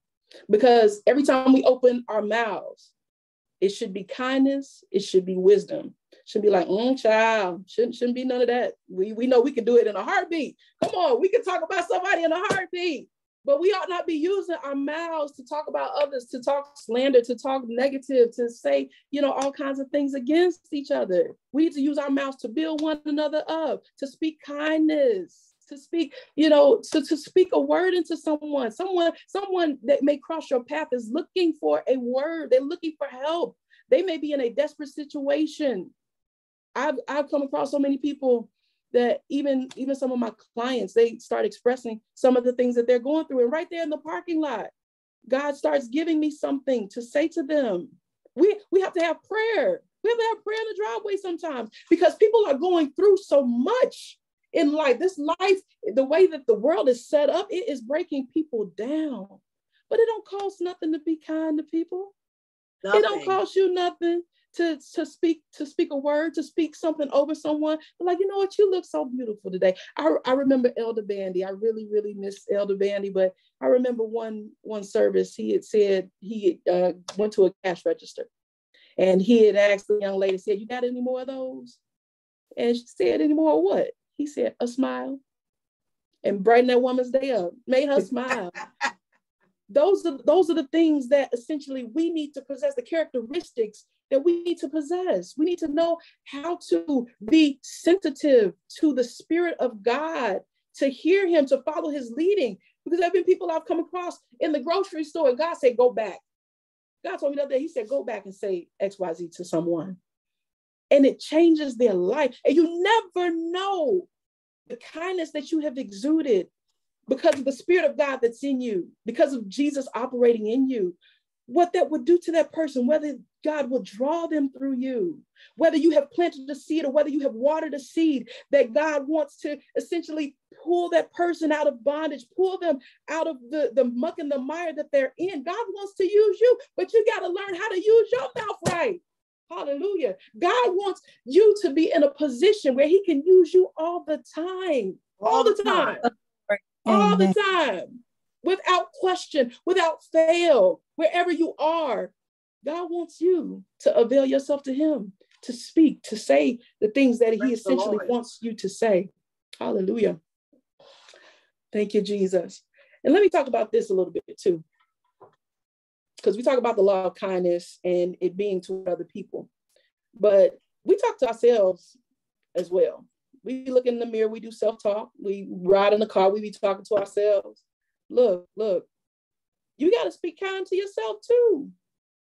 because every time we open our mouths, it should be kindness, it should be wisdom. Should be like, mm, child, shouldn't shouldn't be none of that. We we know we can do it in a heartbeat. Come on, we can talk about somebody in a heartbeat. But we ought not be using our mouths to talk about others, to talk slander, to talk negative, to say, you know, all kinds of things against each other. We need to use our mouths to build one another up, to speak kindness, to speak, you know, to, to speak a word into someone. Someone, someone that may cross your path is looking for a word. They're looking for help. They may be in a desperate situation. I've, I've come across so many people that even even some of my clients they start expressing some of the things that they're going through. And right there in the parking lot god starts giving me something to say to them. We we have to have prayer. We have to have prayer in the driveway sometimes because people are going through so much in life. This life the way that the world is set up it is breaking people down. But it don't cost nothing to be kind to people. Nothing. it don't cost you nothing to, to speak to speak a word, to speak something over someone. like, you know what, you look so beautiful today. I, I remember Elder Bandy. I really, really miss Elder Bandy, but I remember one one service he had said he uh, went to a cash register and he had asked the young lady, said, You got any more of those? And she said, Any more what? He said, A smile. And brighten that woman's day up, made her smile. those are those are the things that essentially we need to possess the characteristics that we need to possess. We need to know how to be sensitive to the Spirit of God, to hear Him, to follow His leading. Because there have been people I've come across in the grocery store, and God said, Go back. God told me that day, He said, Go back and say XYZ to someone. And it changes their life. And you never know the kindness that you have exuded because of the Spirit of God that's in you, because of Jesus operating in you what that would do to that person, whether God will draw them through you, whether you have planted a seed or whether you have watered a seed, that God wants to essentially pull that person out of bondage, pull them out of the, the muck and the mire that they're in. God wants to use you, but you got to learn how to use your mouth right. Hallelujah. God wants you to be in a position where He can use you all the time, all, the time, all the time, without question, without fail, wherever you are. God wants you to avail yourself to Him, to speak, to say the things that He Praise essentially wants you to say. Hallelujah. Thank you, Jesus. And let me talk about this a little bit too because we talk about the law of kindness and it being to other people, but we talk to ourselves as well. We look in the mirror, we do self talk, we ride in the car, we be talking to ourselves. Look, look, you got to speak kind to yourself too.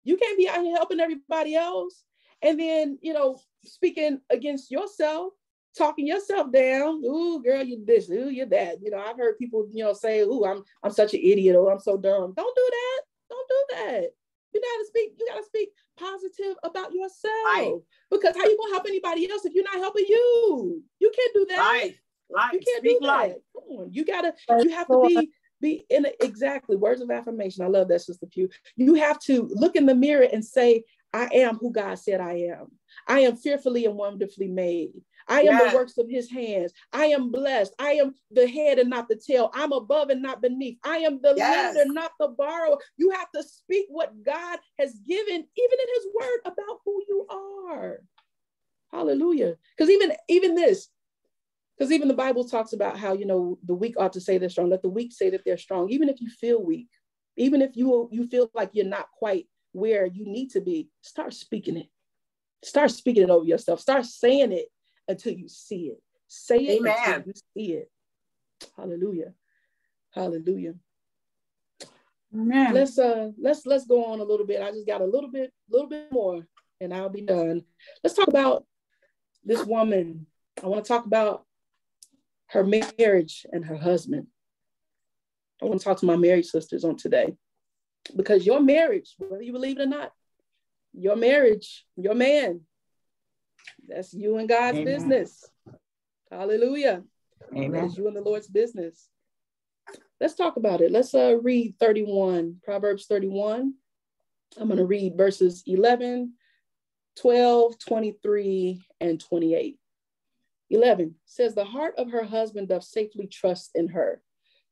You can't be out here helping everybody else and then, you know, speaking against yourself, talking yourself down. Ooh, girl, you this, ooh, you're that. You know, I've heard people, you know, say, ooh, I'm I'm such an idiot or I'm so dumb. Don't do that. Don't do that. You gotta speak, you gotta speak positive about yourself. Right. Because how you gonna help anybody else if you're not helping you? You can't do that. Life, life, You can't speak do life. that. Come on. You gotta, you have to be be in a, exactly words of affirmation. I love that, Sister Pew. You have to look in the mirror and say, I am who God said I am. I am fearfully and wonderfully made. I am Yes. the works of his hands. I am blessed. I am the head and not the tail. I'm above and not beneath. I am the Yes. lender, not the borrower. You have to speak what God has given, even in his word, about who you are. Hallelujah. Because even even this, because even the Bible talks about how you know the weak ought to say they're strong. Let the weak say that they're strong, even if you feel weak, even if you you feel like you're not quite where you need to be. Start speaking it. Start speaking it over yourself. Start saying it until you see it. Say it Amen. until you see it. Hallelujah. Hallelujah. Amen. Let's uh let's let's go on a little bit. I just got a little bit, little bit more, and I'll be done. Let's talk about this woman. I want to talk about her marriage and her husband. I want to talk to my married sisters on today because your marriage, whether you believe it or not, your marriage, your man, that's you and God's Amen. business. Hallelujah. Amen. That's you and the Lord's business. Let's talk about it. Let's uh, read 31, Proverbs 31. I'm going to read verses 11, 12, 23, and 28. 11 says, The heart of her husband doth safely trust in her,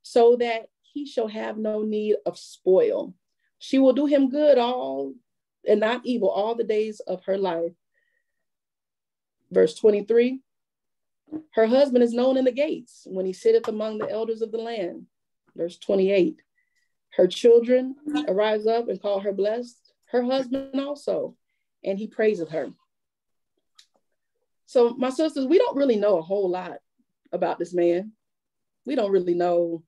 so that he shall have no need of spoil. She will do him good all and not evil all the days of her life. Verse 23 Her husband is known in the gates when he sitteth among the elders of the land. Verse 28 Her children arise up and call her blessed, her husband also, and he praiseth her. So, my sisters, we don't really know a whole lot about this man. We don't really know,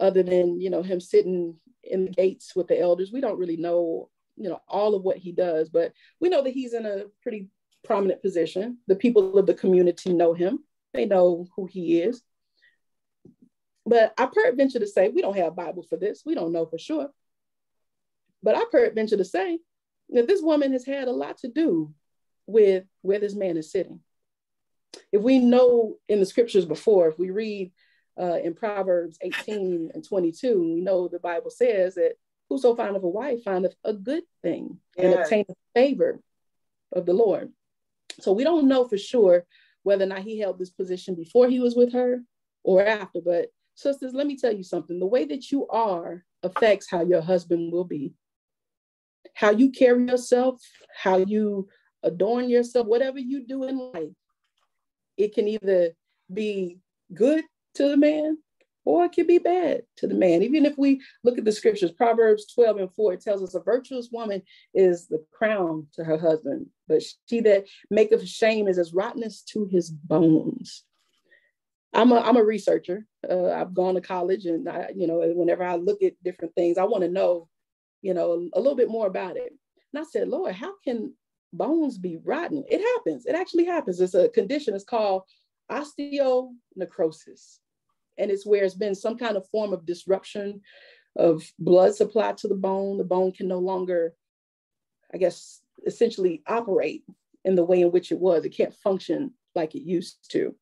other than you know him sitting in the gates with the elders. We don't really know, you know, all of what he does, but we know that he's in a pretty prominent position. The people of the community know him. They know who he is. But I peradventure to say we don't have a Bible for this. We don't know for sure. But I peradventure to say that this woman has had a lot to do with where this man is sitting. If we know in the scriptures before, if we read uh, in Proverbs 18 and 22, we know the Bible says that whoso findeth a wife findeth a good thing and Yes. obtaineth favor of the Lord. So we don't know for sure whether or not he held this position before he was with her or after. But sisters, let me tell you something. The way that you are affects how your husband will be. How you carry yourself, how you adorn yourself, whatever you do in life, it can either be good to the man or it can be bad to the man. Even if we look at the scriptures, Proverbs 12 and 4, it tells us a virtuous woman is the crown to her husband, but she that maketh shame is as rottenness to his bones. I'm a, I'm a researcher. Uh, I've gone to college and I, you know, whenever I look at different things, I want to know, you know, a, little bit more about it. And I said, Lord, how can bones be rotten? It happens. It actually happens. It's a condition. It's called osteonecrosis. And it's where it's been some kind of form of disruption of blood supply to the bone. The bone can no longer, I guess, essentially operate in the way in which it was. It can't function like it used to.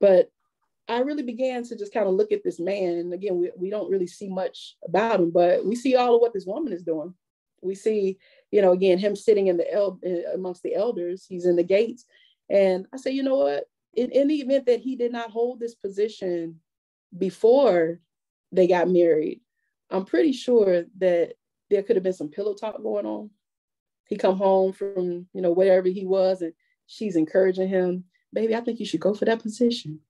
But I really began to just kind of look at this man. Again, we, we don't really see much about him, but we see all of what this woman is doing. We see, you know, again, him sitting in the el- eh, amongst the elders, he's in the gates. And I say, you know what? In, in the event that he did not hold this position before they got married, I'm pretty sure that there could have been some pillow talk going on. He come home from, you know, wherever he was and she's encouraging him, baby, I think you should go for that position.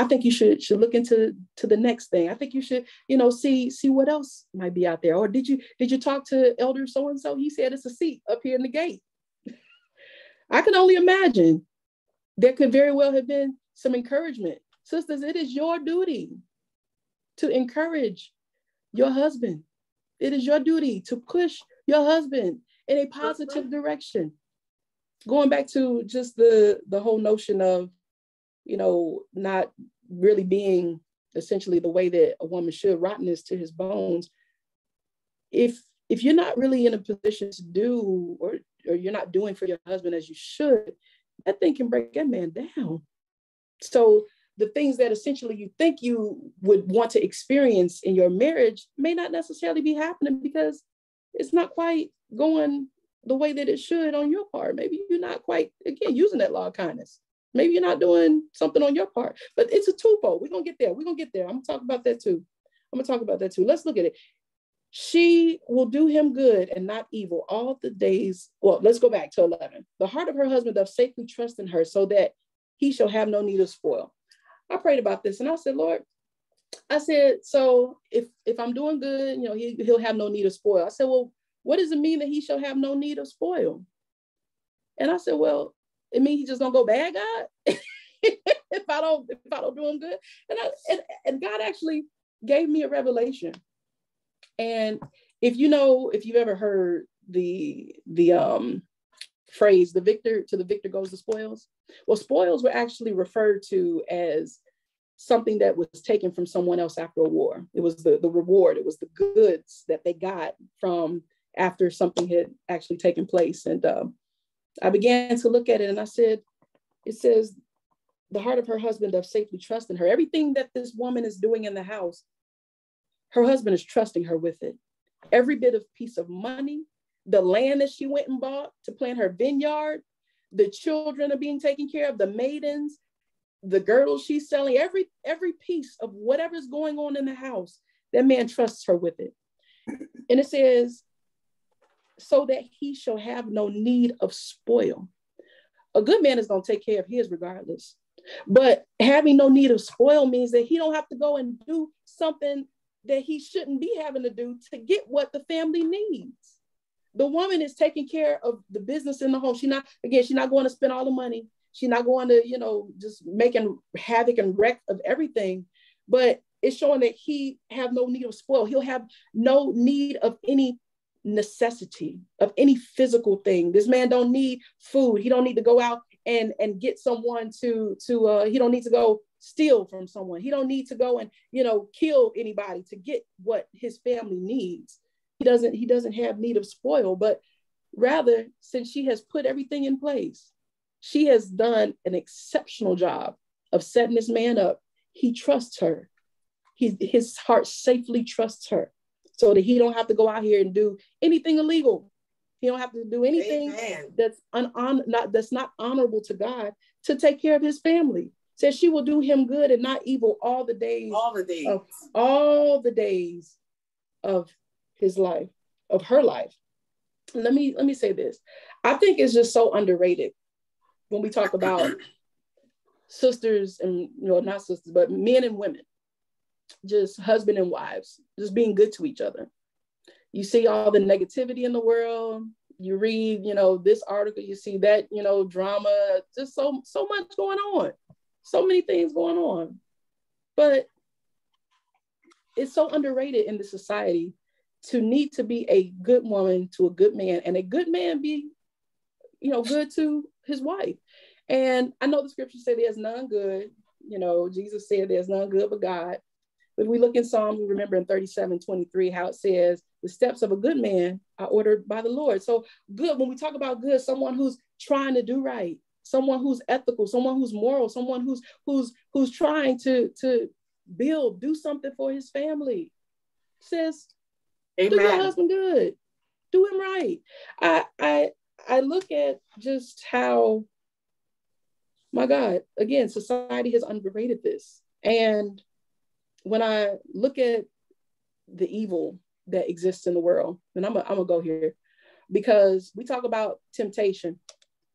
I think you should should look into to the next thing. I think you should, you know, see see what else might be out there. Or did you did you talk to Elder so and so? He said it's a seat up here in the gate. I can only imagine there could very well have been some encouragement. Sisters, it is your duty to encourage your husband. It is your duty to push your husband in a positive direction. Going back to just the the whole notion of, you know, not really being essentially the way that a woman should, rottenness to his bones. If if you're not really in a position to do or or you're not doing for your husband as you should, that thing can break that man down. So the things that essentially you think you would want to experience in your marriage may not necessarily be happening because it's not quite going the way that it should on your part. Maybe you're not quite, again, using that law of kindness. Maybe you're not doing something on your part, but it's a twofold. We're to get there. We're to get there. I'm to talk about that too. I'm to talk about that too. Let's look at it. She will do him good and not evil all the days. Well, let's go back to 11. The heart of her husband doth safely trust in her so that he shall have no need of spoil. I prayed about this and I said, Lord, I said, so if if I'm doing good, you know, he, he'll have no need of spoil. I said, well, what does it mean that he shall have no need of spoil? And I said, well, it means he just don't go bad, God. if I don't, if I don't do him good. And, I, and and God actually gave me a revelation. And if you know, if you've ever heard the the um phrase, the victor to the victor goes the spoils. Well, spoils were actually referred to as something that was taken from someone else after a war. It was the, the reward, it was the goods that they got from after something had actually taken place. And um, I began to look at it and I said, it says, the heart of her husband of safely trusting her. Everything that this woman is doing in the house, her husband is trusting her with it. Every bit of piece of money, the land that she went and bought to plant her vineyard, the children are being taken care of, the maidens, the girdles she's selling, every every piece of whatever's going on in the house, that man trusts her with it. And it says, so that he shall have no need of spoil. A good man is going to take care of his regardless. But having no need of spoil means that he don't have to go and do something that he shouldn't be having to do to get what the family needs. The woman is taking care of the business in the home. She's not, again, she's not going to spend all the money. She's not going to, you know, just making havoc and wreck of everything. But it's showing that he have no need of spoil. He'll have no need of any necessity of any physical thing. This man don't need food. He don't need to go out and and get someone to to uh he don't need to go steal from someone. He don't need to go and, you know, kill anybody to get what his family needs. He doesn't he doesn't have need of spoil, but rather since she has put everything in place, she has done an exceptional job of setting this man up. He trusts her. He, his heart safely trusts her so that he don't have to go out here and do anything illegal. He don't have to do anything Amen. that's un, not that's not honorable to God to take care of his family. Says she will do him good and not evil all the days. All the days. Of, all the days of his life, of her life. Let me let me say this. I think it's just so underrated when we talk about sisters and you know not sisters, but men and women just husband and wives, just being good to each other. You see all the negativity in the world. You read, you know, this article, you see that, you know, drama, just so so much going on. So many things going on. But it's so underrated in the society to need to be a good woman to a good man and a good man be, you know, good to his wife. And I know the scriptures say there's none good. You know, Jesus said there's none good but God. But we look in Psalms, we remember in 37, 23, how it says, the steps of a good man are ordered by the Lord. So good, when we talk about good, someone who's trying to do right, someone who's ethical, someone who's moral, someone who's who's who's trying to to build, do something for his family. Says, do your husband good. Do him right. I I I look at just how my God, again, society has underrated this. And when I look at the evil that exists in the world, and I'm gonna go here because we talk about temptation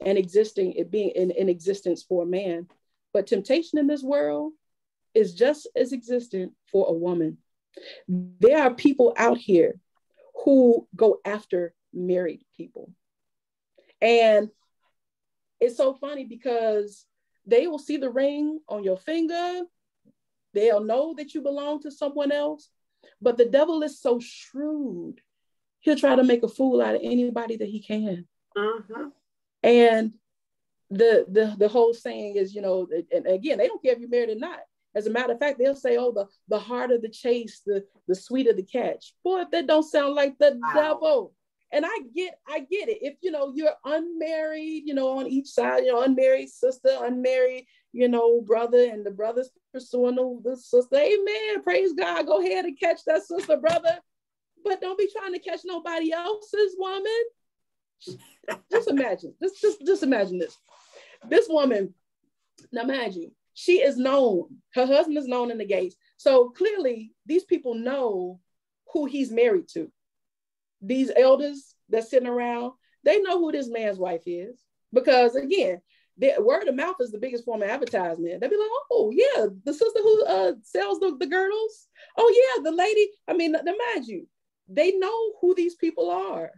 and existing, it being in, in existence for a man, but temptation in this world is just as existent for a woman. There are people out here who go after married people. And it's so funny because they will see the ring on your finger. They'll know that you belong to someone else. But the devil is so shrewd, he'll try to make a fool out of anybody that he can. Uh-huh. And the, the the whole saying is, you know, and again, they don't care if you're married or not. As a matter of fact, they'll say, "Oh, the the harder the chase, the the sweeter the catch." Boy, if that don't sound like the Wow. devil. And I get, I get it. If you know you're unmarried, you know, on each side, you know, unmarried sister, unmarried, you know, brother, and the brother's pursuing the, the sister. Amen. Praise God. Go ahead and catch that sister, brother. But don't be trying to catch nobody else's woman. Just imagine. Just, just, just imagine this. This woman, now imagine, she is known. Her husband is known in the gates. So clearly, these people know who he's married to. These elders that's sitting around, they know who this man's wife is. Because again, the word of mouth is the biggest form of advertisement. They'll be like, oh, yeah, the sister who uh, sells the, the girdles. Oh, yeah, the lady. I mean, now mind you, they know who these people are.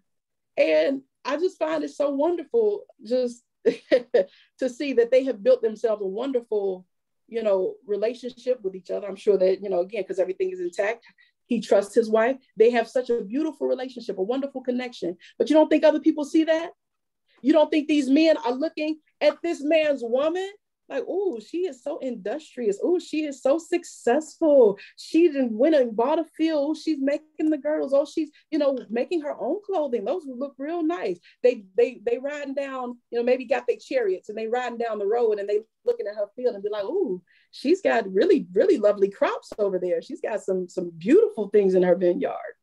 And I just find it so wonderful just to see that they have built themselves a wonderful, you know, relationship with each other. I'm sure that, you know, again, because everything is intact. He trusts his wife. They have such a beautiful relationship, a wonderful connection. But you don't think other people see that? You don't think these men are looking at this man's woman like, oh, she is so industrious. Oh, she is so successful. She didn't went and bought a field. She's making the girdles. Oh, she's, you know, making her own clothing. Those look real nice. They they they riding down, you know, maybe got their chariots and they riding down the road and they looking at her field and be like, oh, she's got really, really lovely crops over there. She's got some some beautiful things in her vineyard.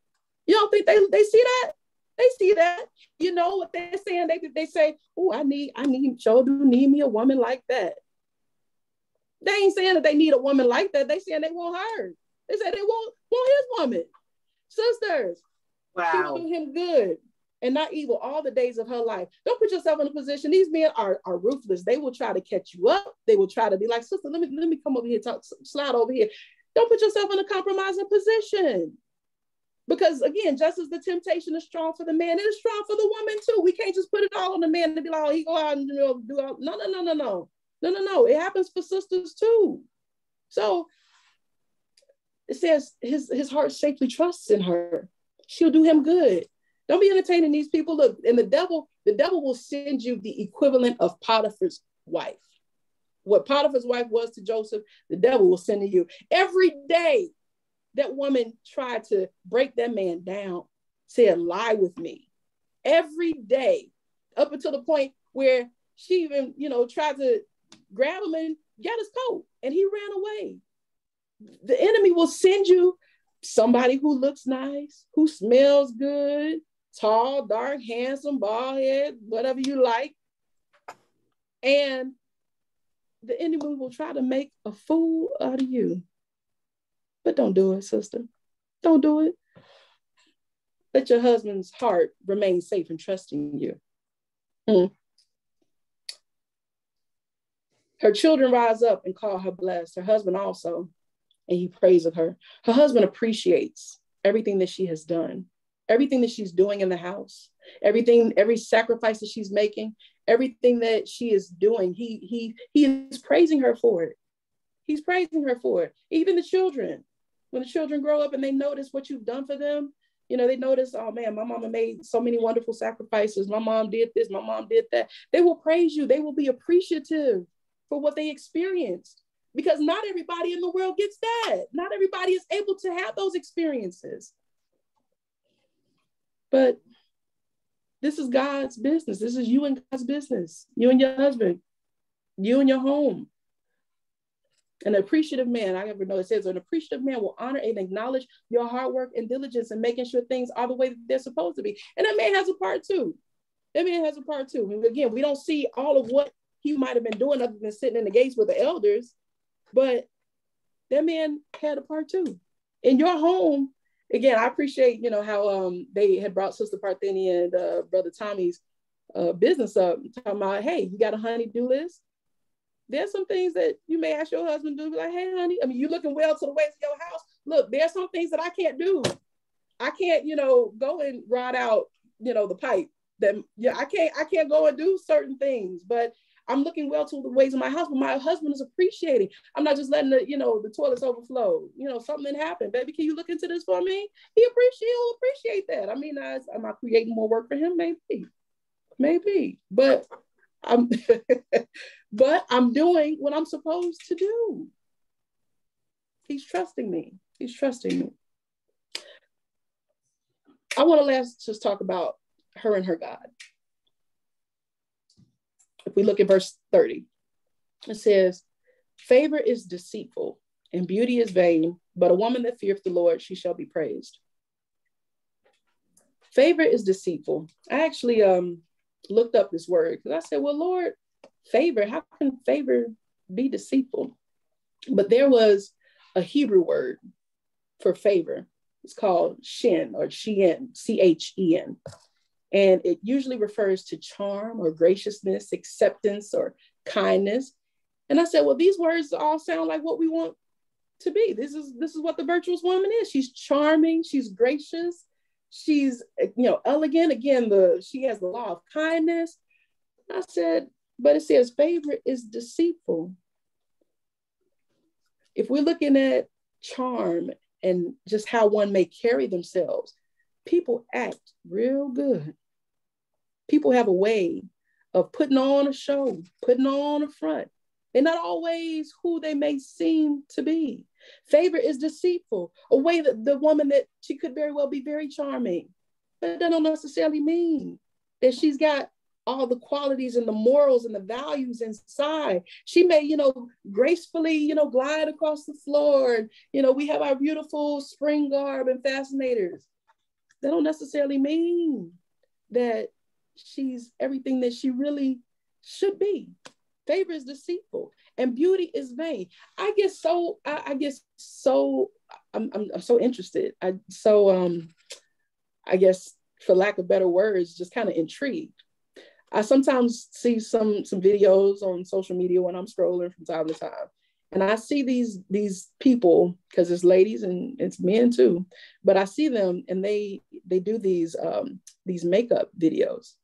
You don't think they they see that? They see that. You know what they're saying? They they say, "Oh, I need I need Joe do Need me a woman like that." They ain't saying that they need a woman like that. They saying they want her. They say they want want his woman. Sisters, wow. she will do him good and not evil all the days of her life. Don't put yourself in a position. These men are, are ruthless. They will try to catch you up. They will try to be like, sister, let me let me come over here, talk, slide over here. Don't put yourself in a compromising position. Because again, just as the temptation is strong for the man, it is strong for the woman too. We can't just put it all on the man to be like, oh, he go out and you know do all. No, no, no, no, no, no, no, no. It happens for sisters too. So it says his his heart safely trusts in her. She'll do him good. Don't be entertaining these people. Look, and the devil, the devil will send you the equivalent of Potiphar's wife. What Potiphar's wife was to Joseph, the devil will send to you. Every day that woman tried to break that man down, said, lie with me. Every day, up until the point where she even, you know, tried to grab him and get his coat, and he ran away. The enemy will send you somebody who looks nice, who smells good, tall, dark, handsome, bald head, whatever you like. And the enemy will try to make a fool out of you. But don't do it, sister. Don't do it. Let your husband's heart remain safe and trusting you. Mm. Her children rise up and call her blessed. Her husband also, and he prays of her. Her husband appreciates everything that she has done, everything that she's doing in the house, everything, every sacrifice that she's making, everything that she is doing. He he he is praising her for it. He's praising her for it. Even the children, when the children grow up and they notice what you've done for them, you know, they notice, oh man, my mama made so many wonderful sacrifices. My mom did this, my mom did that. They will praise you. They will be appreciative for what they experienced. because not everybody in the world gets that. Not everybody is able to have those experiences. But this is God's business. This is you and God's business. You and your husband, you and your home. An appreciative man, I never know it says an appreciative man will honor and acknowledge your hard work and diligence and making sure things are the way that they're supposed to be. And that man has a part too. That man has a part too. And again, we don't see all of what he might have been doing other than sitting in the gates with the elders, but that man had a part too. In your home, again, I appreciate you know how um they had brought Sister Parthenia and uh, Brother Tommy's uh, business up, talking about, hey, you got a honey-do list. There's some things that you may ask your husband to do, like, hey, honey, I mean, you looking well to the ways of your house. Look, there's some things that I can't do. I can't, you know, go and ride out, you know, the pipe. That yeah, I can't, I can't go and do certain things, but I'm looking well to the ways of my husband. My husband is appreciating. I'm not just letting the, you know, the toilets overflow. You know, something happened. Baby, can you look into this for me? He appreciate, he'll appreciate that. I mean, I, am I creating more work for him? Maybe, maybe. But I'm, but I'm doing what I'm supposed to do. He's trusting me. He's trusting me. I want to last just talk about her and her God if we look at verse 30, it says, Favor is deceitful and beauty is vain, but a woman that feareth the Lord, she shall be praised. Favor is deceitful. I actually um, looked up this word because I said, Well, Lord, favor, how can favor be deceitful? But there was a Hebrew word for favor. It's called shin or chien, C H E N. And it usually refers to charm or graciousness, acceptance or kindness. And I said, well, these words all sound like what we want to be. This is this is what the virtuous woman is. She's charming, she's gracious, she's you know elegant. Again, the she has the law of kindness. I said, but it says favor is deceitful. If we're looking at charm and just how one may carry themselves, people act real good people have a way of putting on a show, putting on a front. They're not always who they may seem to be. Favor is deceitful, a way that the woman that she could very well be very charming, but that don't necessarily mean that she's got all the qualities and the morals and the values inside. She may, you know, gracefully, you know, glide across the floor. And, you know, we have our beautiful spring garb and fascinators. That don't necessarily mean that she's everything that she really should be. Favor is deceitful and beauty is vain. I get so I, I get so I'm, I'm, I'm so interested. I so um I guess for lack of better words, just kind of intrigued. I sometimes see some some videos on social media when I'm scrolling from time to time, and I see these these people because it's ladies and it's men too, but I see them and they they do these um, these makeup videos,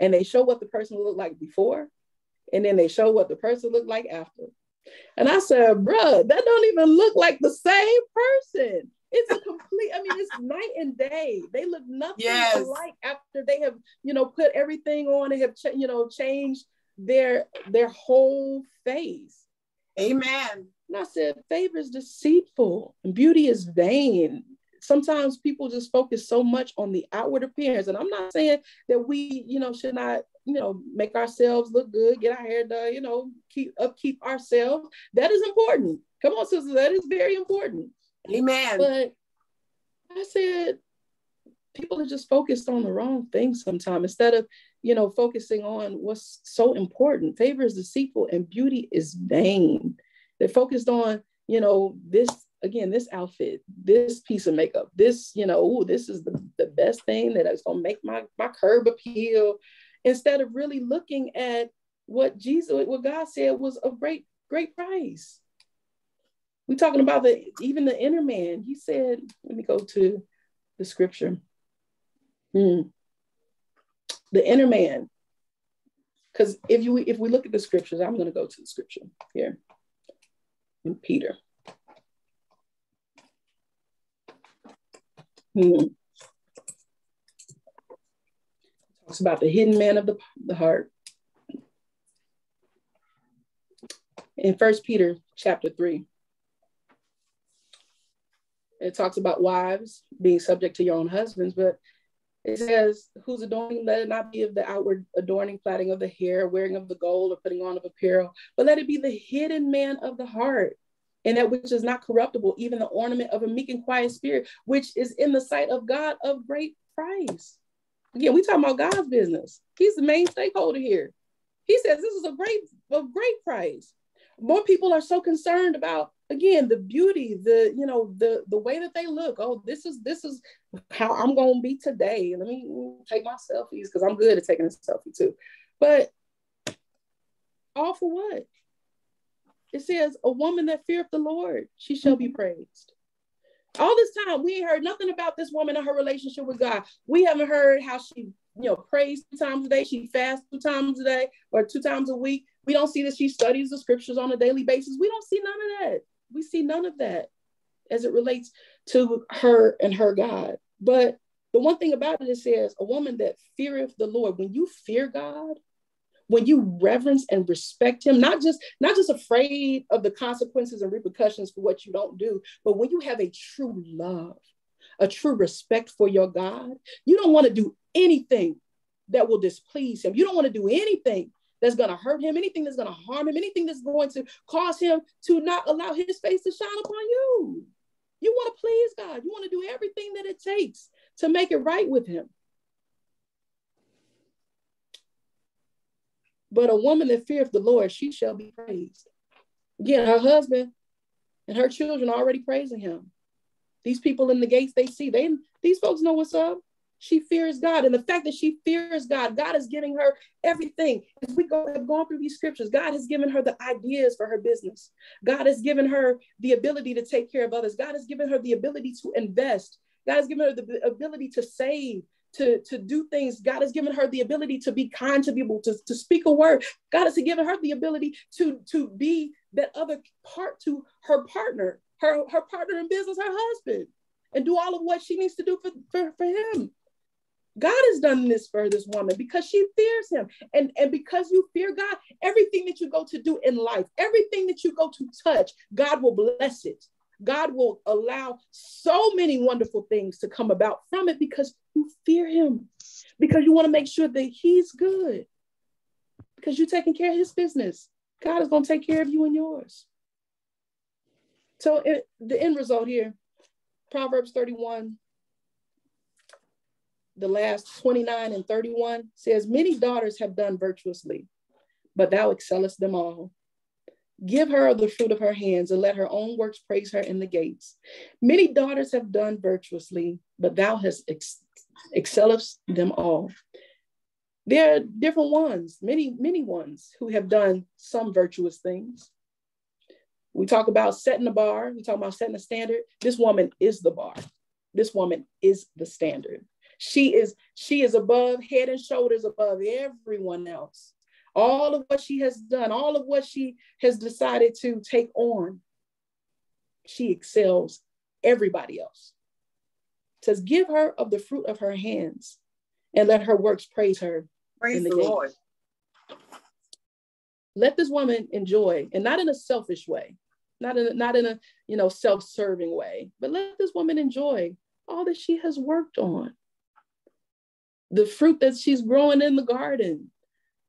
and they show what the person looked like before, and then they show what the person looked like after. And I said, bruh, that don't even look like the same person. It's a complete, I mean, it's night and day. They look nothing yes. alike after they have, you know, put everything on and have, you know, changed their their whole face. Amen. And I said, favor is deceitful and beauty is vain sometimes people just focus so much on the outward appearance. And I'm not saying that we, you know, should not, you know, make ourselves look good, get our hair done, you know, keep upkeep ourselves. That is important. Come on, sisters, that is very important. Amen. But I said people are just focused on the wrong thing sometimes instead of you know focusing on what's so important favor is deceitful and beauty is vain they're focused on you know this again, this outfit, this piece of makeup, this, you know, ooh, this is the, the best thing that is gonna make my, my curb appeal, instead of really looking at what Jesus, what God said was a great, great price. We're talking about the even the inner man. He said, let me go to the scripture. Hmm. The inner man. Because if you if we look at the scriptures, I'm going to go to the scripture here in Peter. Hmm. Talks about the hidden man of the, the heart. in First Peter chapter 3. It talks about wives being subject to your own husbands, but it says, whose adorning, let it not be of the outward adorning, plaiting of the hair, wearing of the gold, or putting on of apparel, but let it be the hidden man of the heart, and that which is not corruptible, even the ornament of a meek and quiet spirit, which is in the sight of God of great price. Again, we talking about God's business. He's the main stakeholder here. He says this is a great, a great price. More people are so concerned about again the beauty the you know the the way that they look oh this is this is how i'm gonna be today let me take my selfies because i'm good at taking a selfie too but all for what it says a woman that feareth the lord she shall be mm-hmm. praised. All this time we heard nothing about this woman and her relationship with god. We haven't heard how she you know prays two times a day she fasts two times a day or two times a week. We don't see that she studies the scriptures on a daily basis. We don't see none of that. We see none of that as it relates to her and her God. But the one thing about it, it says, a woman that feareth the Lord, when you fear God, when you reverence and respect him not just not just afraid of the consequences and repercussions for what you don't do but when you have a true love a true respect for your god you don't want to do anything that will displease him you don't want to do anything that's going to hurt him, anything that's going to harm him, anything that's going to cause him to not allow his face to shine upon you. You want to please God. You want to do everything that it takes to make it right with him. But a woman that feareth the Lord, she shall be praised. Again, her husband and her children are already praising him. These people in the gates, they see, they these folks know what's up. She fears God. And the fact that she fears God, God is giving her everything. As we go, have gone through these scriptures, God has given her the ideas for her business. God has given her the ability to take care of others. God has given her the ability to invest. God has given her the ability to save, to, to do things. God has given her the ability to be kind to people, to, to speak a word. God has given her the ability to, to be that other part to her partner, her, her partner in business, her husband, and do all of what she needs to do for, for, for him. God has done this for this woman because she fears him. And, and because you fear God, everything that you go to do in life, everything that you go to touch, God will bless it. God will allow so many wonderful things to come about from it because you fear him, because you want to make sure that he's good, because you're taking care of his business. God is going to take care of you and yours. So it, the end result here, Proverbs 31, the last 29 and 31 says, Many daughters have done virtuously, but thou excellest them all. Give her the fruit of her hands and let her own works praise her in the gates. Many daughters have done virtuously, but thou hast ex- them all. There are different ones, many, many ones who have done some virtuous things. We talk about setting the bar, we talk about setting a standard. This woman is the bar. This woman is the standard. She is she is above head and shoulders above everyone else. All of what she has done, all of what she has decided to take on, she excels everybody else. It says, give her of the fruit of her hands and let her works praise her. Praise the, the Lord. Let this woman enjoy, and not in a selfish way, not in a, not in a you know self-serving way, but let this woman enjoy all that she has worked on the fruit that she's growing in the garden,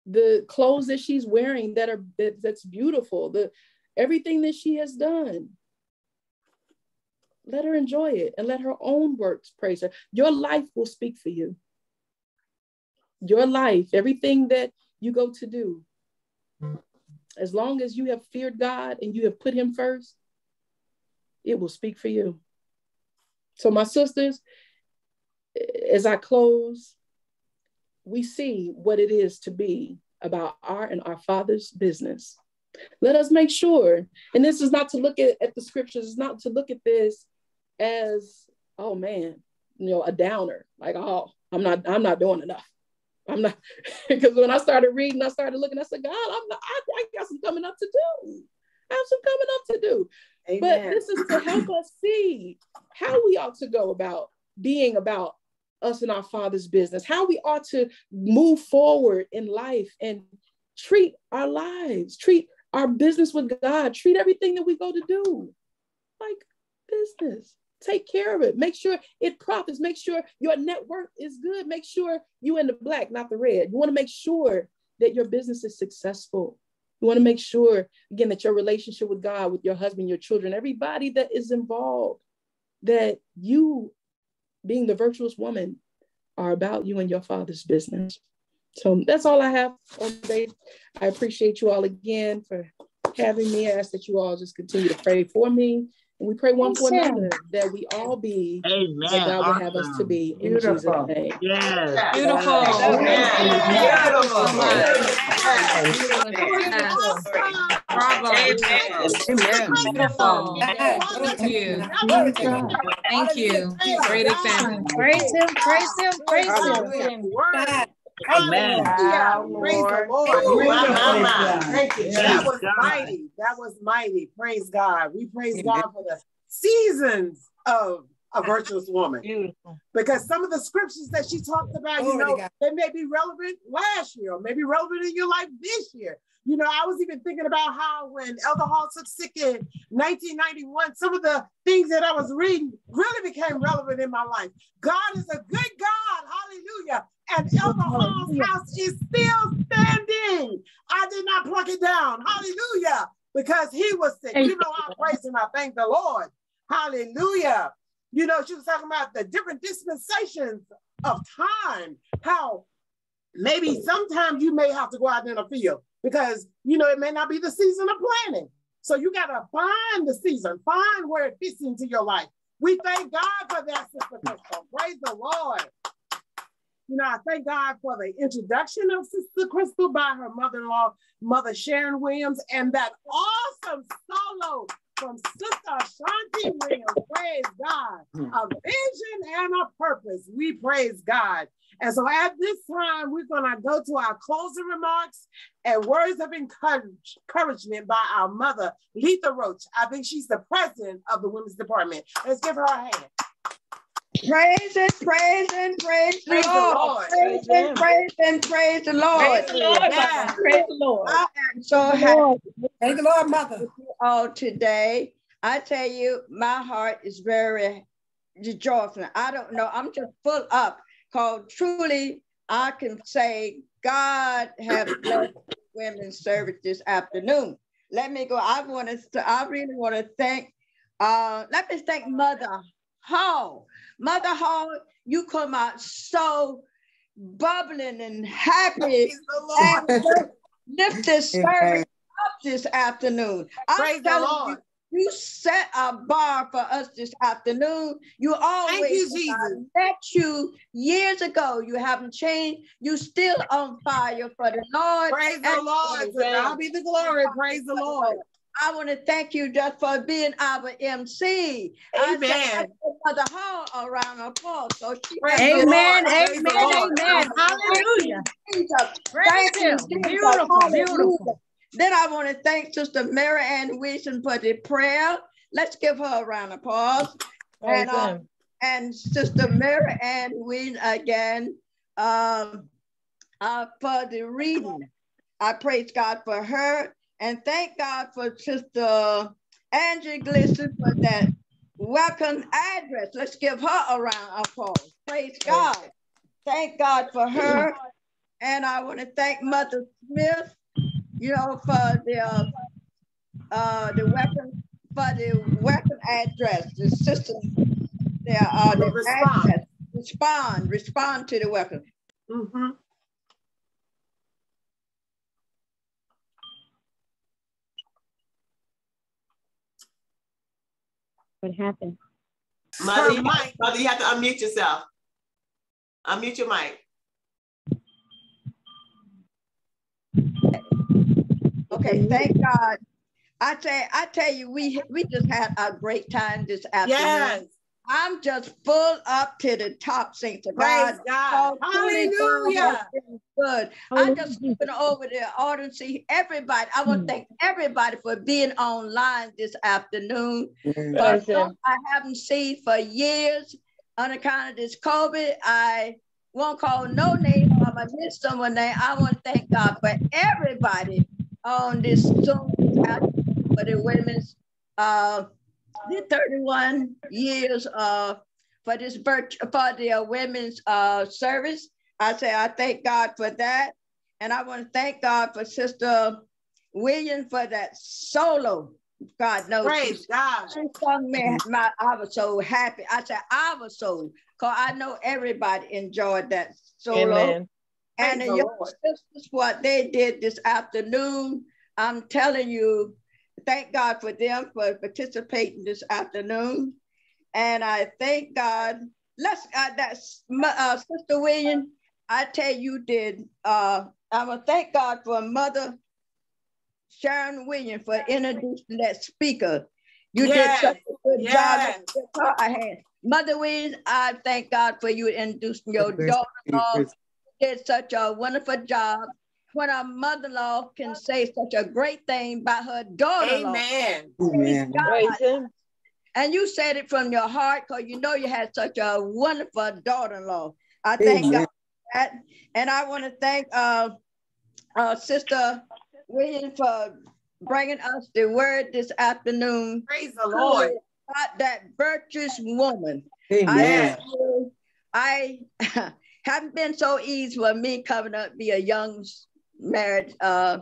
the clothes that she's wearing that are that, that's beautiful, the everything that she has done. Let her enjoy it and let her own works praise her. Your life will speak for you. Your life, everything that you go to do, as long as you have feared God and you have put Him first, it will speak for you. So, my sisters, as I close, we see what it is to be about our and our Father's business. Let us make sure, and this is not to look at, at the scriptures, it's not to look at this as, oh man, you know, a downer, like, oh, I'm not, I'm not doing enough. I'm not, because when I started reading, I started looking, I said, God, I'm not, I, I got some coming up to do. I have some coming up to do. Amen. But this is to help us see how we ought to go about being about us in our Father's business, how we ought to move forward in life and treat our lives, treat our business with God. Treat everything that we go to do like business. Take care of it. Make sure it profits. Make sure your net worth is good. Make sure you in the black, not the red. You want to make sure that your business is successful. You want to make sure, again, that your relationship with God, with your husband, your children, everybody that is involved, that you, being the virtuous woman, are about you and your father's business. So that's all I have on today. I appreciate you all again for having me. I ask that you all just continue to pray for me. And we pray one for another that we all be Amen. what God would have us to be in Jesus' Beautiful. name. Yes. Beautiful. Bravo. Beautiful. Thank you. Thank you. Great example. Praise him, praise him, praise him. Amen. Hallelujah. Praise the Lord. Ooh, my, my, my. Thank you. That was mighty. That was mighty. Praise God. We praise God for the seasons of a virtuous woman. Beautiful. Because some of the scriptures that she talked about, you know, they may be relevant last year or maybe relevant in your life this year. You know, I was even thinking about how when Elder Hall took sick in 1991, some of the things that I was reading really became relevant in my life. God is a good God. Hallelujah. And Elder Hall's house is still standing. I did not pluck it down. Hallelujah. Because he was sick. You know, I praise and I thank the Lord. Hallelujah. You know, she was talking about the different dispensations of time, how maybe sometimes you may have to go out in a field because, you know, it may not be the season of planting. So you got to find the season, find where it fits into your life. We thank God for that, Sister Crystal. Praise the Lord. You know, I thank God for the introduction of Sister Crystal by her mother-in-law, Mother Sharon Williams, and that awesome solo from Sister Shanti Williams. Praise God. A vision and a purpose. We praise God. And so at this time, we're going to go to our closing remarks and words of encourage, encouragement by our mother, Letha Roach. I think she's the president of the women's department. Let's give her a hand. Praise and praise and praise the Praise the Lord. Lord. Praise and praise and praise the Lord. Praise the Lord. Yeah. Praise the Lord. I am so happy Thank the Lord, Mother. all today. I tell you, my heart is very joyful. I don't know. I'm just full up because truly I can say God has blessed women's service this afternoon. Let me go. I want to, I really want to thank, uh, let me thank Mother Hall. Mother Hall, you come out so bubbling and happy and lift- this service up this afternoon. Praise the telling Lord. you, you set a bar for us this afternoon. You always Thank you, since I Jesus. met you years ago. You haven't changed. You still on fire for the Lord. Praise the Lord. I'll be the glory. Praise the Lord. I want to thank you just for being our MC. Amen. Mother Hall around of applause. So she Amen, the amen, amen. Hallelujah. Thank you. Beautiful, beautiful. Then I want to thank Sister Mary Ann Wilson for the prayer. Let's give her a round of applause. And, uh, and Sister Mary Ann Wilson again um, uh, for the reading. I praise God for her and thank God for Sister Angie Glisson for that welcome address. Let's give her a round of applause. Praise God. Thank God for her. And I want to thank Mother Smith, you know, for the uh, uh, the weapon for the weapon address, the system, the, uh, the Respond. address. respond, respond to the weapon. Mhm. What happened? Mother, you, Mother, you have to unmute yourself. Unmute your mic. Okay, thank God. I tell I tell you, we we just had a great time this afternoon. Yes. I'm just full up to the top, saints of Praise God. God. Oh, truly, Hallelujah. Good. I'm just looking over the audience, see everybody. I want to thank everybody for being online this afternoon. For some. I haven't seen for years on account of this COVID. I won't call no name. I'm gonna miss someone name. I want to thank God for everybody on this Zoom out for the women's uh, the 31 years uh, for this virtue for the uh, women's uh, service. I say I thank God for that, and I want to thank God for Sister William for that solo. God knows. Praise she- God. she sung me, my, I was so happy. I said I was so, cause I know everybody enjoyed that solo. Amen. And Praise the the young Lord. sisters, what they did this afternoon, I'm telling you, thank God for them for participating this afternoon. And I thank God. Let's uh, that's my, uh, Sister William. I tell you, you did. Uh, I'm gonna thank God for Mother Sharon Williams for introducing that speaker. You Yes, did such a good yes. job. I had Mother Williams. I thank God for you introducing your daughter-in-law did such a wonderful job. When a mother-in-law can say such a great thing about her daughter-in-law. Amen. Amen. God. And you said it from your heart because you know you had such a wonderful daughter-in-law. I thank Amen. God for that. And I want to thank uh, uh, Sister William for bringing us the word this afternoon. Praise the Lord. About that virtuous woman. Amen. I, I haven't been so easy for me coming up be a young married uh,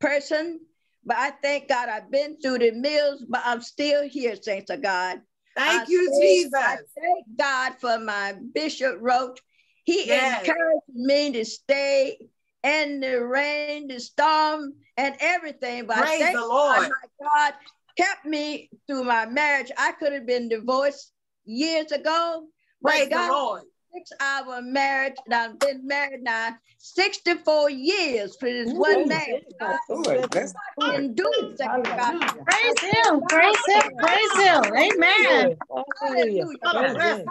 person, but I thank God I've been through the mills, but I'm still here, saints of God. Thank I you, thank- Jesus. I thank God for my Bishop Roach. He Yes. encouraged me to stay in the rain, the storm, and everything. But I Praise thank the God, Lord. my God kept me through my marriage. I could have been divorced years ago. Praise the God Lord. Six hour marriage, and I've been married now 64 years for this one man. Lord, bless God can do it. Praise him, praise him, praise him. Amen. Hallelujah. Hallelujah.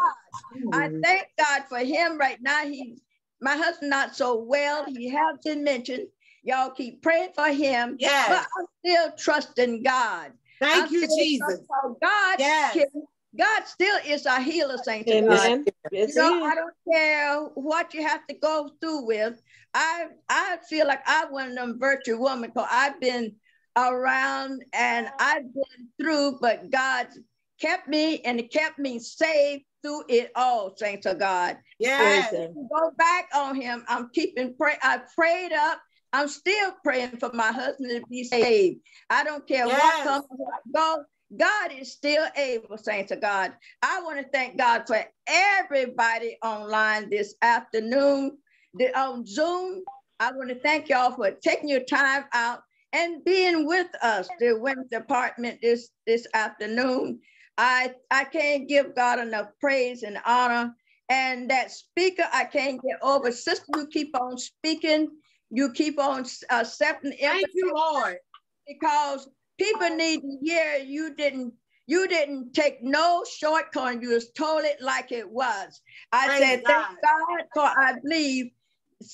I thank God for him right now. He, my husband, not so well. He has been mentioned. Y'all keep praying for him. Yes. But I'm still trusting God. Thank I'm you, Jesus. God. Yes. can- God still is our healer, saints of God. Amen. Yes, You know. I don't care what you have to go through with. I I feel like I'm one of them virtue women because I've been around and I've been through, but God kept me and it kept me safe through it all, saints of God. Yes. Praise Go back on him. I'm keeping pray. I prayed up. I'm still praying for my husband to be saved. I don't care Yes. what comes, what goes. God is still able, saints of God. I want to thank God for everybody online this afternoon, the, on Zoom. I want to thank y'all for taking your time out and being with us, the women's department this this afternoon. I I can't give God enough praise and honor. And that speaker, I can't get over. Sister, you keep on speaking. You keep on uh, accepting Thank you, Lord. because people need to hear you didn't you didn't take no shortcut. You just told it like it was. I said, God. thank God, for I believe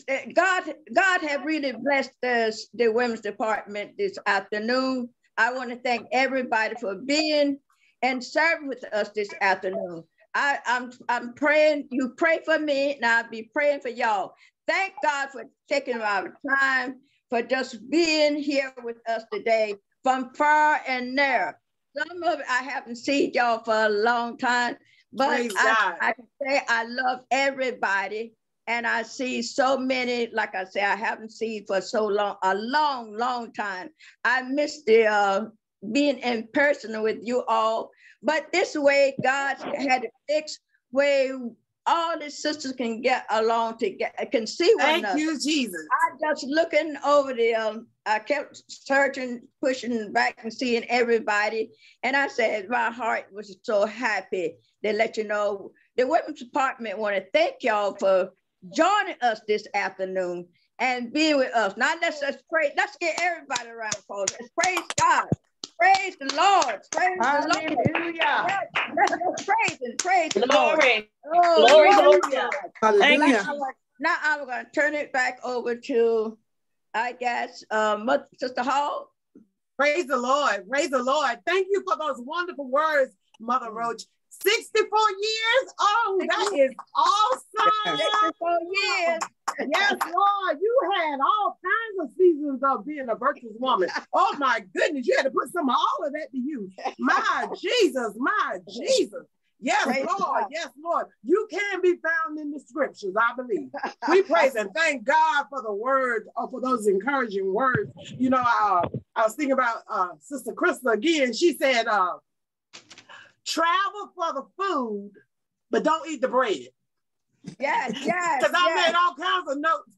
uh, God, God have really blessed us, the women's department this afternoon. I want to thank everybody for being and serving with us this afternoon. I, I'm I'm praying, you pray for me, and I'll be praying for y'all. Thank God for taking our time for just being here with us today from far and near. Some of it I haven't seen y'all for a long time, but Praise I, I can say I love everybody. And I see so many, like I say, I haven't seen for so long, a long, long time. I miss the uh, being in person with you all. But this way, God had it fixed where all the sisters can get along to get can see one Thank another. you, Jesus. I just looking over the um, I kept searching, pushing back and seeing everybody. And I said my heart was so happy to let you know the women's department want to thank y'all for joining us this afternoon and being with us. Now let's let's pray. Let's get everybody around phone. Let's praise God. Praise the Lord. Praise the Lord. Hallelujah. Let's, let's praise and praise the Lord. Glory. Oh, Glory, glory. glory. Hallelujah. Now I'm gonna- Now I'm going to turn it back over to, I guess, uh, Mother, Sister Hall. Praise the Lord. Praise the Lord. Thank you for those wonderful words, Mother mm. Roach. 64 years. Oh, that is awesome. 64 years. Yes, Lord, you had all kinds of seasons of being a virtuous woman. Oh my goodness, you had to put some of all of that to use. My Jesus, my Jesus. Yes, Praise Lord. God. Yes, Lord. You can be found in the scriptures, I believe. We praise and thank God for the word, or for those encouraging words. You know, uh, I was thinking about uh, Sister Krista again. She said, uh, travel for the food, but don't eat the bread. Yes, yes. Because I yes. made all kinds of notes.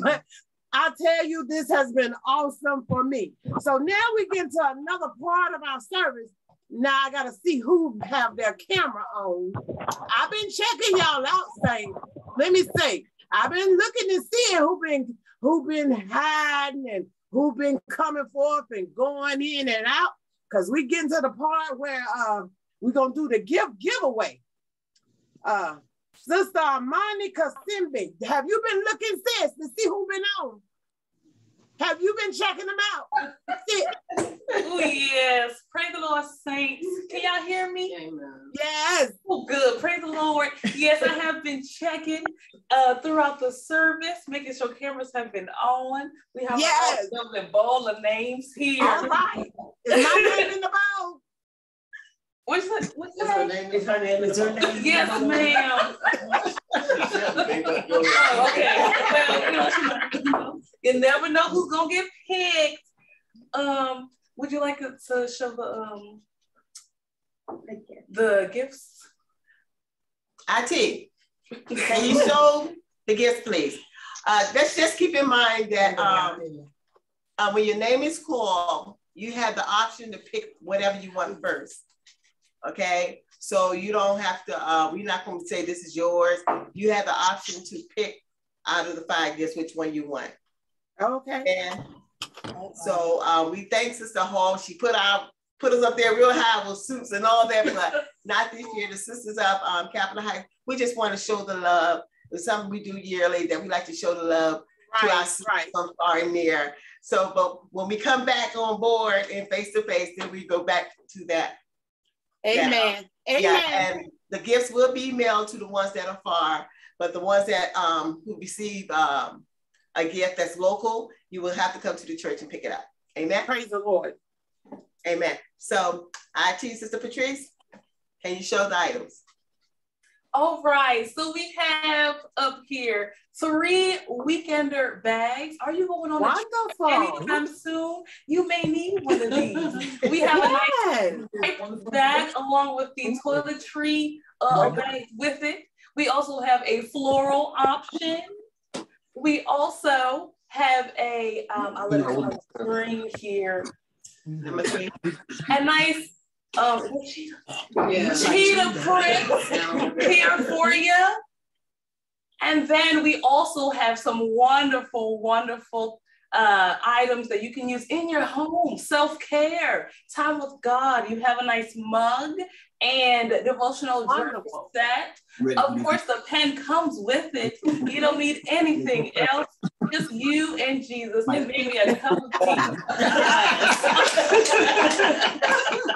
but I tell you, this has been awesome for me. So now we get to another part of our service. Now I gotta see who have their camera on. I've been checking y'all out, saying, let me see. I've been looking and seeing who been who been hiding and who been coming forth and going in and out. Cause we getting to the part where uh, we're gonna do the gift giveaway. Uh, Sister Armani Kassembe, have you been looking, sis, to see who been on? Have you been checking them out? Oh, yes. Praise the Lord, saints. Can y'all hear me? Yes. Oh, good. Praise the Lord. Yes, I have been checking uh, throughout the service, making sure cameras have been on. We have Yes. a lovely bowl of names here. All right. Is my name in the bowl? What's that? What's Is her name? Is her name? Is her name? Yes, ma'am. Oh, okay. Well, you know, you never know who's gonna get picked. Um, would you like to show the um the gifts? IT, can you show the gifts, please? Uh, let's just keep in mind that um, uh, when your name is called, you have the option to pick whatever you want first. Okay, so you don't have to. Uh, we're not going to say this is yours. You have the option to pick out of the five gifts which one you want. Okay. And so uh, we thank Sister Hall. She put out put us up there real high with suits and all that, but not this year. The sisters of um, Capitol Heights. We just want to show the love. It's something we do yearly that we like to show the love to our sisters from far and near. So, but when we come back on board and face to face, then we go back to that. Amen. that- Amen. Yeah, and the gifts will be mailed to the ones that are far, but the ones that um who receive um a gift that's local, you will have to come to the church and pick it up. Amen. Praise the Lord. Amen. So, IT Sister Patrice, can you show the items? All right, so we have up here three weekender bags. Are you going on a trip Wonderful. anytime soon? You may need one of these. We have a nice bag along with the toiletry uh, bag with it. We also have a floral option. We also have a, um, I'll let it come on screen here, a nice um, Yeah. cheetah print here for you. And then we also have some wonderful, wonderful uh, items that you can use in your home. Self-care, time with God. You have a nice mug and devotional journal set. Of course, the pen comes with it. You don't need anything else. Just you and Jesus, and maybe a cup of tea.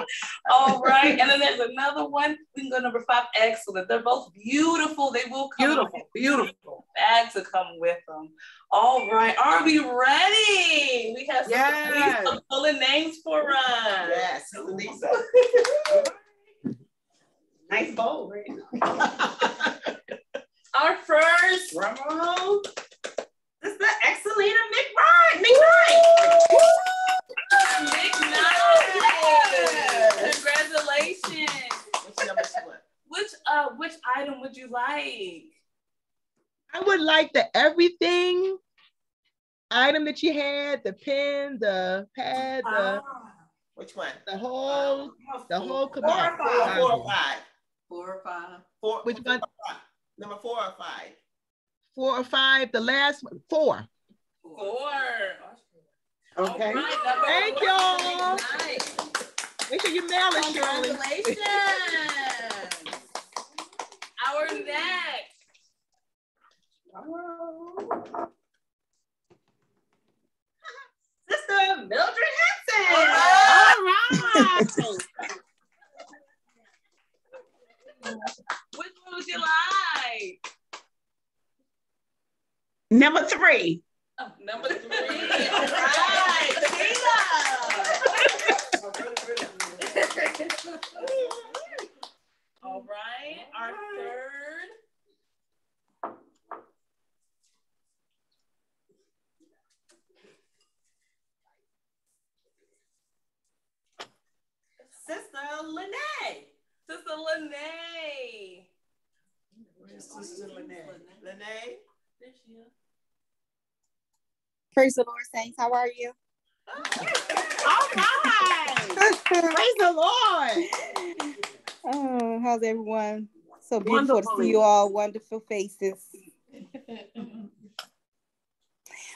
All right, and then there's another one. We can go number five. Excellent. They're both beautiful. They will come. Beautiful, beautiful. Bags to come with them. All right, are we ready? We have some Yes. Lisa pulling names for us. Yes, Lisa. Nice bowl, right? now. Our first roll. This is the Excelina McBride. McBride. McKnight. Congratulations. Which number she want? Which uh which item would you like? I would like the everything item that you had, the pen, the pad, the Which one? the whole, the whole Four command. or five? Four or five? Four or five. Four. Which one? Number four or five? Four or five, the last one, four. Four. Okay. All right, number Thank y'all. Nice. Make sure you mail it, Shirley. Congratulations. Our next. Sister Mildred Henson. All right. Which one would you like? Number three. Oh, number three. right, Tina. All right, our third sister Lynette. Sister Lene. Where's Sister Lene? Lene? There she is. Praise the Lord, saints. How are you? Oh, All right. Praise the Lord. Oh, how's everyone? So beautiful to see you all. Wonderful faces.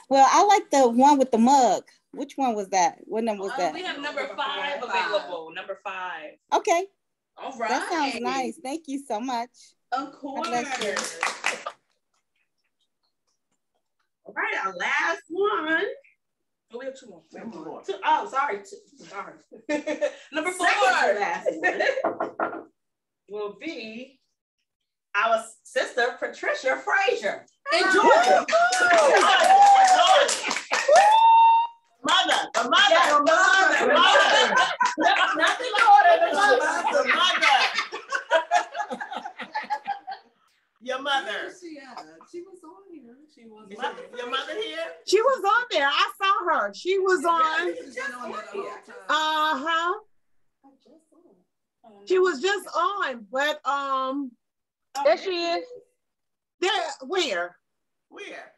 Well, I like the one with the mug. Which one was that? What number was Uh, that? we have number five available. Number five. Okay. All right. That sounds nice. Thank you so much. Of course. All right, our last one. Oh, we have two more. We have two more. Two- oh, sorry. two- sorry. Number four. Second to last one will be our sister Patricia Frazier. In Georgia. Mother, the mother, Yeah, the mother, the mother. Not not the daughter, the mother. The mother. Your mother. She, uh, she was on here. She was Is your- Your mother here? She was on there. I saw her. She was on. She's been on that the whole time. Uh huh. She was just on, but um, There she is. there where Where?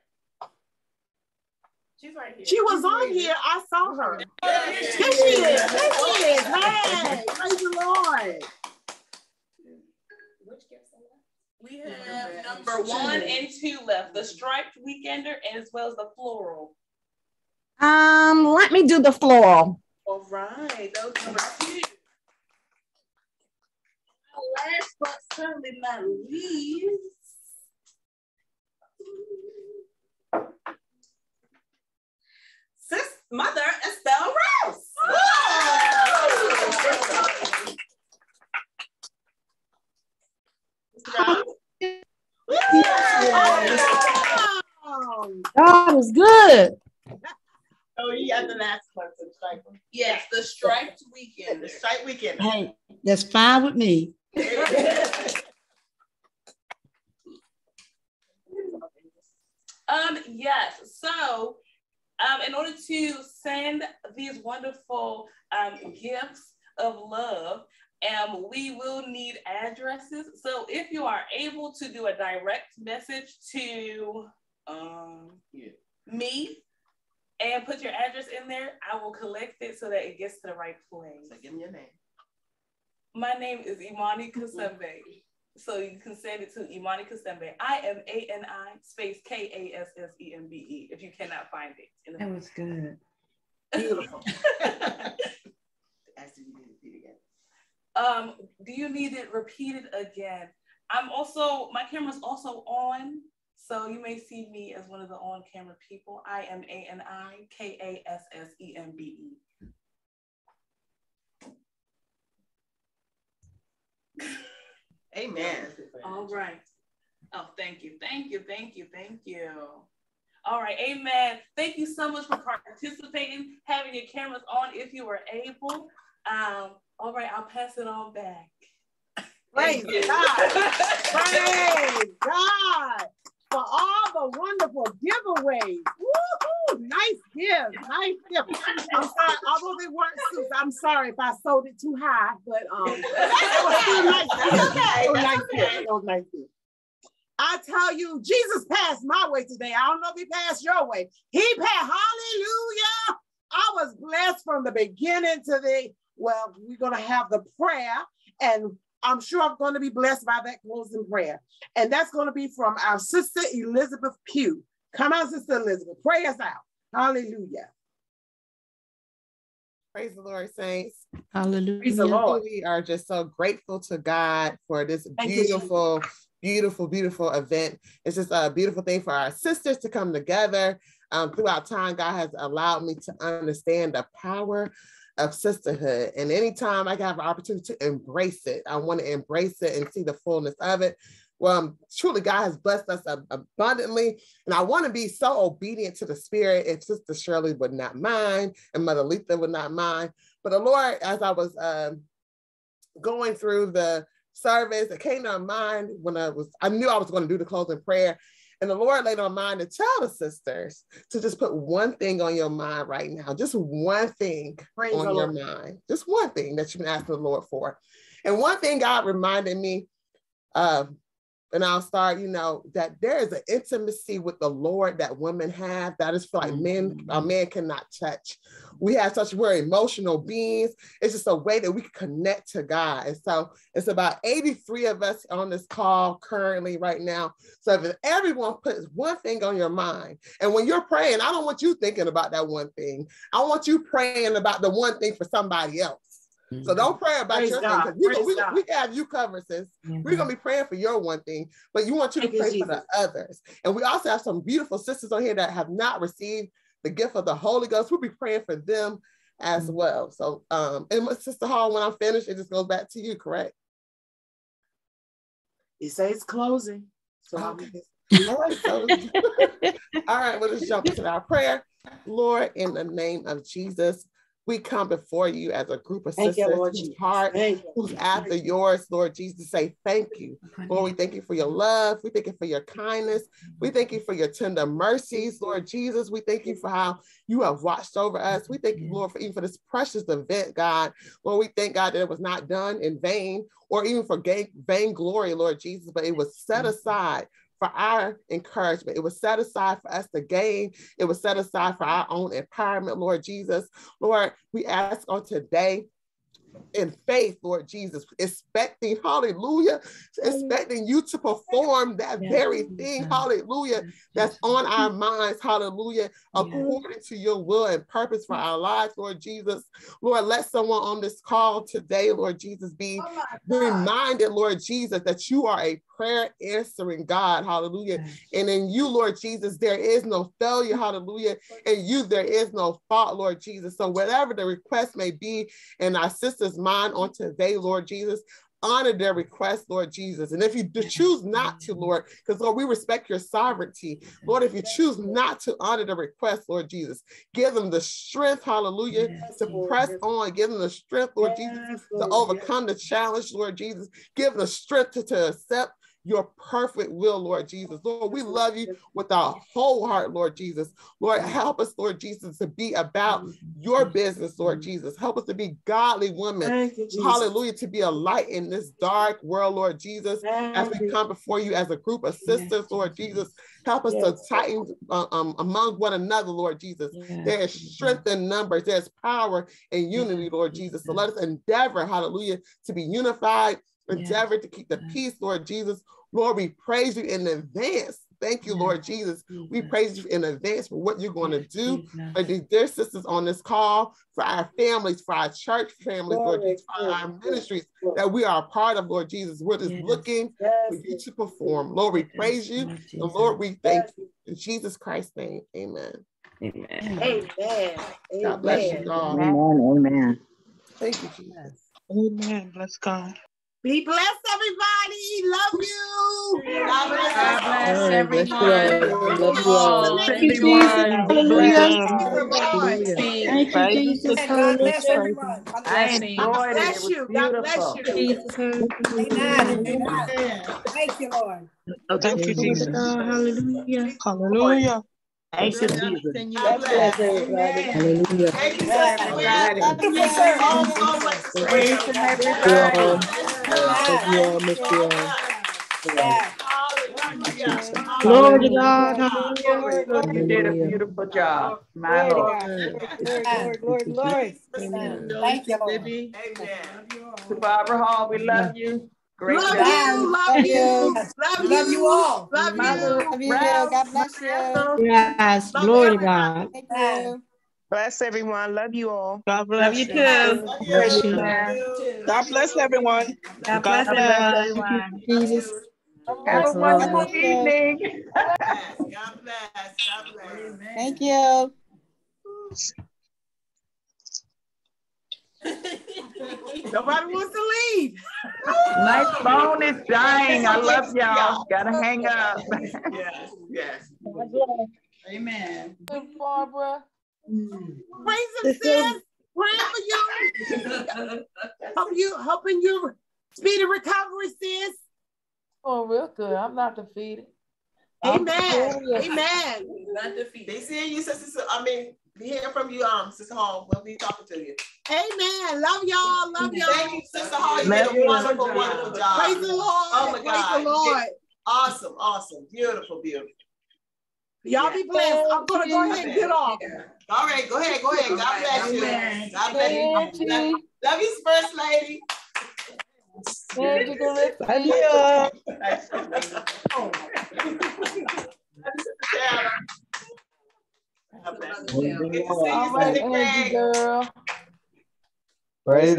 She's right here. she was on here. I saw her. Yeah. There she is. There she is. Hey, praise the Lord. We have number one and two left. The striped weekender as well as the floral. Um, let me do the floral. All right, those number two. Last but certainly not least. Sis, mother Estelle Rouse. God is good. Oh, you got the last person, stripe. Yes, the striped weekender. The stripe weekend. Hey, that's fine with me. Um, yes. So, um, in order to send these wonderful um, gifts of love, um, we will need addresses. So, if you are able to do a direct message to um, me and put your address in there, I will collect it so that it gets to the right place. So give me your name. My name is Imani Kassembe. So you can send it to Imani Kassembe. I M A N I space K A S S E M B E if you cannot find it. in the- That was good. Beautiful. Ask you to repeat again. Um, do you need it repeated again? I'm also my camera's also on, so you may see me as one of the on-camera people. I am A N I K A S S E M B E. Amen. All right. Oh, thank you, thank you, thank you, thank you. All right, amen. Thank you so much for participating, having your cameras on if you were able. Um, all right, I'll pass it on back. Praise God. Praise God for all the wonderful giveaways. Woo-hoo, nice gift. Nice gift. I'm sorry, although they weren't suits, I'm sorry if I sold it too high, but um it was still nice. That's okay. It was nice gift. It was nice gift. I tell you, Jesus passed my way today. I don't know if he passed your way. He passed. Hallelujah. I was blessed from the beginning to the, well, we're going to have the prayer, and I'm sure I'm going to be blessed by that closing prayer. And that's going to be from our sister Elizabeth Pugh. Come on, Sister Elizabeth. Pray us out. Hallelujah. Praise the Lord, saints. Hallelujah. Praise the Lord. We are just so grateful to God for this Thank you, beautiful, beautiful, beautiful event. It's just a beautiful thing for our sisters to come together. Um, throughout time, God has allowed me to understand the power of sisterhood. And anytime I have an opportunity to embrace it, I want to embrace it and see the fullness of it. Well, truly God has blessed us ab- abundantly. And I want to be so obedient to the Spirit if Sister Shirley would not mind and Mother Letha would not mind. But the Lord, as I was um, going through the service, it came to my mind when I was, I knew I was going to do the closing prayer. And the Lord laid on my mind to tell the sisters to just put one thing on your mind right now, just one thing Praise on your mind, just one thing that you've been asking the Lord for. And one thing God reminded me, um, and I'll start, you know, that there is an intimacy with the Lord that women have that is feel like men, mm-hmm. a man cannot touch. We have such we're emotional beings. It's just a way that we can connect to God. And so it's about 83 of us on this call currently right now. So if everyone puts one thing on your mind, and when you're praying, I don't want you thinking about that one thing. I want you praying about the one thing for somebody else. So don't mm-hmm. pray about Praise your God. thing. We, we, we have you covered, sis. We're gonna mm-hmm. be praying for your one thing, but you want you to Thank you, pray for the others. And we also have some beautiful sisters on here that have not received the gift of the Holy Ghost. We'll be praying for them as mm-hmm. well. So um, and my sister Hall, when I'm finished, it just goes back to you, correct? You say it's closing. So Okay. All right, so all right, we'll just jump into our prayer. Lord, in the name of Jesus, we come before you as a group of Thank you, sisters Lord whose heart, Thank you. who's after yours, Lord Jesus, say thank you. Lord, we thank you for your love. We thank you for your kindness. We thank you for your tender mercies, Lord Jesus. We thank you for how you have watched over us. We thank you, Lord, for even for this precious event, God. Lord, we thank God that it was not done in vain or even for gain, vain glory, Lord Jesus, but it was set aside for our encouragement. It was set aside for us to gain. It was set aside for our own empowerment, Lord Jesus. Lord, we ask on today in faith, Lord Jesus, expecting, hallelujah, expecting you to perform that very thing, hallelujah, that's on our minds, hallelujah, according to your will and purpose for our lives, Lord Jesus. Lord, let someone on this call today, Lord Jesus, be reminded, Lord Jesus, that you are a prayer answering God, hallelujah. And in you, Lord Jesus, there is no failure, hallelujah. In you, there is no fault, Lord Jesus. So, whatever the request may be in our sister's mind on today, Lord Jesus, honor their request, Lord Jesus. And if you do choose not to, Lord, because Lord, we respect your sovereignty. Lord, if you choose not to honor the request, Lord Jesus, give them the strength, hallelujah, to press on. Give them the strength, Lord Jesus, to overcome the challenge, Lord Jesus. Give them the strength to, to accept your perfect will, Lord Jesus. Lord, we love you with our whole heart, Lord Jesus. Lord, help us, Lord Jesus, to be about your business, Lord Jesus. Help us to be godly women. You, Hallelujah, to be a light in this dark world, Lord Jesus. As we come before you as a group of sisters, Lord Jesus, help us to tighten uh, um, among one another, Lord Jesus. There is strength in numbers, there's power in unity, Lord Jesus. So let us endeavor, hallelujah, to be unified, endeavor to keep the peace, Lord Jesus. Lord, we praise you in advance. Thank you, Lord Jesus. We praise you in advance for what you're going to do for these dear sisters on this call, for our families, for our church families, Lord Jesus, for our ministries that we are a part of, Lord Jesus. We're just looking for you to perform. Lord, we praise you. And Lord, we thank you. In Jesus Christ's name, amen. Amen. Amen. God bless you Amen. all. Amen. Amen. Thank you, Jesus. Amen. Bless God. Be blessed, everybody. Love you. God bless God bless us. everyone. Love you all. Thank you, Jesus. Be blessed. Thank you, Jesus Jesus. God bless everyone. God bless you. God bless you. God bless you. Jesus. Amen. Amen. Thank you, Lord. Thank you, Jesus. Hallelujah. Hallelujah. Thank you, Jesus. God bless. Hallelujah. Thank you, Bless Sister Gwen. everybody. Wonderful Thank you service. so much, Sister Praise Gwen. and You everybody. All. Love you all. Amen. Miss you all. Yeah. Glory to God. Glory. You did a beautiful job, my Glory to Lord. God. Glory, glory, glory, glory. Amen. Thank you, Lord. Amen. To Barbara Hall, we love you. Great Love job. you. Love Love you. you. Love Love you you. all. Love you. Love you. God bless you. Yes. Glory to. God. Thank you. Bless everyone. Love you all. God bless you you. too. Love Love you. you. God bless everyone. God God God bless bless. everyone. Jesus. Have Yes, a wonderful bless you. evening. Yes. God bless. God bless. Thank you. Nobody wants to leave. My phone is dying. I love y'all. Gotta hang up. Yes, yes. Amen. Barbara. Praise him, sis. Praying for you. Hope you, hoping you speedy recovery, sis. Oh, real good. I'm not defeated. Amen. Amen. Not defeated. They seeing you, sister. sister- I mean, we hearing from you, um, Sister Hall. We'll be talking to you. Amen. Love y'all. Love y'all. Thank you, Sister Hall. You Love did a you. wonderful, wonderful job. Praise the Lord. Oh my Praise God. the You did Lord. Awesome, awesome. Beautiful, beautiful. Y'all be blessed. I'm gonna go ahead and get off. All right, go ahead, go ahead. God bless you. Amen. God bless you. Auntie. Love, love you, First Lady. All right, Angie girl. Praise